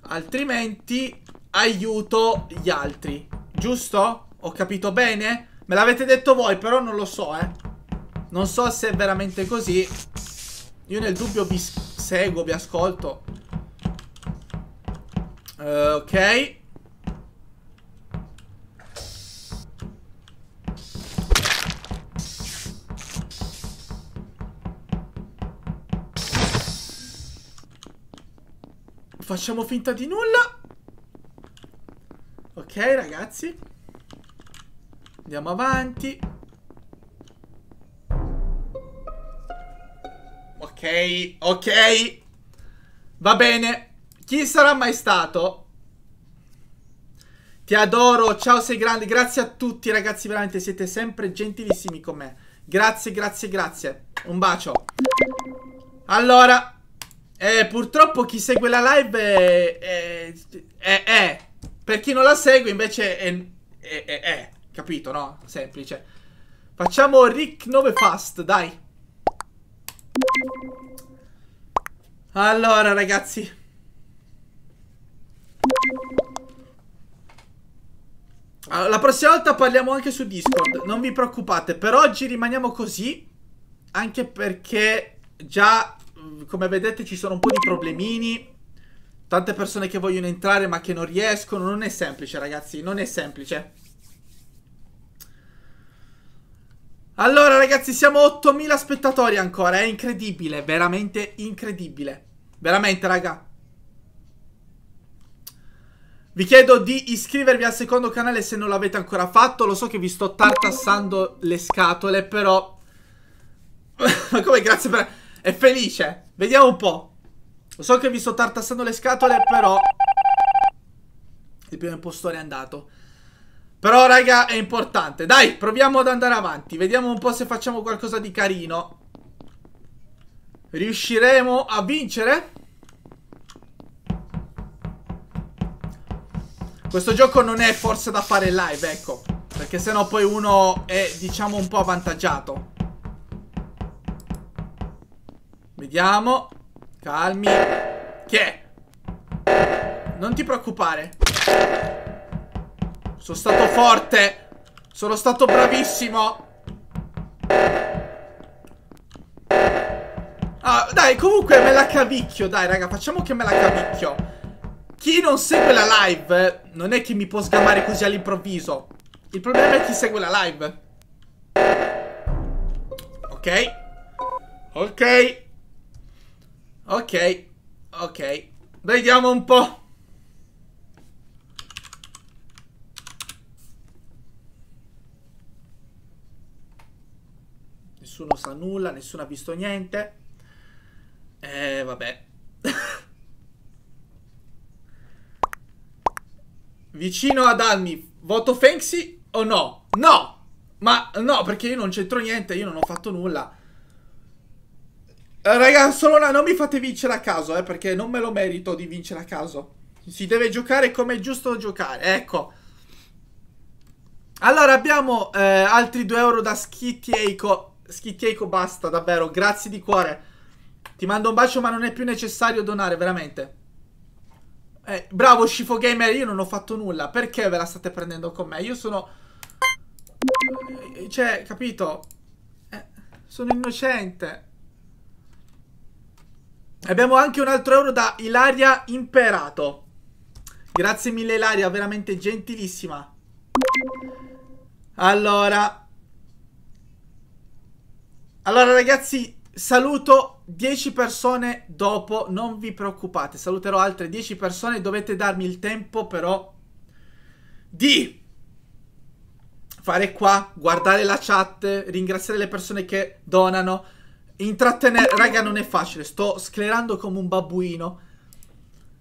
Altrimenti aiuto gli altri. Giusto? Ho capito bene? Me l'avete detto voi, però non lo so, eh. Non so se è veramente così. Io nel dubbio vi seguo, vi ascolto. Uh, ok. Facciamo finta di nulla. Ok, ragazzi. Andiamo avanti. Ok, ok. Va bene. Chi sarà mai stato? Ti adoro, ciao sei grande, grazie a tutti ragazzi, veramente siete sempre gentilissimi con me. Grazie, grazie, grazie. Un bacio. Allora, eh, purtroppo chi segue la live è, è, è, è. Per chi non la segue invece è, è, è. Capito, no? Semplice. Facciamo Rick 9 Fast, dai. Allora, ragazzi. La prossima volta parliamo anche su Discord. Non vi preoccupate. Per oggi rimaniamo così. Anche perché già, come vedete, ci sono un po' di problemini. Tante persone che vogliono entrare ma che non riescono. Non è semplice, ragazzi. Non è semplice. Allora ragazzi siamo 8000 spettatori ancora È incredibile, veramente incredibile. Veramente raga. Vi chiedo di iscrivervi al secondo canale se non l'avete ancora fatto. Lo so che vi sto tartassando le scatole Però <laughs> Ma come grazie per... È felice. Vediamo un po' Lo so che vi sto tartassando le scatole però Il primo impostore è andato però raga è importante Dai proviamo ad andare avanti Vediamo un po' se facciamo qualcosa di carino Riusciremo a vincere? Questo gioco non è forse da fare live Ecco Perché sennò poi uno è, diciamo, un po' avvantaggiato. Vediamo. Calmi. Che? Non ti preoccupare. Sono stato forte. Sono stato bravissimo. Ah, dai, comunque me la cavicchio. Dai, raga, facciamo che me la cavicchio. Chi non segue la live non è che mi può sgamare così all'improvviso. Il problema è chi segue la live. Ok. Ok. Ok. Ok. Vediamo un po'. Nessuno sa nulla, nessuno ha visto niente. Eh, vabbè. <laughs> Vicino ad Almi, voto Fenxi o no? No! Ma no, perché io non c'entro niente, io non ho fatto nulla. Eh, raga, solo una, non mi fate vincere a caso, eh, perché non me lo merito di vincere a caso. Si deve giocare come è giusto giocare, ecco. Allora, abbiamo eh, altri 2 euro da Skittieico. Skittieico, basta, davvero, grazie di cuore. Ti mando un bacio, ma non è più necessario donare, veramente. Eh, bravo Scifo Gamer, io non ho fatto nulla. Perché ve la state prendendo con me? Io sono... Cioè, capito? Eh, sono innocente. Abbiamo anche un altro euro da Ilaria Imperato. Grazie mille Ilaria, veramente gentilissima. Allora... Allora ragazzi, saluto 10 persone dopo, non vi preoccupate, saluterò altre 10 persone, dovete darmi il tempo però di fare qua, guardare la chat, ringraziare le persone che donano, intrattenere, raga non è facile, sto sclerando come un babbuino.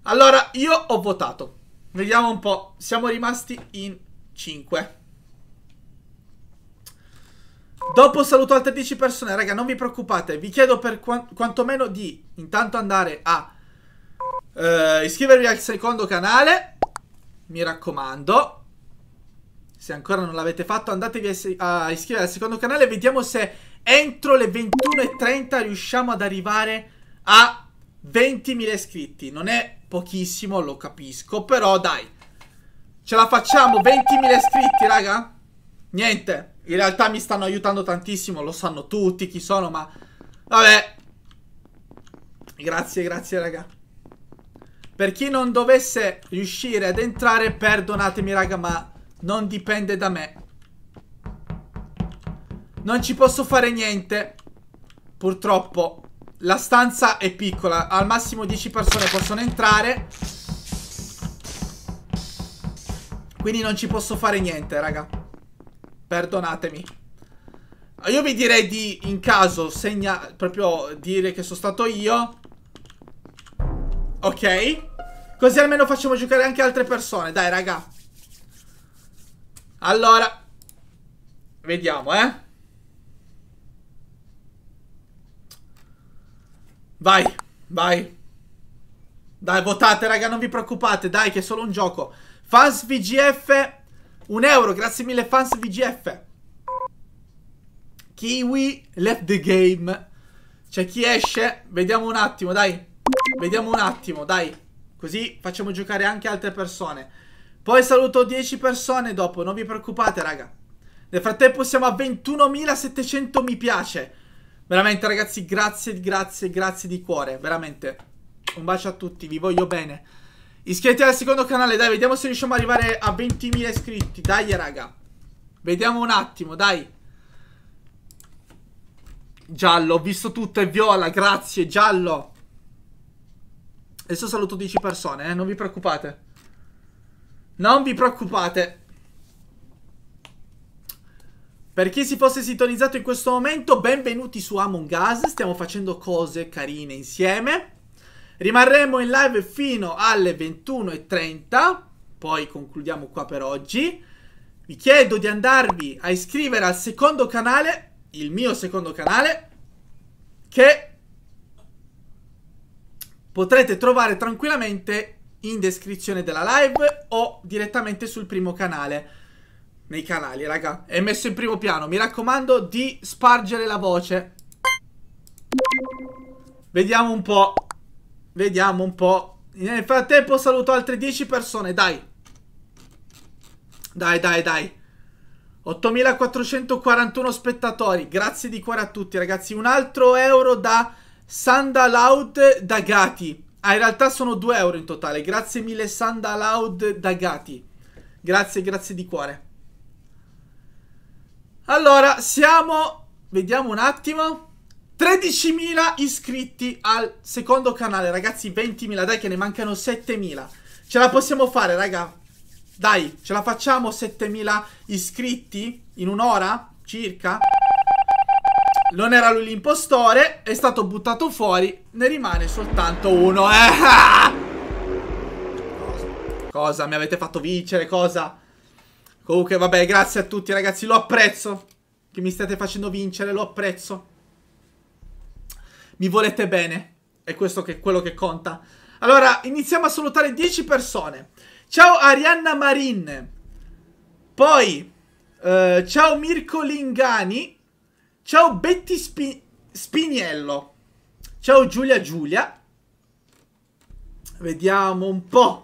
Allora, io ho votato, vediamo un po', siamo rimasti in 5. Dopo saluto altre 10 persone, raga, non vi preoccupate. Vi chiedo per qu quantomeno di intanto andare a uh, iscrivervi al secondo canale. Mi raccomando. Se ancora non l'avete fatto, andatevi a, a iscrivere al secondo canale. Vediamo se entro le 21.30 riusciamo ad arrivare a 20.000 iscritti. Non è pochissimo, lo capisco, però dai. Ce la facciamo, 20.000 iscritti, raga. Niente. In realtà mi stanno aiutando tantissimo, lo sanno tutti chi sono, ma... Vabbè. Grazie, grazie raga. Per chi non dovesse riuscire ad entrare, perdonatemi raga, ma non dipende da me. Non ci posso fare niente. Purtroppo. La stanza è piccola, al massimo 10 persone possono entrare. Quindi non ci posso fare niente, raga. Perdonatemi. Io vi direi di, in caso, segna, proprio dire che sono stato io. Ok. Così almeno facciamo giocare anche altre persone. Dai, raga. Allora. Vediamo, eh. Vai, vai. Dai, votate, raga, non vi preoccupate. Dai, che è solo un gioco. Fans VGF un euro, grazie mille fans VGF. Kiwi left the game. C'è chi esce. Vediamo un attimo, dai. Vediamo un attimo, dai. Così facciamo giocare anche altre persone. Poi saluto 10 persone dopo, non vi preoccupate, raga. Nel frattempo siamo a 21.700 mi piace. Veramente, ragazzi, grazie, grazie, grazie di cuore. Veramente. Un bacio a tutti, vi voglio bene. Iscrivetevi al secondo canale, dai, vediamo se riusciamo ad arrivare a 20.000 iscritti. Dai, raga. Vediamo un attimo, dai. Giallo, ho visto tutto, è viola, grazie, giallo. Adesso saluto 10 persone, eh, non vi preoccupate. Non vi preoccupate. Per chi si fosse sintonizzato in questo momento, benvenuti su Among Us. Stiamo facendo cose carine insieme. Rimarremo in live fino alle 21.30. Poi concludiamo qua per oggi. Vi chiedo di andarvi a iscrivere al secondo canale, il mio secondo canale, che potrete trovare tranquillamente in descrizione della live o direttamente sul primo canale. nei canali, raga. È messo in primo piano. Mi raccomando di spargere la voce. Vediamo un po'. Vediamo un po'. Nel frattempo saluto altre 10 persone, dai. Dai, dai, dai. 8441 spettatori. Grazie di cuore a tutti, ragazzi. Un altro euro da Sandaloud da Gati. Ah, in realtà sono 2 euro in totale. Grazie mille Sandaloud da Gati. Grazie, grazie di cuore. Allora, siamo... Vediamo un attimo. 13.000 iscritti al secondo canale, ragazzi. 20.000, dai che ne mancano 7.000. Ce la possiamo fare, raga. Dai, ce la facciamo 7.000 iscritti in un'ora circa? Non era lui l'impostore, è stato buttato fuori, ne rimane soltanto uno. Eh? Cosa? <laughs> Cosa? Mi avete fatto vincere? Cosa? Comunque, vabbè, grazie a tutti ragazzi, lo apprezzo. Che mi state facendo vincere, lo apprezzo. Mi volete bene. È questo che, quello che conta. Allora, iniziamo a salutare 10 persone. Ciao Arianna Marin. Poi, uh, ciao Mirko Lingani. Ciao Betty Spi Spiniello. Ciao Giulia Giulia. Vediamo un po'.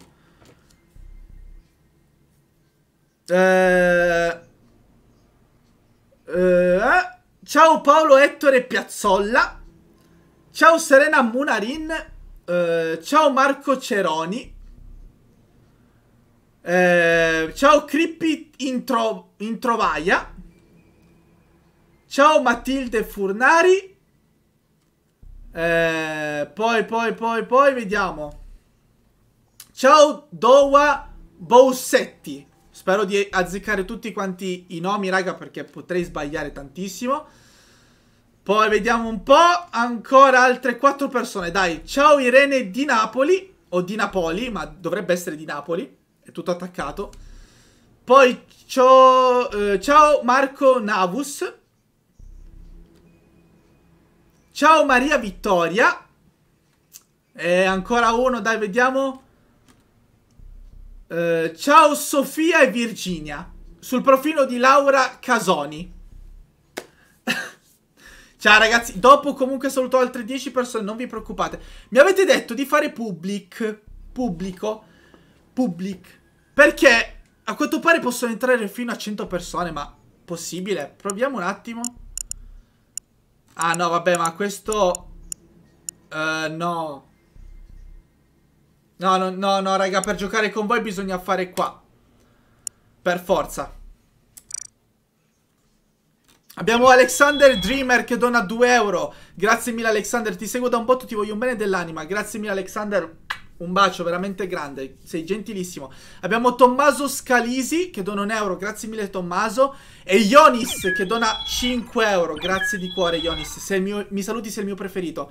Eh, eh, ciao Paolo Ettore Piazzolla. Ciao Serena Munarin. Eh, ciao Marco Ceroni. Eh, ciao Creepy Intro Introvaia. Ciao Matilde Furnari. Eh, poi, poi, poi, poi, vediamo. Ciao Dowa Boussetti. Spero di azzeccare tutti quanti i nomi, raga, perché potrei sbagliare tantissimo. Poi vediamo un po'. Ancora altre quattro persone. Dai, ciao Irene di Napoli. O di Napoli, ma dovrebbe essere di Napoli. È tutto attaccato. Poi ciao, eh, ciao Marco Navus. Ciao Maria Vittoria. E ancora uno, dai, vediamo. Uh, ciao Sofia e Virginia. Sul profilo di Laura Casoni. Ciao ragazzi, dopo comunque saluto altre 10 persone, non vi preoccupate. Mi avete detto di fare public, pubblico, public, perché a quanto pare possono entrare fino a 100 persone, ma possibile? Proviamo un attimo. Ah no, vabbè, ma questo... Uh, no. No, no, no, no, raga, per giocare con voi bisogna fare qua. Per forza. Abbiamo Alexander Dreamer che dona 2 euro. Grazie mille Alexander, ti seguo da un botto, ti voglio un bene dell'anima. Grazie mille Alexander, un bacio veramente grande, sei gentilissimo. Abbiamo Tommaso Scalisi che dona un euro, grazie mille Tommaso. E Ionis che dona 5 euro, grazie di cuore Ionis, mio, mi saluti, sei il mio preferito.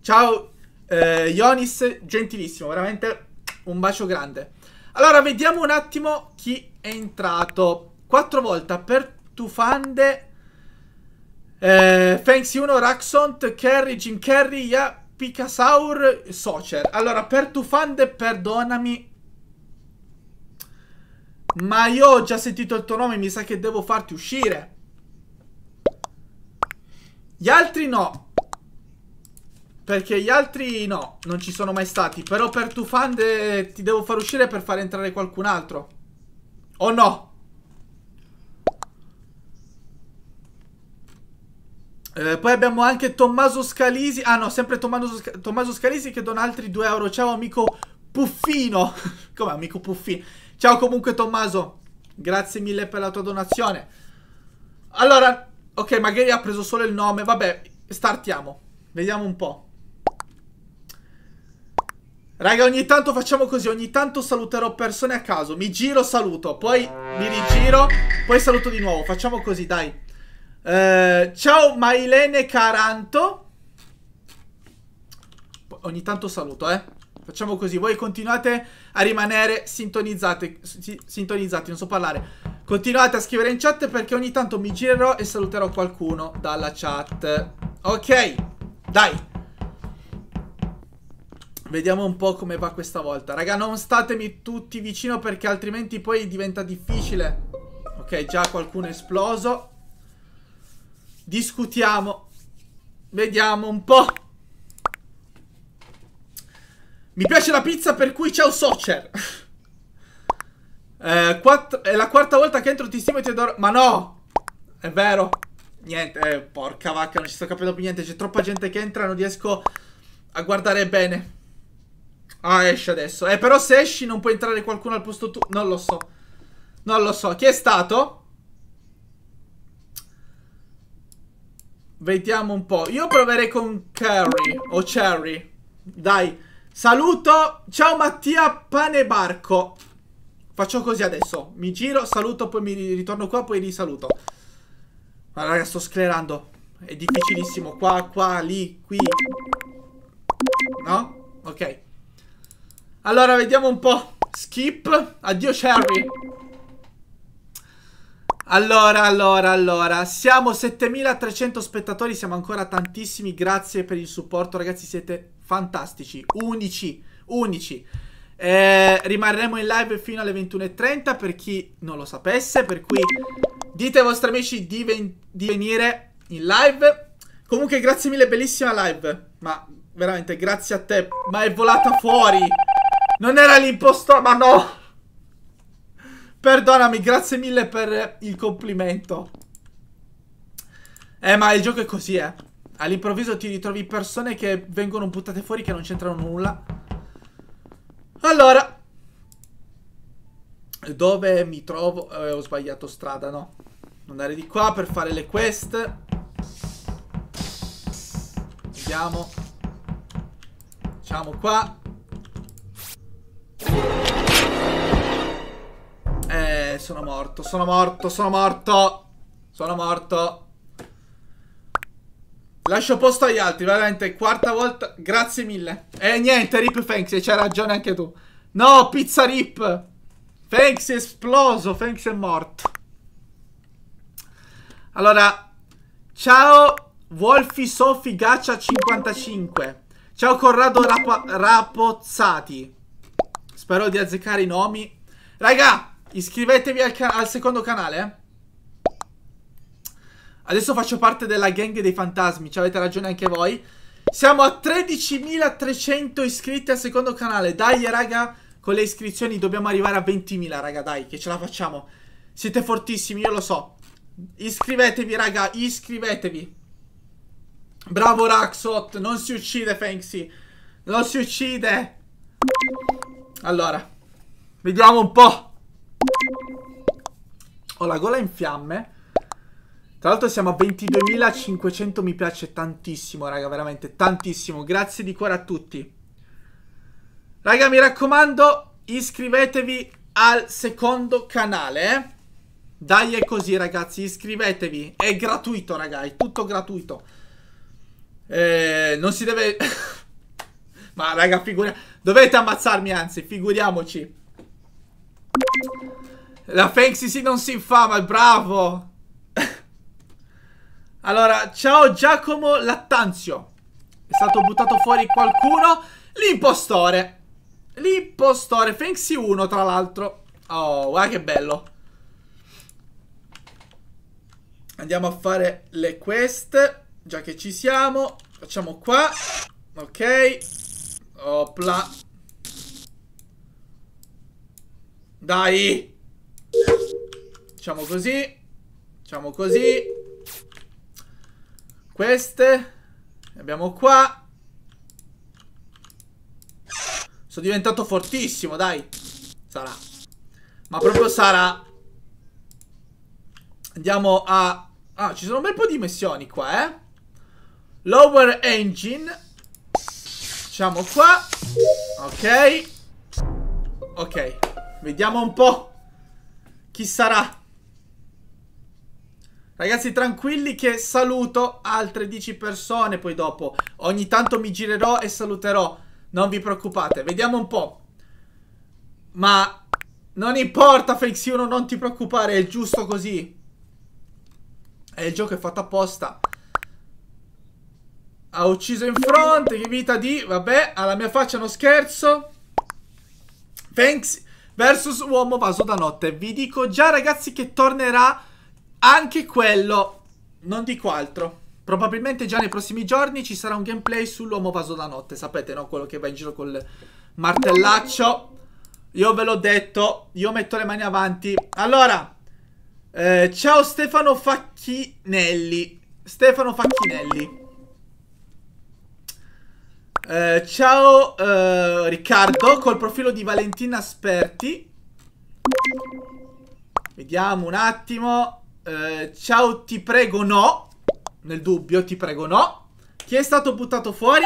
Ciao eh, Ionis, gentilissimo, veramente un bacio grande. Allora, vediamo un attimo chi è entrato. Quattro volte per Tufande, eh, Fanxi 1, Raxont, Kerry, Jim Carrey, Ya, Picasaur, Socher. Allora, per Tufande, perdonami. Ma io ho già sentito il tuo nome, mi sa che devo farti uscire. Gli altri no. Perché gli altri no, non ci sono mai stati. Però per Tufande ti devo far uscire per far entrare qualcun altro. O no? Eh, poi abbiamo anche Tommaso Scalisi. Ah no, sempre Tommaso, Tommaso Scalisi che dona altri 2 euro. Ciao amico Puffino. <laughs> Come amico Puffino? Ciao comunque Tommaso. Grazie mille per la tua donazione. Allora, ok, magari ha preso solo il nome. Vabbè, startiamo. Vediamo un po'. Raga, ogni tanto facciamo così, ogni tanto saluterò persone a caso. Mi giro, saluto, poi mi rigiro, poi saluto di nuovo. Facciamo così, dai. Eh, ciao Mailene Caranto. Ogni tanto saluto, eh. Facciamo così. Voi continuate a rimanere sintonizzati. Sintonizzati, non so parlare. Continuate a scrivere in chat perché ogni tanto mi girerò e saluterò qualcuno dalla chat. Ok, dai. Vediamo un po' come va questa volta. Raga, non statemi tutti vicino perché altrimenti poi diventa difficile. Ok, già qualcuno è esploso. Discutiamo. Vediamo un po'. Mi piace la pizza per cui ciao Socer. eh, è la quarta volta che entro ti stimo e ti adoro. Ma no! È vero. Niente, eh, porca vacca, non ci sto capendo più niente. C'è troppa gente che entra, non riesco a guardare bene. Ah, esce adesso. Eh, però se esci non può entrare qualcuno al posto tuo. Non lo so. Non lo so. Chi è stato? Vediamo un po'. Io proverei con Curry o Cherry. Dai. Saluto. Ciao Mattia Panebarco. Faccio così adesso. Mi giro, saluto, poi mi ritorno qua, poi li saluto. Ma raga, sto sclerando. È difficilissimo. Qua, qua, lì, qui. No? Ok. Allora, vediamo un po'. Skip. Addio, Cherry. Allora, allora, allora. Siamo 7300 spettatori. Siamo ancora tantissimi. Grazie per il supporto, ragazzi. Siete fantastici. Unici. Unici. Eh, rimarremo in live fino alle 21.30 per chi non lo sapesse. Per cui dite ai vostri amici di, ven di venire in live. Comunque, grazie mille, bellissima live. Ma veramente, grazie a te. Ma è volata fuori. Non era l'impostore, ma no! Perdonami, grazie mille per il complimento. Eh, ma il gioco è così, eh. All'improvviso ti ritrovi persone che vengono buttate fuori che non c'entrano nulla. Allora. Dove mi trovo? Eh, ho sbagliato strada, no? Andare di qua per fare le quest. Andiamo. Facciamo qua. Eh, sono morto, sono morto, sono morto. Sono morto. Lascio posto agli altri, veramente, quarta volta. Grazie mille. E eh, niente, Rip Fanks, c'hai ragione anche tu. No, pizza Rip. Fanks è esploso, Fanks è morto. Allora, ciao Wolfi Sofi Gaccia 55. Ciao Corrado Rap Rapozzati. Spero di azzeccare i nomi. Raga, iscrivetevi al, al secondo canale. Eh. Adesso faccio parte della gang dei fantasmi. Ci avete ragione anche voi. Siamo a 13.300 iscritti al secondo canale. Dai, raga, con le iscrizioni dobbiamo arrivare a 20.000, raga. Dai, che ce la facciamo. Siete fortissimi, io lo so. Iscrivetevi, raga, iscrivetevi. Bravo Raxot, non si uccide Fanksy. Non si uccide. Allora, vediamo un po'. Ho la gola in fiamme. Tra l'altro siamo a 22.500 mi piace tantissimo, raga, veramente tantissimo. Grazie di cuore a tutti. Raga, mi raccomando, iscrivetevi al secondo canale, eh. Dai è così ragazzi, iscrivetevi. È gratuito raga, è tutto gratuito. Eh, non si deve... <laughs> Ma raga, figura... Dovete ammazzarmi anzi, figuriamoci. La Fanksy non si infama, bravo. allora, ciao Giacomo Lattanzio. È stato buttato fuori qualcuno. L'impostore. L'impostore. Fanksy 1, tra l'altro. Oh, guarda che bello. Andiamo a fare le quest. Già che ci siamo. Facciamo qua. Ok. Opla. Dai. Facciamo così. Facciamo così. Queste. Abbiamo qua. Sono diventato fortissimo, dai. Sarà. Ma proprio sarà. Andiamo a Ah, ci sono un bel po' di missioni qua, eh. Lower engine. Facciamo qua. Ok. Ok. Vediamo un po' chi sarà. Ragazzi, tranquilli che saluto altre 10 persone poi dopo. Ogni tanto mi girerò e saluterò. Non vi preoccupate. Vediamo un po'. Ma non importa, Fake 1, non ti preoccupare, è giusto così. E il gioco è fatto apposta. Ha ucciso in fronte. Che vita di... Vabbè, alla mia faccia uno scherzo. Thanks. Versus uomo vaso da notte. Vi dico già ragazzi che tornerà anche quello. Non dico altro. Probabilmente già nei prossimi giorni ci sarà un gameplay sull'uomo vaso da notte. Sapete, no? Quello che va in giro col martellaccio. Io ve l'ho detto. Io metto le mani avanti. Allora. Eh, ciao Stefano Facchinelli. Stefano Facchinelli. Eh, ciao eh, Riccardo col profilo di Valentina Asperti. Vediamo un attimo. Eh, ciao, ti prego no. Nel dubbio, ti prego no. Chi è stato buttato fuori?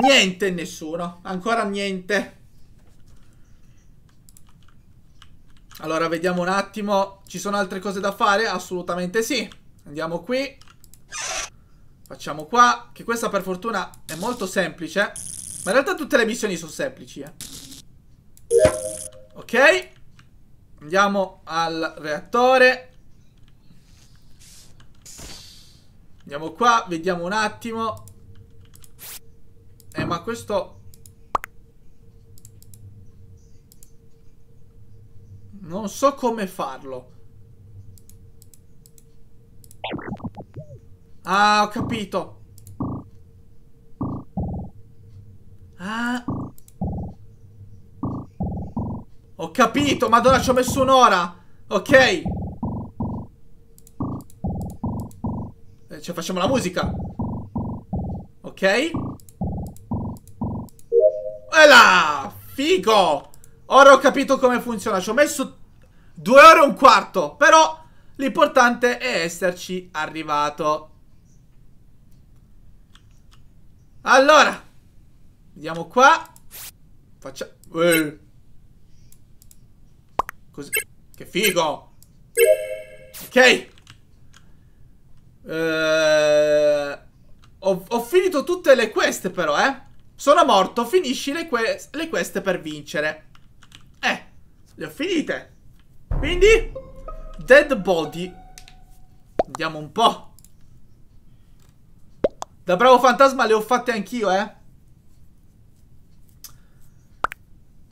Niente, nessuno. Ancora niente. Allora, vediamo un attimo. Ci sono altre cose da fare? Assolutamente sì. Andiamo qui. Facciamo qua. Che questa per fortuna è molto semplice. Ma in realtà tutte le missioni sono semplici, eh. Ok. Andiamo al reattore. Andiamo qua, vediamo un attimo. Eh, ma questo... Non so come farlo. Ah, ho capito. Ah. Ho capito, madonna ci ho messo un'ora. Ok. Eh, cioè facciamo la musica. Ok. E là! Figo! Ora ho capito come funziona. Ci ho messo due ore e un quarto. Però l'importante è esserci arrivato. Allora, andiamo qua. Facciamo... Eh. Così. Che figo. Ok. Eh, ho, ho, finito tutte le quest però, eh. Sono morto. Finisci le, que le quest per vincere. Eh, le ho finite. Quindi, dead body. Andiamo un po'. Da bravo fantasma le ho fatte anch'io, eh.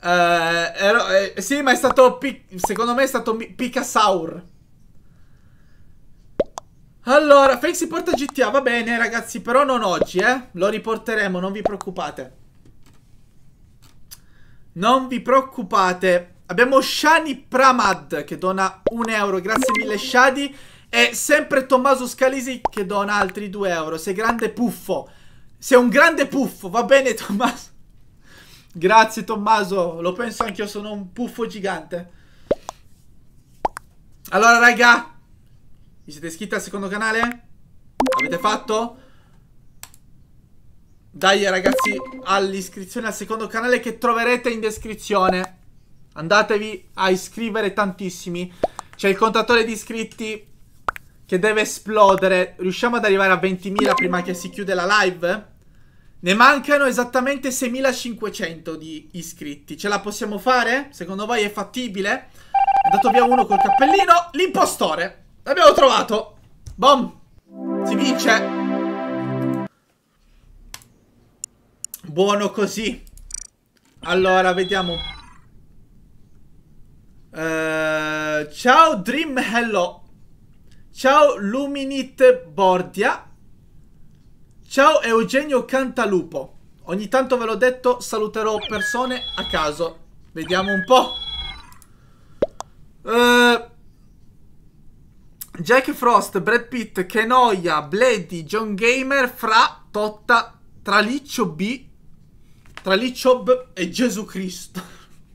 Uh, ero, eh, sì, ma è stato. Secondo me è stato Picasaur. Allora, Fake si porta GTA, va bene ragazzi, però non oggi, eh. Lo riporteremo, non vi preoccupate. Non vi preoccupate. Abbiamo Shani Pramad che dona un euro, grazie mille Shadi. E sempre Tommaso Scalisi che dona altri 2 euro. Sei grande puffo. Sei un grande puffo, va bene Tommaso? Grazie Tommaso, lo penso anch'io, sono un puffo gigante. Allora raga, vi siete iscritti al secondo canale? Avete fatto? Dai ragazzi, all'iscrizione al secondo canale che troverete in descrizione. Andatevi a iscrivere tantissimi. C'è il contatore di iscritti che deve esplodere. Riusciamo ad arrivare a 20.000 prima che si chiude la live? Ne mancano esattamente 6.500 di iscritti. Ce la possiamo fare? Secondo voi è fattibile? È andato via uno col cappellino. L'impostore. L'abbiamo trovato. Bom. Si vince. Buono così. Allora, vediamo. Uh, ciao Dream Hello. Ciao Luminit Bordia. Ciao Eugenio Cantalupo. Ogni tanto ve l'ho detto, saluterò persone a caso. Vediamo un po'. Uh, Jack Frost, Brad Pitt, Kenoia, Blady, John Gamer, Fra, Totta, Traliccio B, Traliccio B e Gesù Cristo.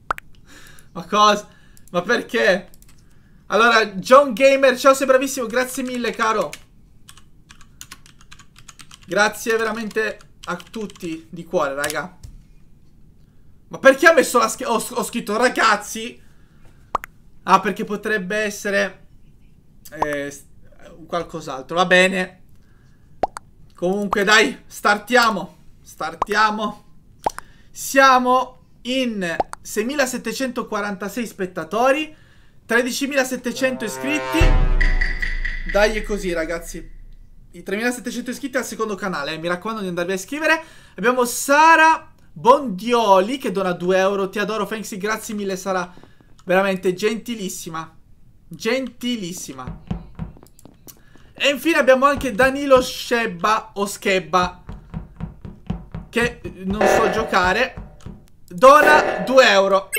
<laughs> Ma cosa? Ma perché? Allora, John Gamer, ciao, sei bravissimo. Grazie mille, caro. Grazie veramente a tutti di cuore, raga. Ma perché ha messo la scheda? Ho, ho, scritto ragazzi. Ah, perché potrebbe essere eh, qualcos'altro. Va bene. Comunque, dai, startiamo. Startiamo. Siamo in 6746 spettatori. 13.700 iscritti. Dai, è così, ragazzi. I 3.700 iscritti al secondo canale. Eh. Mi raccomando di andarvi a iscrivere. Abbiamo Sara Bondioli che dona 2 euro. Ti adoro, Fancy, grazie mille, sarà veramente gentilissima. Gentilissima. E infine abbiamo anche Danilo Scebba o Schebba che non so giocare. Dona 2 euro.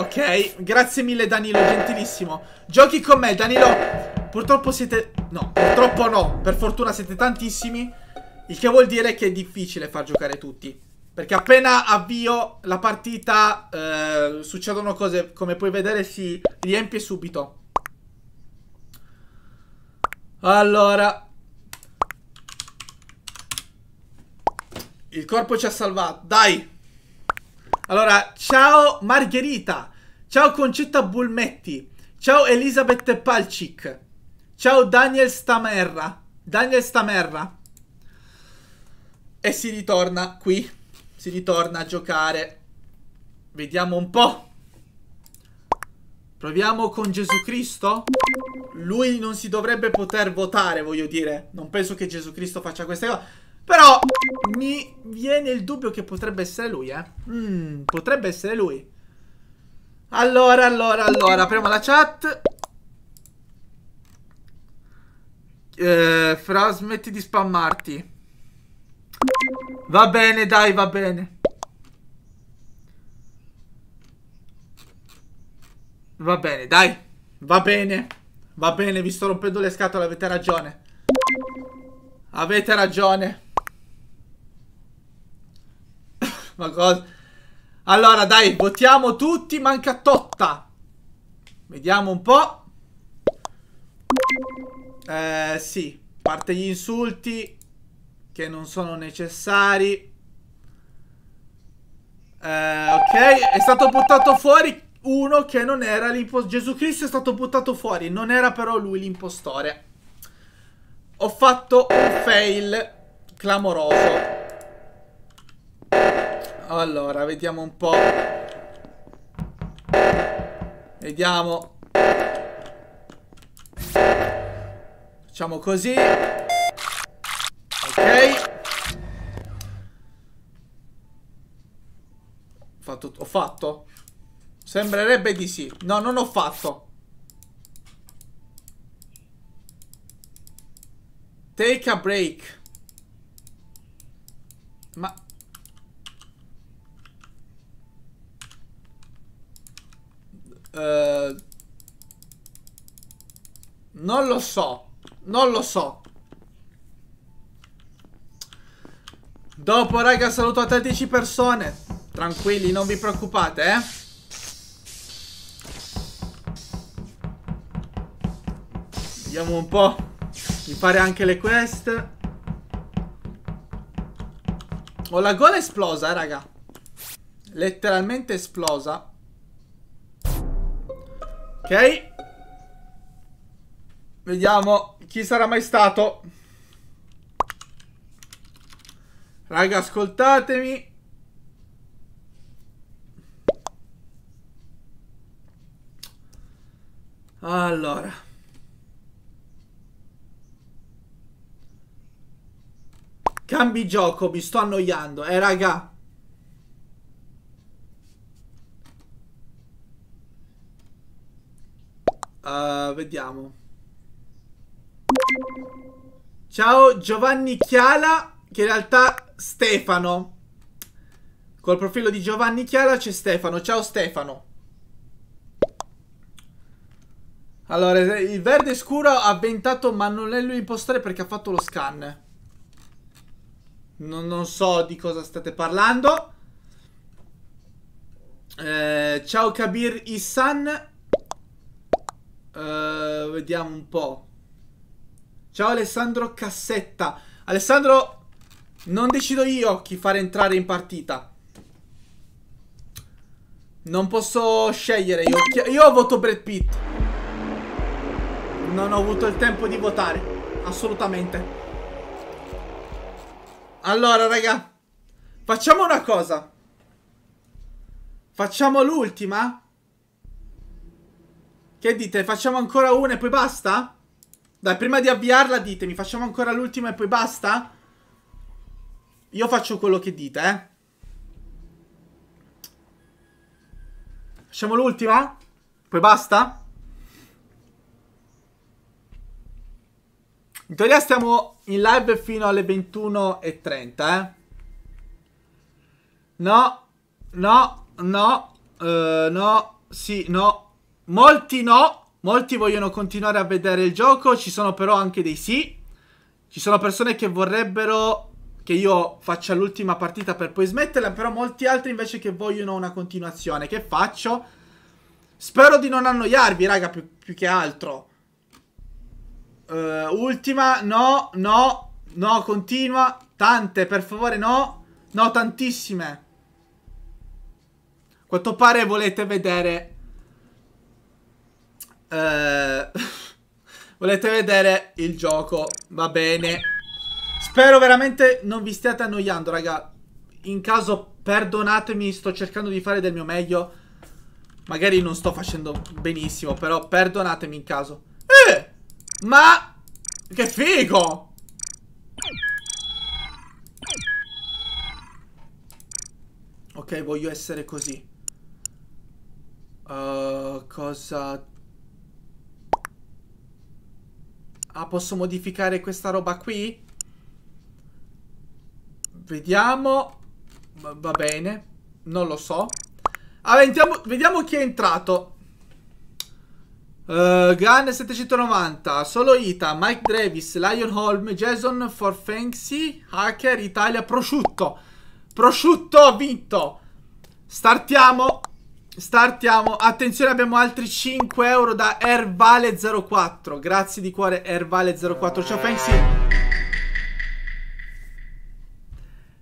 Ok, grazie mille Danilo, gentilissimo. Giochi con me, Danilo. Purtroppo siete... No, purtroppo no. Per fortuna siete tantissimi. Il che vuol dire che è difficile far giocare tutti. Perché appena avvio la partita eh, succedono cose, come puoi vedere si riempie subito. Allora. Il corpo ci ha salvato. Dai. Allora, ciao Margherita. Ciao Concetta Bulmetti. Ciao Elisabeth Palcic. Ciao Daniel Stamerra. Daniel Stamerra. E si ritorna qui. Si ritorna a giocare. Vediamo un po'. Proviamo con Gesù Cristo. Lui non si dovrebbe poter votare, voglio dire. Non penso che Gesù Cristo faccia queste cose. Però mi viene il dubbio che potrebbe essere lui, eh. Mm, potrebbe essere lui. Allora, allora, allora, apriamo la chat. Eh, Fra, smetti di spammarti. Va bene, dai, va bene. Va bene, dai. Va bene. Va bene, vi sto rompendo le scatole, avete ragione. Avete ragione. Ma cosa? Allora, dai, votiamo tutti, manca Totta. Vediamo un po'. Eh, sì. Parte gli insulti che non sono necessari. Eh, ok, è stato buttato fuori uno che non era l'impostore. Gesù Cristo è stato buttato fuori, non era però lui l'impostore. Ho fatto un fail clamoroso. Allora, vediamo un po'. Vediamo. Facciamo così. Ok. Fatto, ho fatto? Sembrerebbe di sì. No, non ho fatto. Take a break. Ma Uh, non lo so. Non lo so. Dopo, raga, saluto a 13 persone. Tranquilli, non vi preoccupate, eh. Vediamo un po' di fare anche le quest. Ho la gola esplosa, eh, raga. Letteralmente esplosa. Ok. Vediamo chi sarà mai stato. Raga, ascoltatemi. Allora. Cambi gioco, mi sto annoiando. Eh, raga. Uh, vediamo. Ciao Giovanni Chiala, che in realtà Stefano. Col profilo di Giovanni Chiala c'è Stefano. Ciao Stefano. Allora, il verde scuro ha avventato, ma non è lui impostore perché ha fatto lo scan. Non, non so di cosa state parlando. Eh, ciao Kabir Issan. Uh, vediamo un po'. Ciao Alessandro Cassetta. Alessandro, non decido io chi fare entrare in partita. Non posso scegliere. Io, io voto Brad Pitt. Non ho avuto il tempo di votare. Assolutamente. Allora, raga. Facciamo una cosa. Facciamo l'ultima. Che dite? Facciamo ancora una e poi basta? Dai, prima di avviarla ditemi, facciamo ancora l'ultima e poi basta? Io faccio quello che dite, eh. Facciamo l'ultima? Poi basta? In teoria stiamo in live fino alle 21.30, eh. No, no, no, uh, no, sì, no. Molti no, molti vogliono continuare a vedere il gioco, ci sono però anche dei sì. Ci sono persone che vorrebbero che io faccia l'ultima partita per poi smetterla, però molti altri invece che vogliono una continuazione. Che faccio? Spero di non annoiarvi, raga, più, più che altro. Uh, ultima, no, no, no, continua. Tante, per favore, no. No, tantissime. Quanto pare volete vedere... Uh, <laughs> volete vedere il gioco, va bene. Spero veramente non vi stiate annoiando, raga. In caso, perdonatemi, sto cercando di fare del mio meglio. Magari non sto facendo benissimo, però perdonatemi in caso. Eh! Ma... Che figo! Ok, voglio essere così. Uh, cosa... Ah, posso modificare questa roba qui? Vediamo. Va bene. Non lo so. Allora, vediamo, vediamo chi è entrato. Uh, Gun 790, solo Ita, Mike Davis, Lion Holm, Jason Forfensi, Hacker, Italia, Prosciutto. Prosciutto ha vinto. Startiamo. Startiamo. Attenzione, abbiamo altri 5 euro da Ervale04. Grazie di cuore, Ervale04. Ciao, Fensi.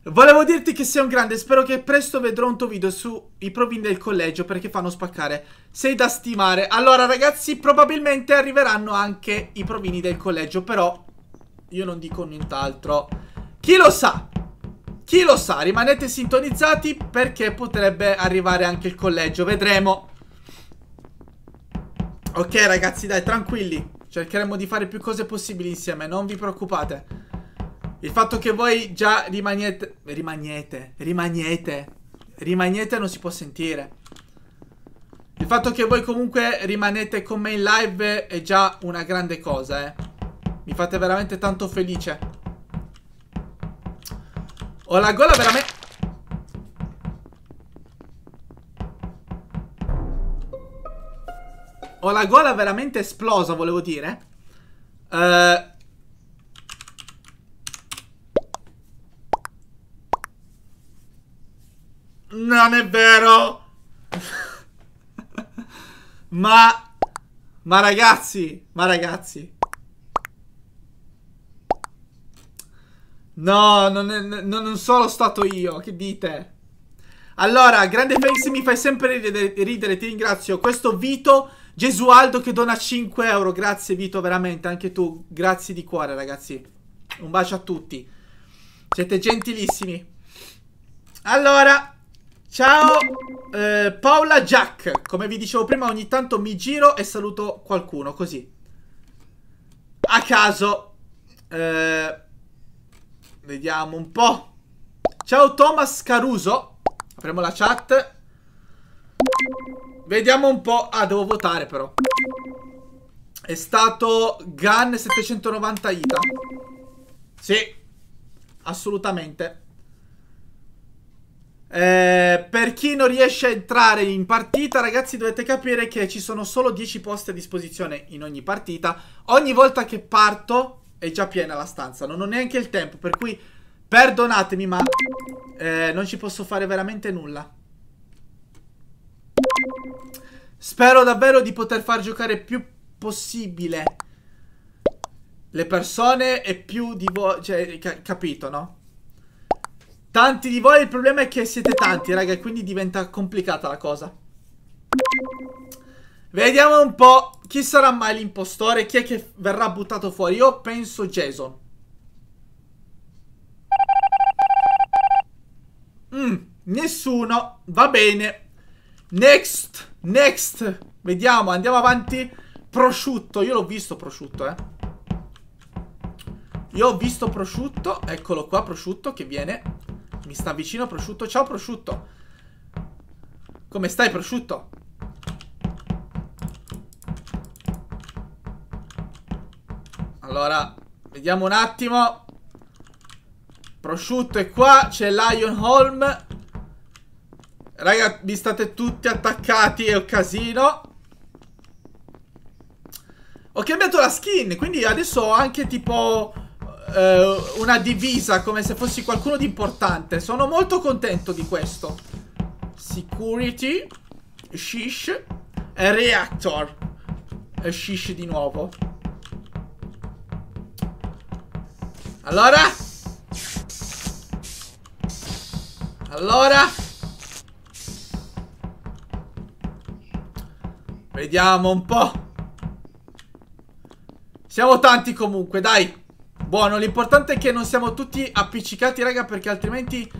Volevo dirti che sei un grande, spero che presto vedrò un tuo video sui provini del collegio perché fanno spaccare. Sei da stimare. Allora ragazzi, probabilmente arriveranno anche i provini del collegio, però io non dico nient'altro. Chi lo sa? Chi lo sa? Rimanete sintonizzati perché potrebbe arrivare anche il collegio, vedremo. Ok ragazzi, dai, tranquilli. Cercheremo di fare più cose possibili insieme, non vi preoccupate. Il fatto che voi già rimaniete... Rimaniete. Rimaniete. Rimaniete non si può sentire. Il fatto che voi comunque rimanete con me in live è già una grande cosa, eh. Mi fate veramente tanto felice. Ho la gola veramente... Ho la gola veramente esplosa, volevo dire. Eh... Non è vero! <laughs> ma... Ma ragazzi, ma ragazzi. No, non, è, non sono stato io, che dite? Allora, grande face mi fai sempre ridere, ridere, ti ringrazio. Questo Vito Gesualdo che dona 5 euro. Grazie Vito, veramente, anche tu. Grazie di cuore, ragazzi. Un bacio a tutti. Siete gentilissimi. Allora, Ciao eh, Paola Jack Come vi dicevo prima ogni tanto mi giro e saluto qualcuno così A caso eh, Vediamo un po' Ciao Thomas Caruso. Apriamo la chat. Vediamo un po' Ah devo votare però. È stato Gun 790 Ita. Sì. Assolutamente. Eh, per chi non riesce a entrare in partita, ragazzi, dovete capire che ci sono solo 10 posti a disposizione in ogni partita. Ogni volta che parto è già piena la stanza, non ho neanche il tempo, per cui perdonatemi, ma eh, non ci posso fare veramente nulla. Spero davvero di poter far giocare più possibile le persone e più di voi, cioè, ca capito, no? Tanti di voi, il problema è che siete tanti, raga, quindi diventa complicata la cosa. Vediamo un po' chi sarà mai l'impostore, chi è che verrà buttato fuori. Io penso Jason. Mm, nessuno, va bene. Next, next. Vediamo, andiamo avanti. Prosciutto, io l'ho visto prosciutto, eh. Io ho visto prosciutto, eccolo qua prosciutto che viene mi sta vicino prosciutto. Ciao prosciutto. Come stai prosciutto? Allora, vediamo un attimo. Prosciutto è qua, c'è Lion Holm. Raga, vi state tutti attaccati, è un casino. Ho cambiato la skin, quindi adesso ho anche tipo eh, una divisa, come se fossi qualcuno di importante. Sono molto contento di questo. Security, Shish e Reactor. E Shish di nuovo. Allora? Allora? Vediamo un po'. Siamo tanti comunque, dai. Buono, l'importante è che non siamo tutti appiccicati, raga, perché altrimenti...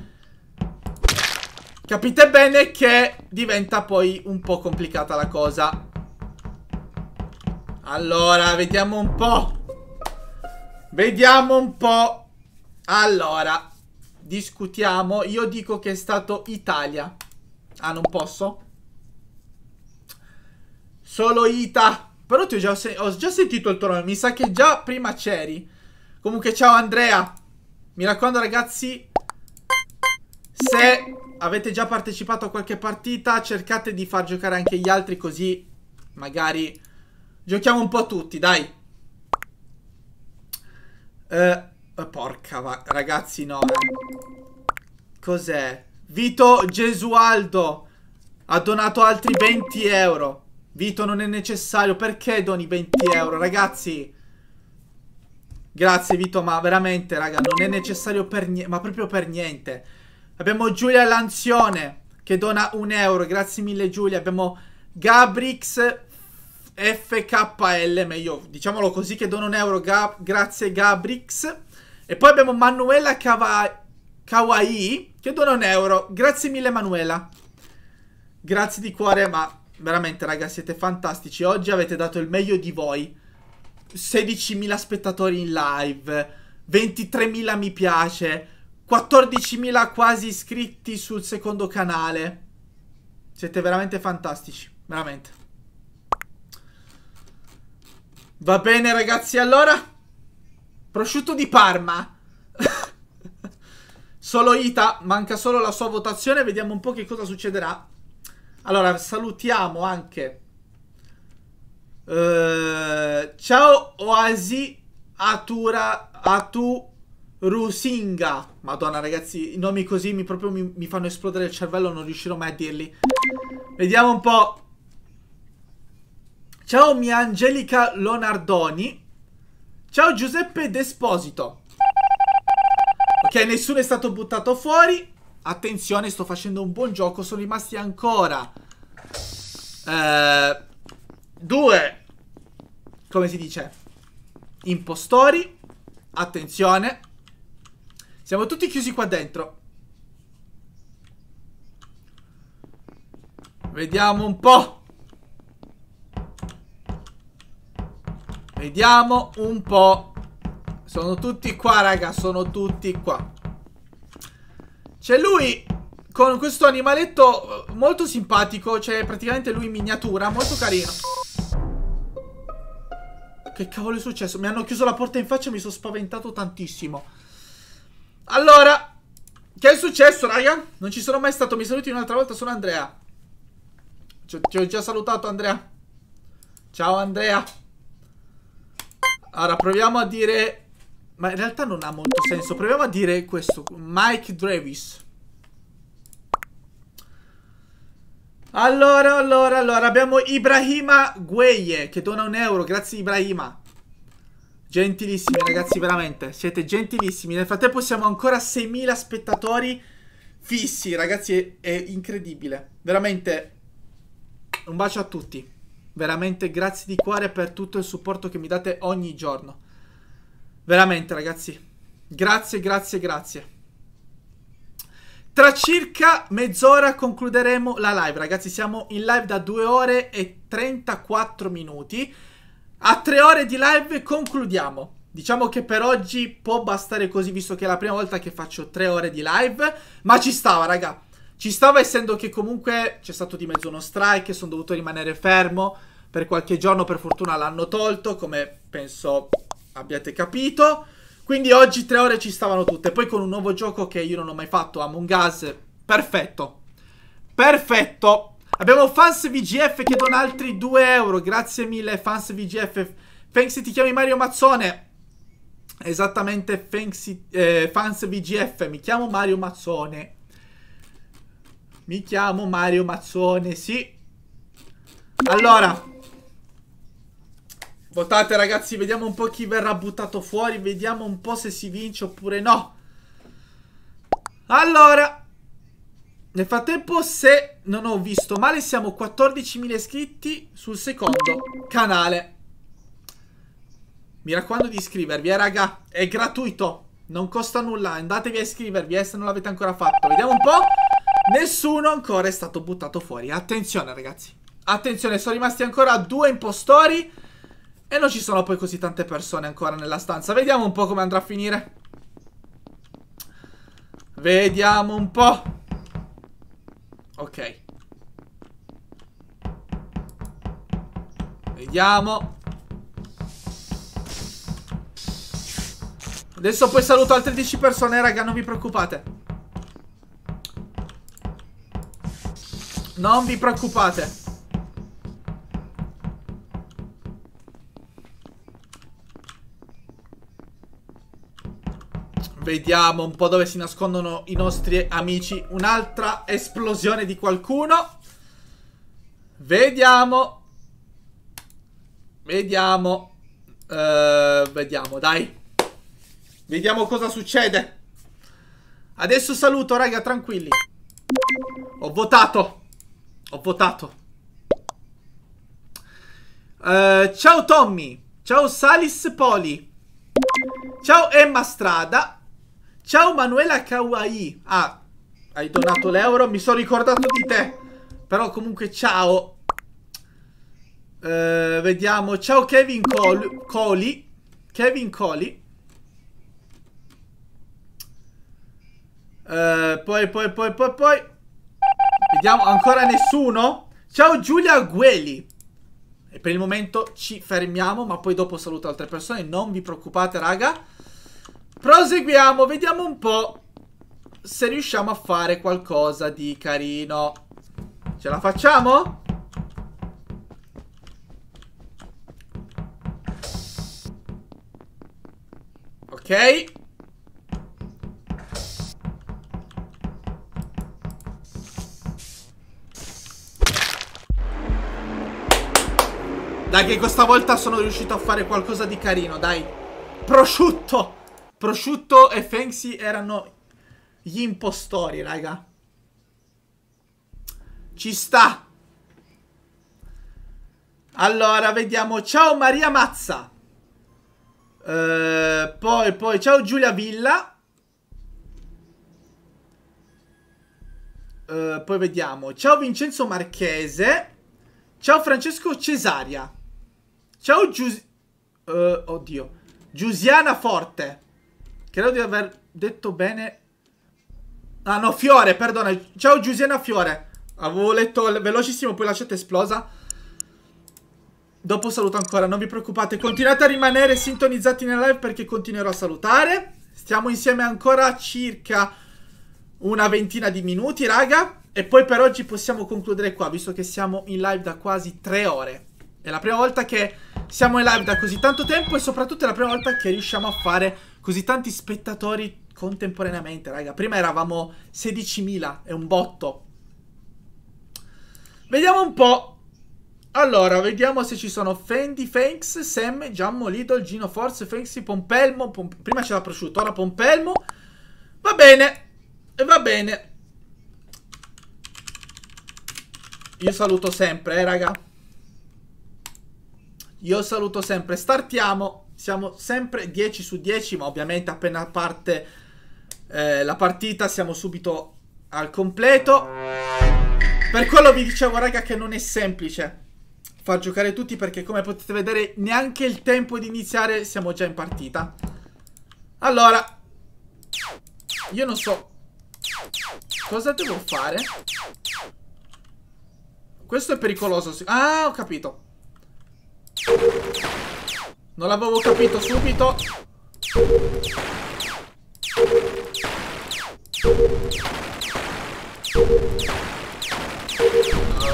Capite bene che diventa poi un po' complicata la cosa. Allora, vediamo un po'. Vediamo un po'. Allora, discutiamo. Io dico che è stato Italia. Ah, non posso? Solo Ita. Però ti ho già, ho già sentito il tuo nome. Mi sa che già prima c'eri. Comunque, ciao Andrea. Mi raccomando, ragazzi. Se avete già partecipato a qualche partita, cercate di far giocare anche gli altri, così magari giochiamo un po' tutti, dai. Eh, porca, ragazzi, no. Eh. Cos'è? Vito Gesualdo ha donato altri 20 euro. Vito non è necessario. Perché doni 20 euro, ragazzi? Grazie Vito, ma veramente, raga, non è necessario per niente, ma proprio per niente. Abbiamo Giulia Lanzione che dona un euro, grazie mille Giulia. Abbiamo Gabrix FKL, meglio, diciamolo così, che dona un euro, Gab grazie Gabrix. E poi abbiamo Manuela Kawa Kawaii che dona un euro. Grazie mille Manuela. Grazie di cuore, ma Veramente, raga, siete fantastici. Oggi avete dato il meglio di voi. 16.000 spettatori in live. 23.000 mi piace. 14.000 quasi iscritti sul secondo canale. Siete veramente fantastici. Veramente. Va bene, ragazzi, allora. Prosciutto di Parma. <laughs> solo Ita. Manca solo la sua votazione. Vediamo un po' che cosa succederà. Allora, salutiamo anche. Uh, ciao Oasi Atura Atu Rusinga. Madonna, ragazzi, i nomi così mi, proprio mi, mi fanno esplodere il cervello, non riuscirò mai a dirli. Vediamo un po'. Ciao mia Angelica Lonardoni. Ciao Giuseppe Desposito. Ok, nessuno è stato buttato fuori. Attenzione, sto facendo un buon gioco. Sono rimasti ancora eh, due, come si dice, impostori. Attenzione. Siamo tutti chiusi qua dentro. Vediamo un po'. Vediamo un po'. Sono tutti qua, raga. Sono tutti qua. C'è lui con questo animaletto molto simpatico. Cioè, praticamente lui in miniatura, molto carino. Che cavolo è successo? Mi hanno chiuso la porta in faccia e mi sono spaventato tantissimo. Allora, che è successo, raga? Non ci sono mai stato. Mi saluti un'altra volta, sono Andrea. Ti ho già salutato, Andrea. Ciao, Andrea. Allora, proviamo a dire... Ma in realtà non ha molto senso. Proviamo a dire questo. Mike Dravis. Allora, allora, allora. Abbiamo Ibrahima Gueye che dona un euro. Grazie Ibrahima. Gentilissimi ragazzi, veramente. Siete gentilissimi. Nel frattempo siamo ancora a 6.000 spettatori fissi. Ragazzi, è incredibile. Veramente. Un bacio a tutti. Veramente grazie di cuore per tutto il supporto che mi date ogni giorno. Veramente, ragazzi. Grazie, grazie, grazie. Tra circa mezz'ora concluderemo la live, ragazzi. Siamo in live da 2 ore e 34 minuti. A 3 ore di live concludiamo. Diciamo che per oggi può bastare così, visto che è la prima volta che faccio 3 ore di live. Ma ci stava, raga. Ci stava essendo che comunque c'è stato di mezzo uno strike, sono dovuto rimanere fermo per qualche giorno, per fortuna l'hanno tolto, come penso abbiate capito. Quindi oggi tre ore ci stavano tutte. Poi con un nuovo gioco che io non ho mai fatto, Among Us. Perfetto. Perfetto. Abbiamo Fans VGF che dona altri 2 euro. Grazie mille, Fans VGF. Thanks, ti chiami Mario Mazzone. Esattamente, thanks, eh, Fans VGF. Mi chiamo Mario Mazzone. Mi chiamo Mario Mazzone, sì. Allora, Votate ragazzi, vediamo un po' chi verrà buttato fuori, vediamo un po' se si vince oppure no. Allora, nel frattempo se non ho visto male siamo 14.000 iscritti sul secondo canale. Mi raccomando di iscrivervi, eh raga, è gratuito, non costa nulla, andatevi a iscrivervi eh, se non l'avete ancora fatto. Vediamo un po', nessuno ancora è stato buttato fuori, attenzione ragazzi. Attenzione, sono rimasti ancora due impostori e non ci sono poi così tante persone ancora nella stanza. Vediamo un po' come andrà a finire. Vediamo un po'. Ok. Vediamo. Adesso poi saluto altre 10 persone, raga, non vi preoccupate. Non vi preoccupate. Vediamo un po' dove si nascondono i nostri amici. Un'altra esplosione di qualcuno. Vediamo. Vediamo. Uh, vediamo, dai. Vediamo cosa succede. Adesso saluto, raga, tranquilli. Ho votato. Ho votato. Uh, ciao Tommy. Ciao Salis Poli. Ciao Emma Strada. Ciao Manuela Kawaii. Ah, hai donato l'euro. Mi sono ricordato di te. Però comunque ciao. Uh, vediamo. Ciao Kevin Col Coli. Kevin Coli. Uh, poi, poi, poi, poi, poi. Vediamo, ancora nessuno? Ciao Giulia Gueli. E per il momento ci fermiamo, ma poi dopo saluto altre persone. Non vi preoccupate, raga. Proseguiamo, vediamo un po' se riusciamo a fare qualcosa di carino. Ce la facciamo? Ok. Dai che questa volta sono riuscito a fare qualcosa di carino, dai. Prosciutto! Prosciutto e Fenxi erano gli impostori, raga. Ci sta. Allora, vediamo. Ciao Maria Mazza. Uh, poi, poi, ciao Giulia Villa. Uh, poi vediamo. Ciao Vincenzo Marchese. Ciao Francesco Cesaria. Ciao Gius... Uh, oddio. Giusiana Forte. Credo di aver detto bene. Ah no, Fiore, perdona. Ciao Giusiana Fiore. Avevo letto velocissimo, poi la chat esplosa. Dopo saluto ancora, non vi preoccupate. Continuate a rimanere sintonizzati nella live perché continuerò a salutare. Stiamo insieme ancora circa una ventina di minuti, raga. E poi per oggi possiamo concludere qua, visto che siamo in live da quasi tre ore. È la prima volta che siamo in live da così tanto tempo e soprattutto è la prima volta che riusciamo a fare così tanti spettatori contemporaneamente, raga. Prima eravamo 16.000, è un botto. Vediamo un po'. Allora, vediamo se ci sono Fendi, Fanks, Sam, Giammo, Lidl, Gino Force, Fanksy, Pompelmo. Pom prima c'era prosciutto, ora Pompelmo. Va bene. Va bene. Io saluto sempre, eh, raga. Io saluto sempre. Startiamo siamo sempre 10 su 10, ma ovviamente appena parte eh, la partita siamo subito al completo. Per quello vi dicevo, raga, che non è semplice far giocare tutti perché come potete vedere neanche il tempo di iniziare siamo già in partita. Allora, io non so cosa devo fare. Questo è pericoloso. Ah, ho capito. Non l'avevo capito subito.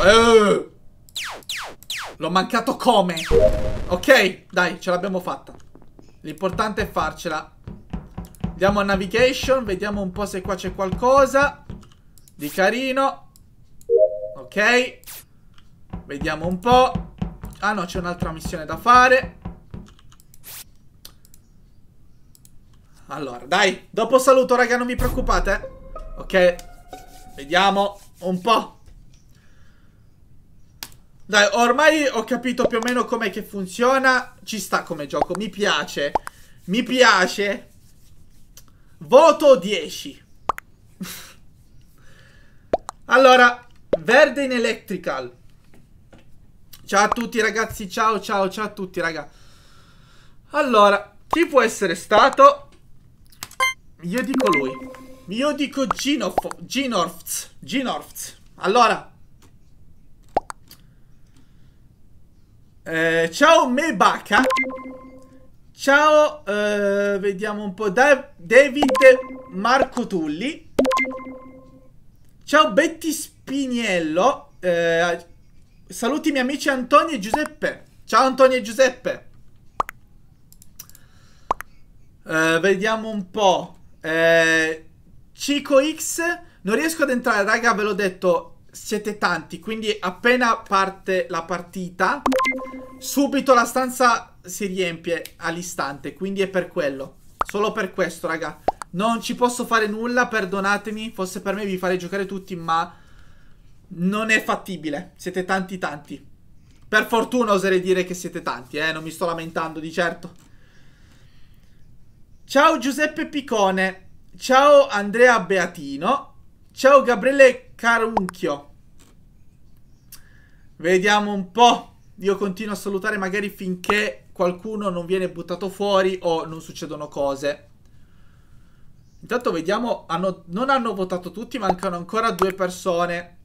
Uh, L'ho mancato come? Ok, dai, ce l'abbiamo fatta. L'importante è farcela. Andiamo a navigation, vediamo un po' se qua c'è qualcosa di carino. Ok. Vediamo un po'. Ah no, c'è un'altra missione da fare. Allora, dai, dopo saluto, raga, non vi preoccupate. Ok, vediamo un po'. Dai, ormai ho capito più o meno com'è che funziona. Ci sta come gioco, mi piace. Mi piace. Voto 10. allora, verde in electrical. Ciao a tutti ragazzi, ciao ciao ciao a tutti raga. Allora, chi può essere stato? Io dico lui. Io dico Ginof Ginorfz. Ginorfz. Allora. Eh, ciao Mebaka. Ciao, eh, vediamo un po'. Da David Marco Tulli. Ciao Betty Spiniello. Eh, saluti i miei amici Antonio e Giuseppe. Ciao Antonio e Giuseppe. Eh, vediamo un po'. Eh, Cico X. Non riesco ad entrare, raga, ve l'ho detto. Siete tanti, quindi appena parte la partita, subito la stanza si riempie all'istante, quindi è per quello. Solo per questo, raga. Non ci posso fare nulla, perdonatemi. Fosse per me vi farei giocare tutti, ma non è fattibile. Siete tanti tanti. Per fortuna oserei dire che siete tanti, eh. Non mi sto lamentando di certo. Ciao Giuseppe Picone. Ciao Andrea Beatino. Ciao Gabriele Carunchio. Vediamo un po'. Io continuo a salutare magari finché qualcuno non viene buttato fuori o non succedono cose. Intanto vediamo, hanno, non hanno votato tutti, mancano ancora due persone.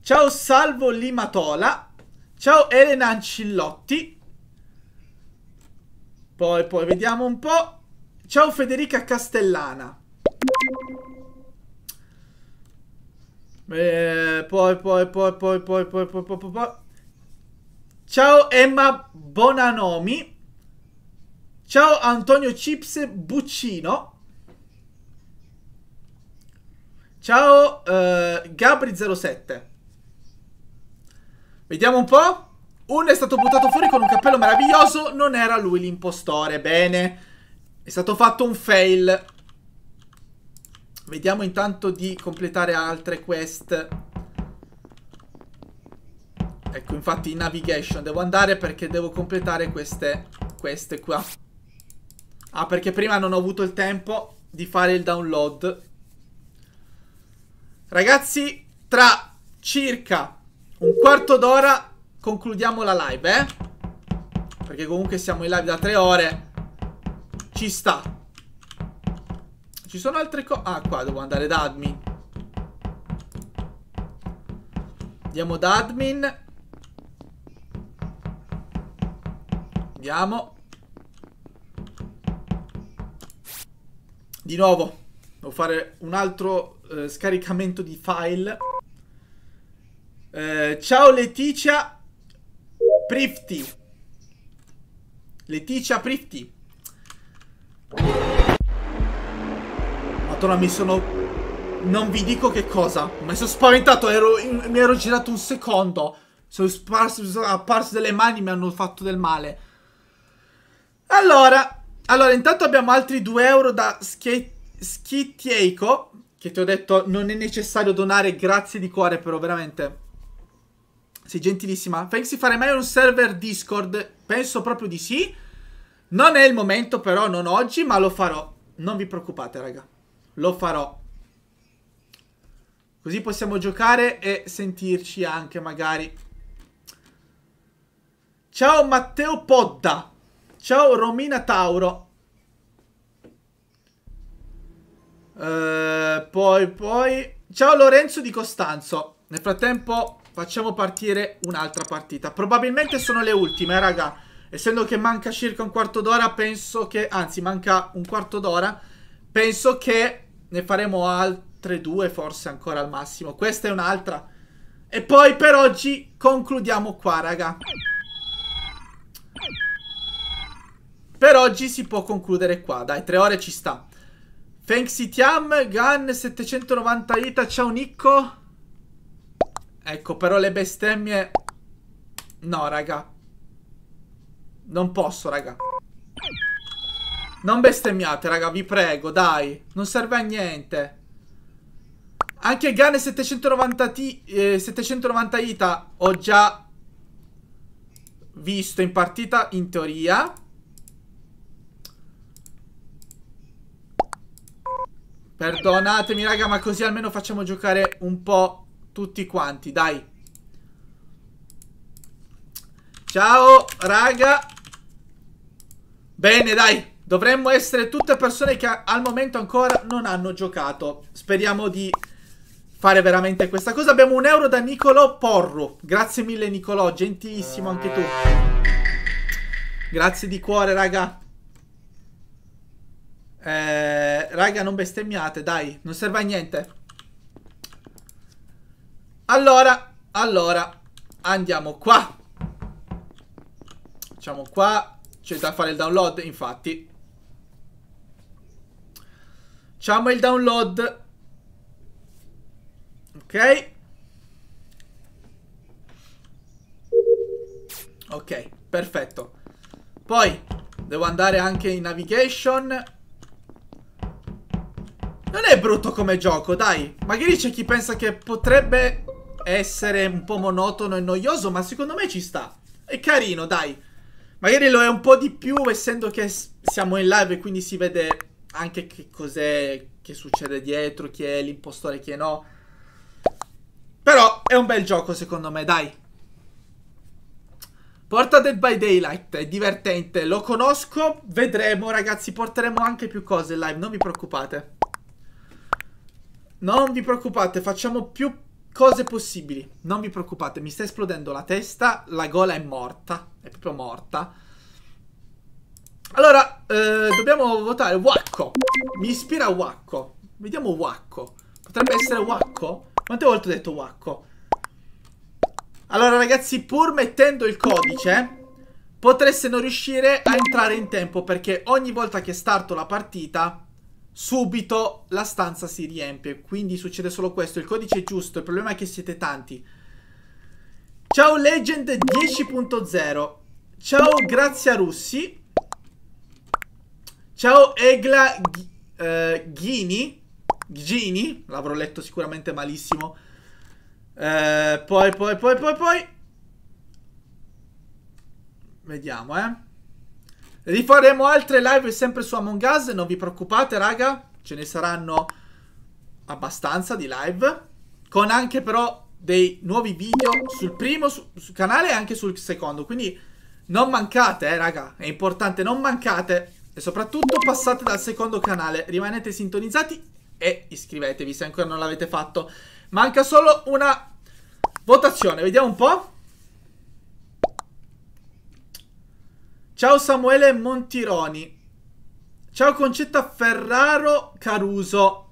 Ciao Salvo Limatola. Ciao Elena Ancillotti. Poi, poi, vediamo un po'. Ciao Federica Castellana. Eh, poi, poi, poi, poi, poi, poi, poi, poi, poi. Ciao Emma Bonanomi. Ciao Antonio Chips Buccino. Ciao eh, Gabri07. Vediamo un po'. Uno è stato buttato fuori con un cappello meraviglioso. Non era lui l'impostore. Bene. È stato fatto un fail. Vediamo intanto di completare altre quest. Ecco, infatti in navigation devo andare perché devo completare queste, queste qua. Ah, perché prima non ho avuto il tempo di fare il download. Ragazzi, tra circa un quarto d'ora concludiamo la live, eh? Perché comunque siamo in live da tre ore. Ci sta. Ci sono altre cose... Ah, qua devo andare da admin. Andiamo da admin. Andiamo. Di nuovo. Devo fare un altro eh, scaricamento di file. Eh, ciao Letizia Prifti. Letizia Prifti. Madonna, mi sono... Non vi dico che cosa. Mi sono spaventato, ero, mi ero girato un secondo. Sono sparso, sono apparso delle mani, mi hanno fatto del male. Allora, allora, intanto abbiamo altri 2 euro da Schittieico, che ti ho detto non è necessario donare, grazie di cuore, però veramente sei gentilissima. Pensi fare mai un server Discord? Penso proprio di sì. Non è il momento però, non oggi, ma lo farò. Non vi preoccupate, raga. Lo farò. Così possiamo giocare e sentirci anche magari. Ciao Matteo Podda. Ciao Romina Tauro. Uh, poi, poi... Ciao Lorenzo di Costanzo. Nel frattempo facciamo partire un'altra partita. Probabilmente sono le ultime, raga. Essendo che manca circa un quarto d'ora, penso che... Anzi, manca un quarto d'ora. Penso che ne faremo altre due, forse ancora al massimo. Questa è un'altra. E poi per oggi concludiamo qua, raga. Per oggi si può concludere qua. Dai, tre ore ci sta. Thanks Tiam, Gun 790 Ita, ciao Nicco. Ecco, però le bestemmie... No, raga. Non posso, raga. Non bestemmiate, raga, vi prego, dai. Non serve a niente. Anche Gun 790, T, eh, 790 Ita ho già visto in partita, in teoria. Perdonatemi, raga, ma così almeno facciamo giocare un po' tutti quanti, dai. Ciao, raga. Bene, dai. Dovremmo essere tutte persone che al momento ancora non hanno giocato. Speriamo di fare veramente questa cosa. Abbiamo un euro da Nicolò Porro. Grazie mille, Nicolò. Gentilissimo anche tu. Grazie di cuore, raga. Eh, raga, non bestemmiate, dai. Non serve a niente. Allora, allora, andiamo qua. Facciamo qua. C'è da fare il download, infatti. Facciamo il download. Ok. Ok, perfetto. Poi devo andare anche in navigation. Non è brutto come gioco, dai. Magari c'è chi pensa che potrebbe essere un po' monotono e noioso, ma secondo me ci sta. È carino, dai. Magari lo è un po' di più, essendo che siamo in live e quindi si vede anche che cos'è, che succede dietro, chi è l'impostore, chi è no. Però è un bel gioco secondo me, dai. Porta Dead by Daylight, è divertente, lo conosco, vedremo ragazzi, porteremo anche più cose live, non vi preoccupate. Non vi preoccupate, facciamo più cose possibili. Non vi preoccupate, mi sta esplodendo la testa, la gola è morta, è proprio morta. Allora, eh, dobbiamo votare Wacko. Mi ispira Wacko. Vediamo Wacko. Potrebbe essere Wacko? Quante volte ho detto Wacko? Allora ragazzi, pur mettendo il codice, potreste non riuscire a entrare in tempo perché ogni volta che starto la partita, subito la stanza si riempie. Quindi succede solo questo. Il codice è giusto, il problema è che siete tanti. Ciao Legend 10.0. Ciao Grazia Russi. Ciao Egla uh, Ghini. Gini. L'avrò letto sicuramente malissimo. Uh, poi, poi, poi, poi, poi. Vediamo, eh. Rifaremo altre live sempre su Among Us. Non vi preoccupate, raga. Ce ne saranno abbastanza di live. Con anche però dei nuovi video sul primo su, sul canale e anche sul secondo. Quindi non mancate, eh, raga. È importante, non mancate. E soprattutto passate dal secondo canale, rimanete sintonizzati e iscrivetevi se ancora non l'avete fatto. Manca solo una votazione, vediamo un po'. Ciao Samuele Montironi. Ciao Concetta Ferraro Caruso.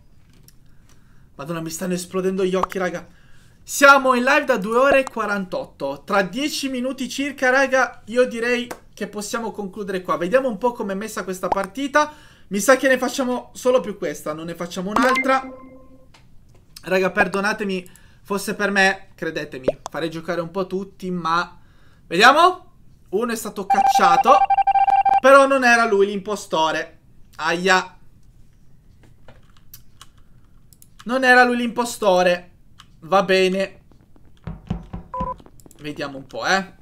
Madonna, mi stanno esplodendo gli occhi, raga. Siamo in live da 2 ore e 48. Tra 10 minuti circa, raga, io direi che possiamo concludere qua. Vediamo un po' come è messa questa partita. Mi sa che ne facciamo solo più questa, non ne facciamo un'altra. Raga, perdonatemi, fosse per me, credetemi, farei giocare un po' tutti, ma... Vediamo. Uno è stato cacciato, però non era lui l'impostore. Aia. Non era lui l'impostore. Va bene. Vediamo un po', eh.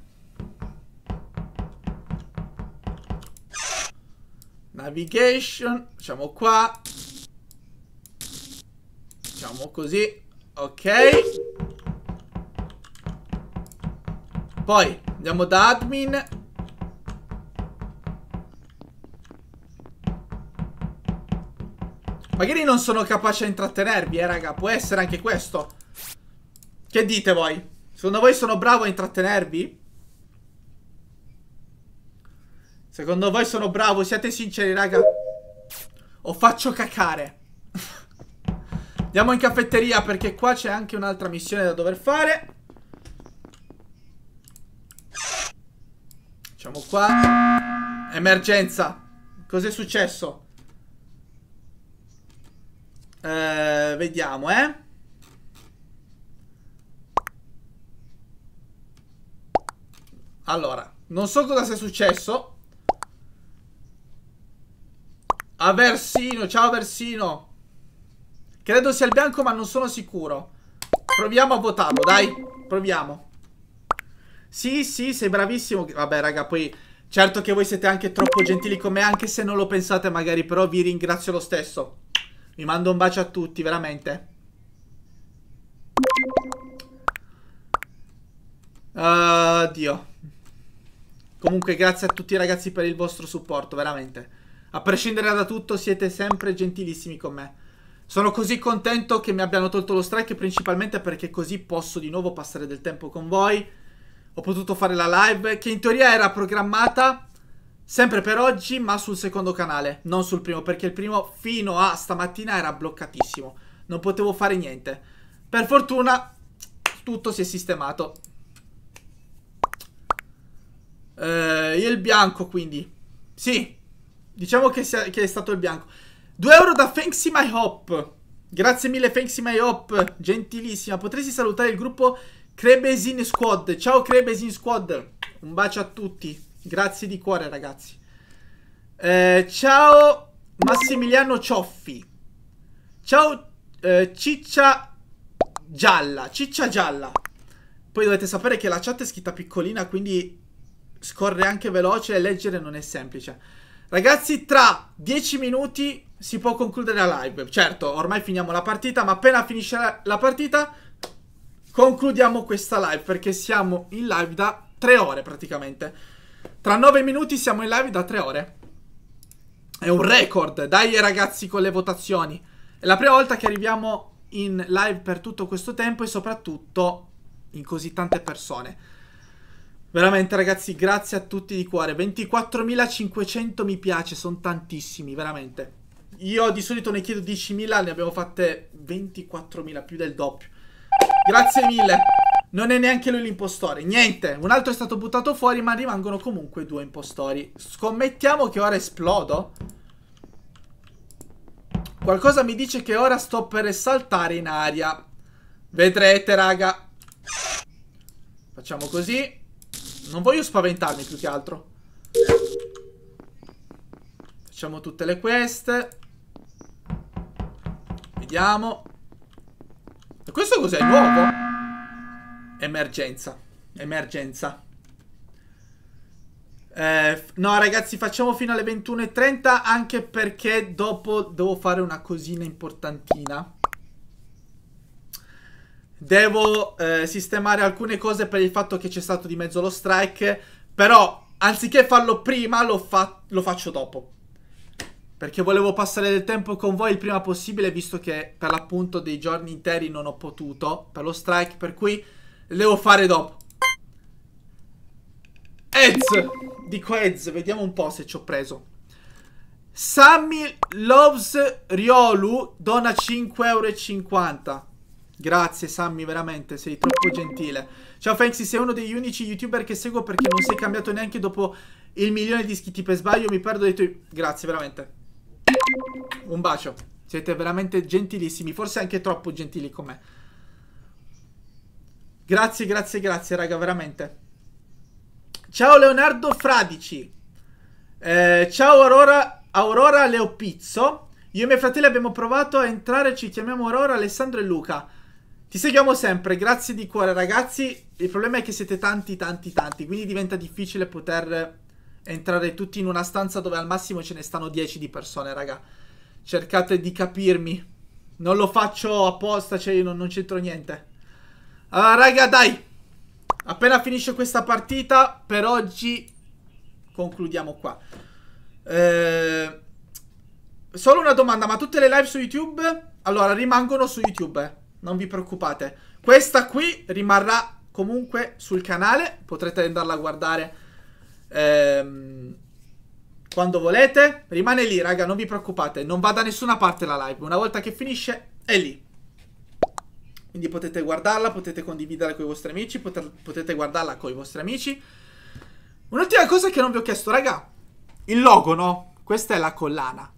Navigation, facciamo qua. Facciamo così. Ok. Poi andiamo da admin. Magari non sono capace a intrattenervi, eh, raga. Può essere anche questo. Che dite voi? Secondo voi sono bravo a intrattenervi? Secondo voi sono bravo? Siate sinceri, raga. O faccio cacare? <laughs> Andiamo in caffetteria perché qua c'è anche un'altra missione da dover fare. Facciamo qua. Emergenza. Cos'è successo? Eh, vediamo, eh. Allora, non so cosa sia successo. A Versino, ciao Versino. Credo sia il bianco ma non sono sicuro. Proviamo a votarlo, dai. Proviamo. Sì, sì, sei bravissimo. Vabbè, raga, poi... Certo che voi siete anche troppo gentili con me, anche se non lo pensate magari, però vi ringrazio lo stesso. Vi mando un bacio a tutti, veramente. Oddio. Comunque, grazie a tutti ragazzi per il vostro supporto, veramente. A prescindere da tutto, siete sempre gentilissimi con me. Sono così contento che mi abbiano tolto lo strike, principalmente perché così posso di nuovo passare del tempo con voi. Ho potuto fare la live, che in teoria era programmata sempre per oggi, ma sul secondo canale, non sul primo, perché il primo fino a stamattina era bloccatissimo. Non potevo fare niente. Per fortuna, tutto si è sistemato. Eh, il bianco, quindi. Sì, Diciamo che, sia, che è stato il bianco. 2 euro da Fanksy My Hop. Grazie mille Fanksy My Hop. Gentilissima. Potresti salutare il gruppo Crebesin Squad. Ciao Crebesin Squad. Un bacio a tutti. Grazie di cuore ragazzi. Eh, ciao Massimiliano Cioffi. Ciao eh, Ciccia Gialla. Ciccia Gialla. Poi dovete sapere che la chat è scritta piccolina, quindi scorre anche veloce e leggere non è semplice. Ragazzi, tra 10 minuti si può concludere la live. Certo, ormai finiamo la partita, ma appena finisce la partita concludiamo questa live perché siamo in live da 3 ore praticamente. Tra 9 minuti siamo in live da 3 ore. È un record, dai ragazzi con le votazioni. È la prima volta che arriviamo in live per tutto questo tempo e soprattutto in così tante persone. Veramente ragazzi, grazie a tutti di cuore. 24.500 mi piace, sono tantissimi, veramente. Io di solito ne chiedo 10.000, ne abbiamo fatte 24.000, più del doppio. Grazie mille. Non è neanche lui l'impostore. Niente, un altro è stato buttato fuori, ma rimangono comunque due impostori. Scommettiamo che ora esplodo. Qualcosa mi dice che ora sto per saltare in aria. Vedrete, raga. Facciamo così. Non voglio spaventarmi più che altro. Facciamo tutte le quest. Vediamo. Questo cos'è? Nuovo? Emergenza. Emergenza. Eh, no ragazzi facciamo fino alle 21.30 anche perché dopo devo fare una cosina importantina Devo eh, sistemare alcune cose per il fatto che c'è stato di mezzo lo strike. Però, anziché farlo prima, lo, fa lo faccio dopo. Perché volevo passare del tempo con voi il prima possibile, visto che per l'appunto dei giorni interi non ho potuto per lo strike, per cui devo fare dopo. Eds! Dico Eds, vediamo un po' se ci ho preso. Sammy Loves Riolu dona 5,50 euro. Grazie Sammy, veramente, sei troppo gentile. Ciao Fanksy, sei uno degli unici youtuber che seguo perché non sei cambiato neanche dopo il milione di iscritti per sbaglio, mi perdo dei tuoi... Grazie, veramente. Un bacio. Siete veramente gentilissimi, forse anche troppo gentili con me. Grazie, grazie, grazie, raga, veramente. Ciao Leonardo Fradici. Eh, ciao Aurora, Aurora Leopizzo. Io e miei fratelli abbiamo provato a entrare, ci chiamiamo Aurora, Alessandro e Luca. Ti seguiamo sempre, grazie di cuore ragazzi. Il problema è che siete tanti, tanti, tanti, quindi diventa difficile poter entrare tutti in una stanza dove al massimo ce ne stanno 10 di persone, raga. Cercate di capirmi. Non lo faccio apposta, cioè io non, non c'entro niente. Allora, raga, dai. Appena finisce questa partita, per oggi concludiamo qua. Eh, solo una domanda, ma tutte le live su YouTube? Allora, rimangono su YouTube, eh non vi preoccupate. Questa qui rimarrà comunque sul canale, potrete andarla a guardare ehm, quando volete. Rimane lì, raga, non vi preoccupate. Non va da nessuna parte la live. Una volta che finisce, è lì. Quindi potete guardarla, potete condividerla con i vostri amici, potete, guardarla con i vostri amici. Un'ultima cosa che non vi ho chiesto, raga. Il logo, no? Questa è la collana.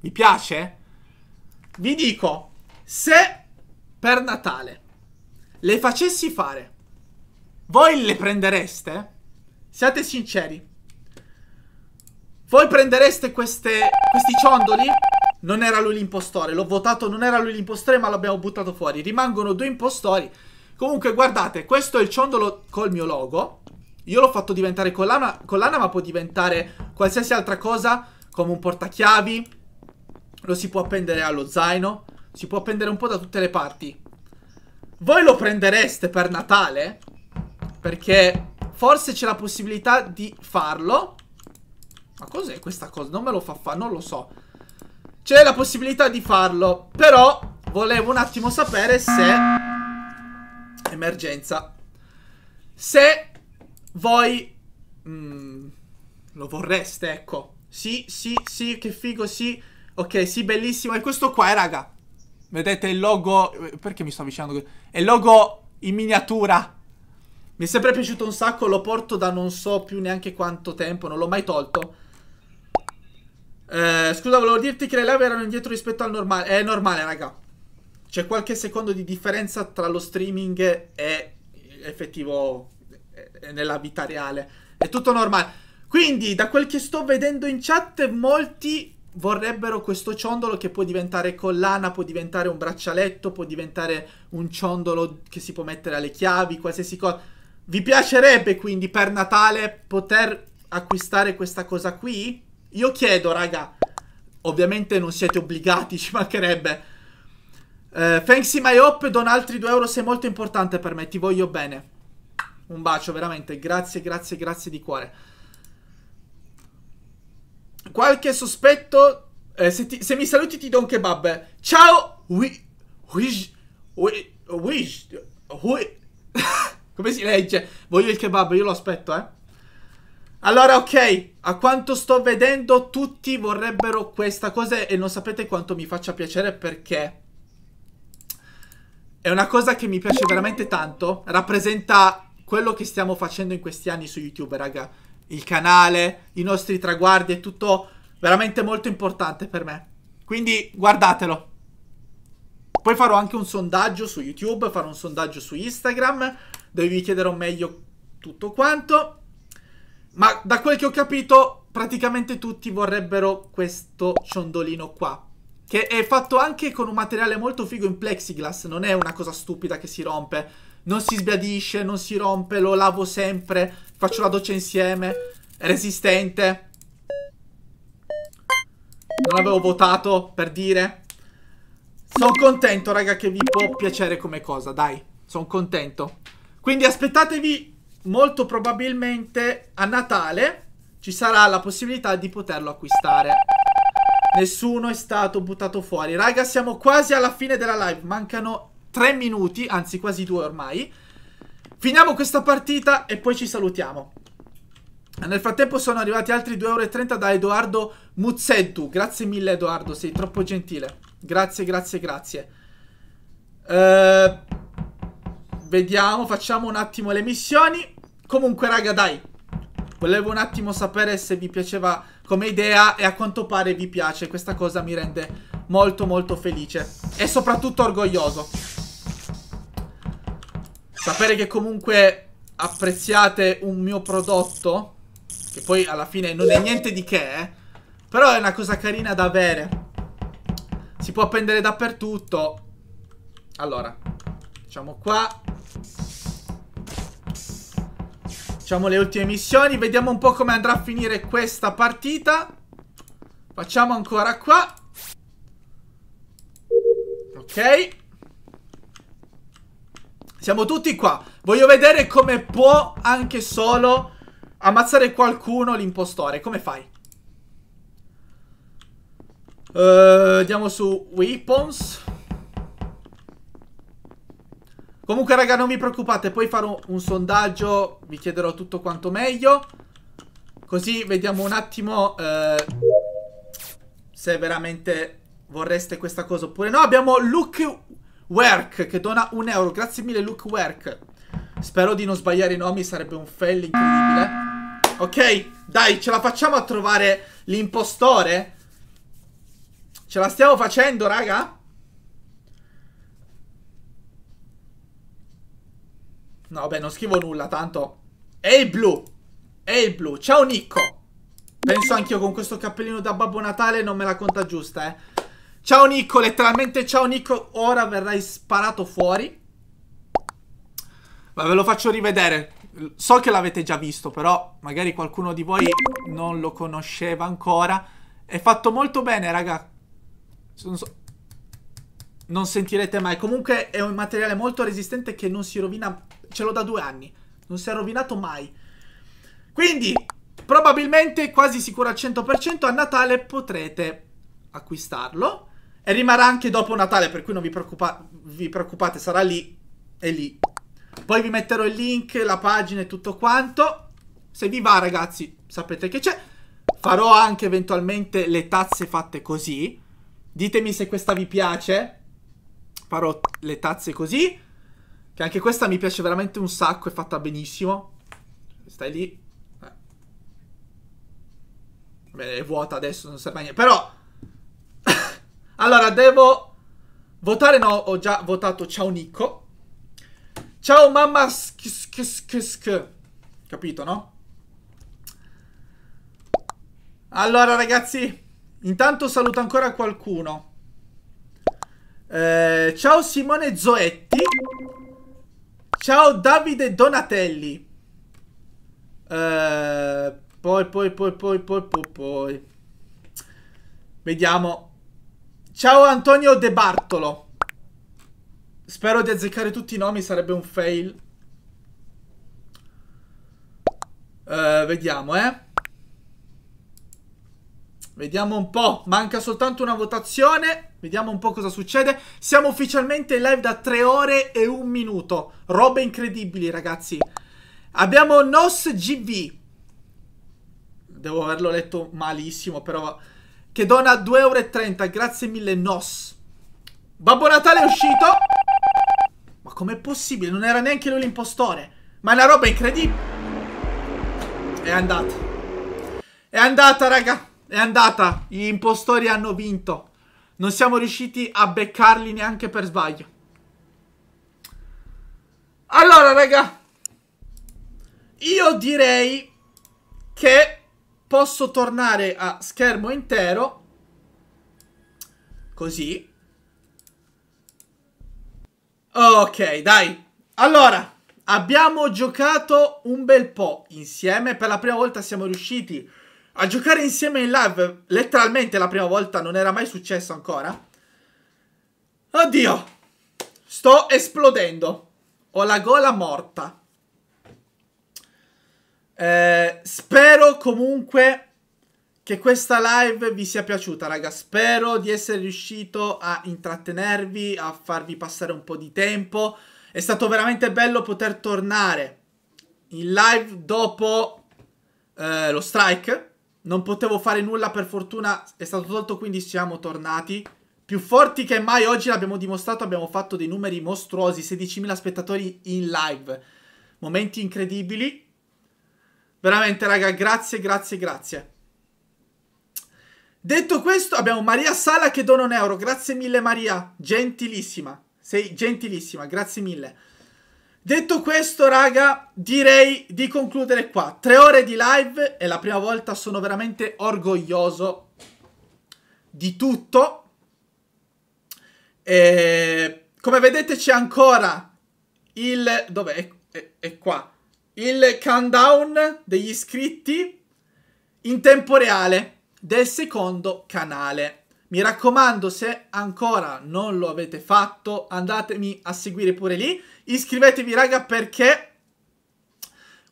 Vi piace? Vi dico, se per Natale le facessi fare, voi le prendereste? Siate sinceri. Voi prendereste queste, questi ciondoli? Non era lui l'impostore, l'ho votato, non era lui l'impostore ma l'abbiamo buttato fuori. Rimangono due impostori. Comunque guardate, questo è il ciondolo col mio logo. Io l'ho fatto diventare collana, collana ma può diventare qualsiasi altra cosa come un portachiavi. Lo si può appendere allo zaino. Si può appendere un po' da tutte le parti. Voi lo prendereste per Natale? Perché forse c'è la possibilità di farlo. Ma cos'è questa cosa? Non me lo fa fare, non lo so. C'è la possibilità di farlo, però volevo un attimo sapere se... Emergenza. Se voi... Mm, lo vorreste, ecco. Sì, sì, sì, che figo, sì. Ok, sì, bellissimo. E questo qua, eh, raga. Vedete il logo... Perché mi sto avvicinando? È il logo in miniatura. Mi è sempre piaciuto un sacco, lo porto da non so più neanche quanto tempo, non l'ho mai tolto. Eh, scusa, volevo dirti che le live erano indietro rispetto al normale. È normale, raga. C'è qualche secondo di differenza tra lo streaming e effettivo nella vita reale. È tutto normale. Quindi, da quel che sto vedendo in chat, molti vorrebbero questo ciondolo che può diventare collana, può diventare un braccialetto, può diventare un ciondolo che si può mettere alle chiavi, qualsiasi cosa. Vi piacerebbe quindi per Natale poter acquistare questa cosa qui? Io chiedo, raga, ovviamente non siete obbligati, <laughs> ci mancherebbe. Uh, thanks my hope, don altri 2 euro, sei molto importante per me, ti voglio bene. Un bacio, veramente, grazie, grazie, grazie di cuore. Qualche sospetto? Eh, se, ti, se, mi saluti ti do un kebab. Ciao! Wi, wish, wi, wish, wi. Come si legge? Voglio il kebab, io lo aspetto, eh. Allora, ok, a quanto sto vedendo tutti vorrebbero questa cosa e non sapete quanto mi faccia piacere perché è una cosa che mi piace veramente tanto, rappresenta quello che stiamo facendo in questi anni su YouTube, raga. Il canale, i nostri traguardi, è tutto veramente molto importante per me. Quindi guardatelo. Poi farò anche un sondaggio su YouTube, farò un sondaggio su Instagram, dove vi chiederò meglio tutto quanto. Ma da quel che ho capito, praticamente tutti vorrebbero questo ciondolino qua. Che è fatto anche con un materiale molto figo in plexiglass. Non è una cosa stupida che si rompe. Non si sbiadisce, non si rompe, lo lavo sempre. Faccio la doccia insieme. È resistente. Non avevo votato, per dire. Sono contento, raga, che vi può piacere come cosa, dai. Sono contento. Quindi aspettatevi molto probabilmente a Natale ci sarà la possibilità di poterlo acquistare. Nessuno è stato buttato fuori. Raga, siamo quasi alla fine della live. Mancano 3 minuti, anzi quasi 2 ormai. Finiamo questa partita e poi ci salutiamo. Nel frattempo sono arrivati altri 2,30 euro da Edoardo Muzzeddu. Grazie mille Edoardo, sei troppo gentile. Grazie, grazie, grazie. Uh, vediamo, facciamo un attimo le missioni. Comunque, raga, dai. Volevo un attimo sapere se vi piaceva come idea e a quanto pare vi piace. Questa cosa mi rende molto molto felice. E soprattutto orgoglioso. Sapere che comunque apprezziate un mio prodotto. Che poi alla fine non è niente di che, eh. Però è una cosa carina da avere. Si può appendere dappertutto. Allora, facciamo qua. Facciamo le ultime missioni. Vediamo un po' come andrà a finire questa partita. Facciamo ancora qua. Ok. Siamo tutti qua. Voglio vedere come può anche solo ammazzare qualcuno l'impostore. Come fai? Uh, andiamo su Weapons. Comunque raga non vi preoccupate Poi farò un sondaggio Vi chiederò tutto quanto meglio Così vediamo un attimo eh, se veramente vorreste questa cosa oppure no. Abbiamo Luke Work che dona un euro. Grazie mille Luke Work. Spero di non sbagliare i nomi, sarebbe un fail incredibile. Ok, dai, ce la facciamo a trovare l'impostore? Ce la stiamo facendo, raga? No, vabbè, non scrivo nulla, tanto... Ehi, blu! Ehi, blu! Ciao, Nicco! Penso anch'io con questo cappellino da Babbo Natale non me la conta giusta, eh. Ciao, Nicco! Letteralmente, ciao, Nicco! Ora verrai sparato fuori. Ma ve lo faccio rivedere. So che l'avete già visto, però magari qualcuno di voi non lo conosceva ancora. È fatto molto bene, raga. Non, so... non sentirete mai. Comunque è un materiale molto resistente che non si rovina ce l'ho da due anni. Non si è rovinato mai. Quindi, probabilmente, quasi sicuro al 100%, a Natale potrete acquistarlo. E rimarrà anche dopo Natale, per cui non vi, preoccupa vi preoccupate, sarà lì e lì. Poi vi metterò il link, la pagina e tutto quanto. Se vi va, ragazzi, sapete che c'è. Farò anche eventualmente le tazze fatte così. Ditemi se questa vi piace. Farò le tazze così. Che anche questa mi piace veramente un sacco, è fatta benissimo. Stai lì. Eh. Beh, è vuota adesso, non serve a niente. Però... <laughs> allora, devo votare. No, ho già votato ciao Nico. Ciao mamma sk. Capito, no? Allora, ragazzi, intanto saluto ancora qualcuno. Eh, ciao Simone Zoetti. Ciao Davide Donatelli. Uh, poi, poi, poi, poi, poi, poi, poi. Vediamo. Ciao Antonio De Bartolo. Spero di azzeccare tutti i nomi, sarebbe un fail. Uh, vediamo, eh. Vediamo un po'. Manca soltanto una votazione. Vediamo un po' cosa succede. Siamo ufficialmente live da 3 ore e un minuto. Robe incredibili, ragazzi. Abbiamo Nos GV. Devo averlo letto malissimo, però... Che dona 2,30 euro. Grazie mille, Nos. Babbo Natale è uscito. Ma com'è possibile? Non era neanche lui l'impostore. Ma è una roba incredibile. È andata. È andata, raga. È andata. Gli impostori hanno vinto. Non siamo riusciti a beccarli neanche per sbaglio. Allora, raga. Io direi che posso tornare a schermo intero. Così. Ok, dai. Allora, abbiamo giocato un bel po' insieme. Per la prima volta siamo riusciti a giocare insieme in live, letteralmente la prima volta, non era mai successo ancora. Oddio, sto esplodendo. Ho la gola morta. Eh, spero comunque che questa live vi sia piaciuta, raga. Spero di essere riuscito a intrattenervi, a farvi passare un po' di tempo. È stato veramente bello poter tornare in live dopo eh, lo strike non potevo fare nulla, per fortuna è stato tolto, quindi siamo tornati. Più forti che mai, oggi l'abbiamo dimostrato, abbiamo fatto dei numeri mostruosi, 16.000 spettatori in live. Momenti incredibili. Veramente, raga, grazie, grazie, grazie. Detto questo, abbiamo Maria Sala che dona un euro. Grazie mille, Maria. Gentilissima. Sei gentilissima, grazie mille. Detto questo, raga, direi di concludere qua. Tre ore di live e la prima volta sono veramente orgoglioso di tutto. E come vedete c'è ancora il... Dov'è? È, è, è qua. Il countdown degli iscritti in tempo reale del secondo canale. Mi raccomando, se ancora non lo avete fatto, andatemi a seguire pure lì. Iscrivetevi, raga, perché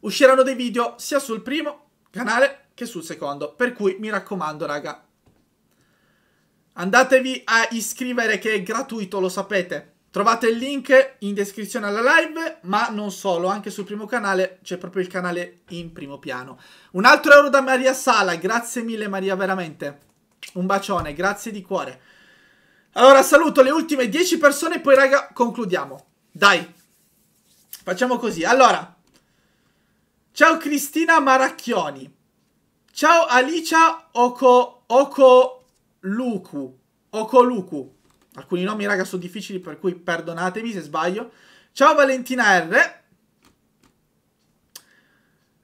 usciranno dei video sia sul primo canale che sul secondo. Per cui mi raccomando, raga. Andatevi a iscrivere che è gratuito, lo sapete. Trovate il link in descrizione alla live, ma non solo, anche sul primo canale c'è proprio il canale in primo piano. Un altro euro da Maria Sala, grazie mille Maria, veramente. Un bacione, grazie di cuore. Allora saluto le ultime 10 persone e poi raga concludiamo. Dai, facciamo così. Allora, ciao Cristina Maracchioni. Ciao Alicia Oko, Oko Luku. Okoluku. Alcuni nomi, raga, sono difficili, per cui perdonatemi se sbaglio. Ciao Valentina R.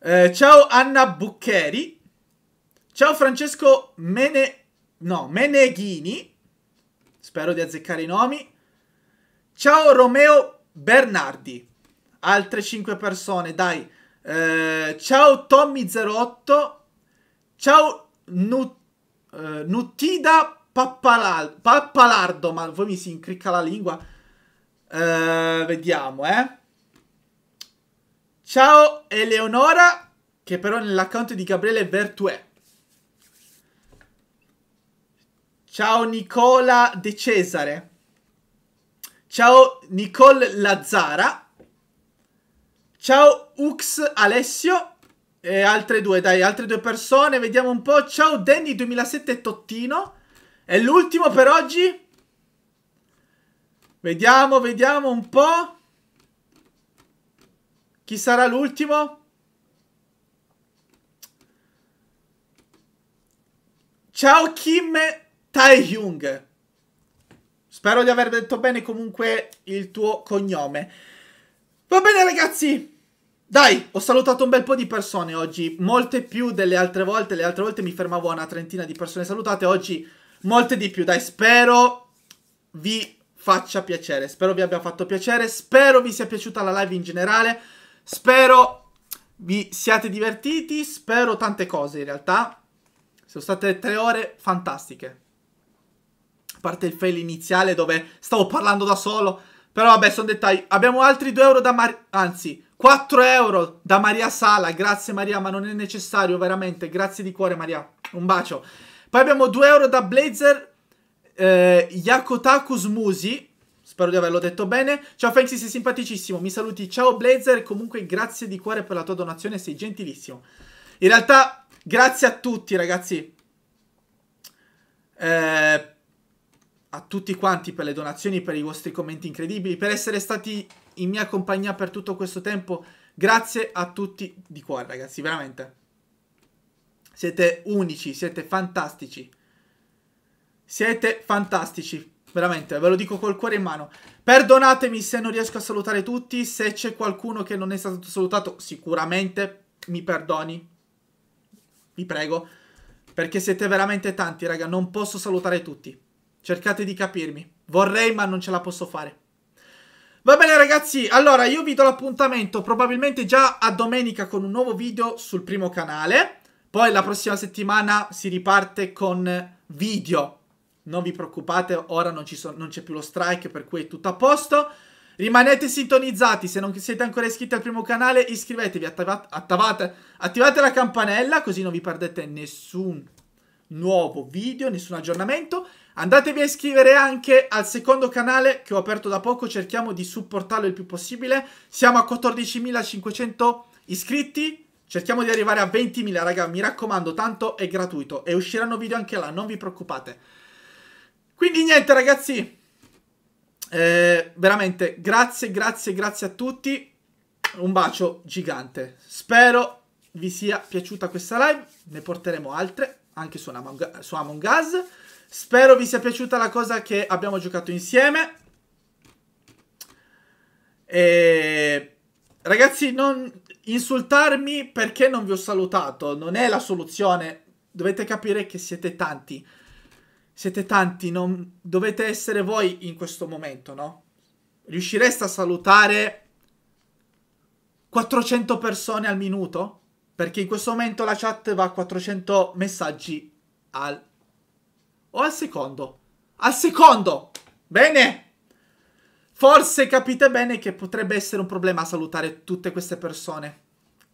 Eh, ciao Anna Buccheri. Ciao Francesco Mene... No, Meneghini. Spero di azzeccare i nomi. Ciao Romeo Bernardi. Altre 5 persone, dai. Eh, ciao Tommy08. Ciao Nut, eh, Nutida Pappalardo, ma voi mi si incricca la lingua. Uh, vediamo, eh. Ciao Eleonora, che però nell'account di Gabriele Vertue. Ciao Nicola De Cesare. Ciao Nicole Lazzara. Ciao Ux Alessio. E altre due, dai, altre due persone. Vediamo un po'. Ciao Danny 2007 Tottino. È l'ultimo per oggi? Vediamo, vediamo un po'. Chi sarà l'ultimo? Ciao Kim Tae-hyung. Spero di aver detto bene comunque il tuo cognome. Va bene ragazzi. Dai, ho salutato un bel po' di persone oggi, molte più delle altre volte. Le altre volte mi fermavo a una trentina di persone salutate, oggi molte di più. Dai, spero vi faccia piacere. Spero vi abbia fatto piacere. Spero vi sia piaciuta la live in generale. Spero vi siate divertiti. Spero tante cose in realtà. Sono state tre ore fantastiche. Parte il fail iniziale dove stavo parlando da solo. Però vabbè, sono dettagli. Abbiamo altri 2 euro da Maria... Anzi, 4 euro da Maria Sala. Grazie Maria, ma non è necessario, veramente. Grazie di cuore Maria. Un bacio. Poi abbiamo 2 euro da Blazer eh, Yakotaku Smusi. Spero di averlo detto bene. Ciao Fenxi, sei simpaticissimo. Mi saluti. Ciao Blazer. Comunque grazie di cuore per la tua donazione, sei gentilissimo. In realtà, grazie a tutti ragazzi. Eh, a tutti quanti per le donazioni, per i vostri commenti incredibili, per essere stati in mia compagnia per tutto questo tempo. Grazie a tutti di cuore ragazzi, veramente. Siete unici, siete fantastici. Siete fantastici, veramente, ve lo dico col cuore in mano. Perdonatemi se non riesco a salutare tutti, se c'è qualcuno che non è stato salutato, sicuramente mi perdoni. Vi prego, perché siete veramente tanti, raga, non posso salutare tutti. Cercate di capirmi. Vorrei, ma non ce la posso fare. Va bene ragazzi, allora io vi do l'appuntamento probabilmente già a domenica con un nuovo video sul primo canale. Poi la prossima settimana si riparte con video. Non vi preoccupate, ora non, non c'è più lo strike, per cui è tutto a posto. Rimanete sintonizzati, se non siete ancora iscritti al primo canale iscrivetevi, attivate, attivate, attivate la campanella così non vi perdete nessun nuovo video, nessun aggiornamento. Andatevi a iscrivere anche al secondo canale che ho aperto da poco, cerchiamo di supportarlo il più possibile. Siamo a 14.500 iscritti, Cerchiamo di arrivare a 20.000, raga, mi raccomando, tanto è gratuito e usciranno video anche là, non vi preoccupate. Quindi niente, ragazzi, eh, veramente grazie, grazie, grazie a tutti, un bacio gigante. Spero vi sia piaciuta questa live, ne porteremo altre, anche su Among, su Among Us. Spero vi sia piaciuta la cosa che abbiamo giocato insieme. E... Ragazzi, non insultarmi perché non vi ho salutato non è la soluzione. Dovete capire che siete tanti. Siete tanti, non... dovete essere voi in questo momento, no? Riuscireste a salutare 400 persone al minuto? Perché in questo momento la chat va a 400 messaggi al... o al secondo. Al secondo! Bene! Forse capite bene che potrebbe essere un problema salutare tutte queste persone.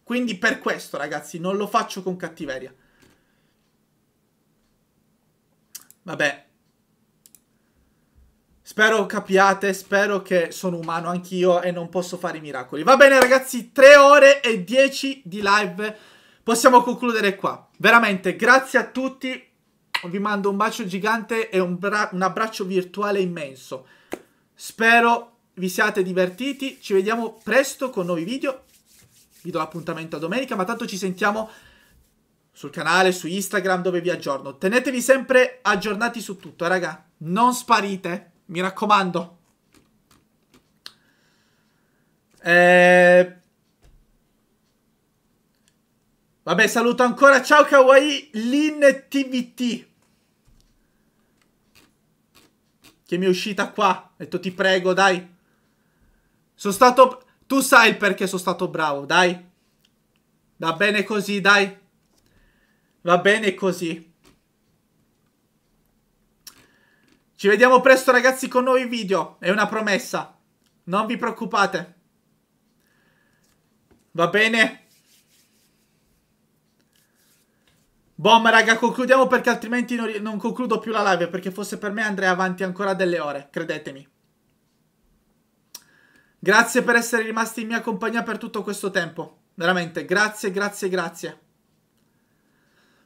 Quindi per questo, ragazzi, non lo faccio con cattiveria. Vabbè. Spero capiate, spero che sono umano anch'io e non posso fare i miracoli. Va bene ragazzi, 3 ore e 10 di live. Possiamo concludere qua. Veramente, grazie a tutti. Vi mando un bacio gigante e un, un abbraccio virtuale immenso. Spero vi siate divertiti. Ci vediamo presto con nuovi video. Vi do l'appuntamento a domenica, ma tanto ci sentiamo sul canale, su Instagram, dove vi aggiorno. Tenetevi sempre aggiornati su tutto, eh, raga. Non sparite, mi raccomando. Eh... Vabbè, saluto ancora. Ciao Kawaii Lin TVT. Che mi è uscita qua. Ho detto ti prego, dai. Sono stato... Tu sai il perché sono stato bravo, dai. Va bene così, dai. Va bene così. Ci vediamo presto ragazzi con nuovi video. È una promessa. Non vi preoccupate. Va bene? Bom, raga, concludiamo perché altrimenti non, non, concludo più la live. Perché fosse per me andrei avanti ancora delle ore, credetemi. Grazie per essere rimasti in mia compagnia per tutto questo tempo. Veramente, grazie, grazie, grazie.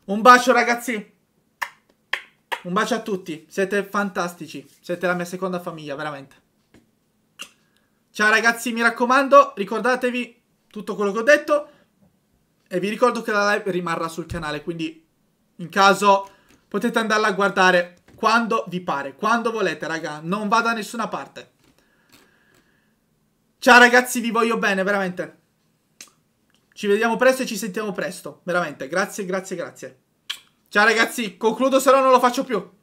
Un bacio ragazzi. Un bacio a tutti. Siete fantastici. Siete la mia seconda famiglia, veramente. Ciao ragazzi, mi raccomando, ricordatevi tutto quello che ho detto. E vi ricordo che la live rimarrà sul canale, quindi in caso potete andarla a guardare quando vi pare, quando volete, raga. Non va da nessuna parte. Ciao ragazzi, vi voglio bene, veramente. Ci vediamo presto e ci sentiamo presto, veramente. Grazie, grazie, grazie. Ciao ragazzi, concludo se no non lo faccio più.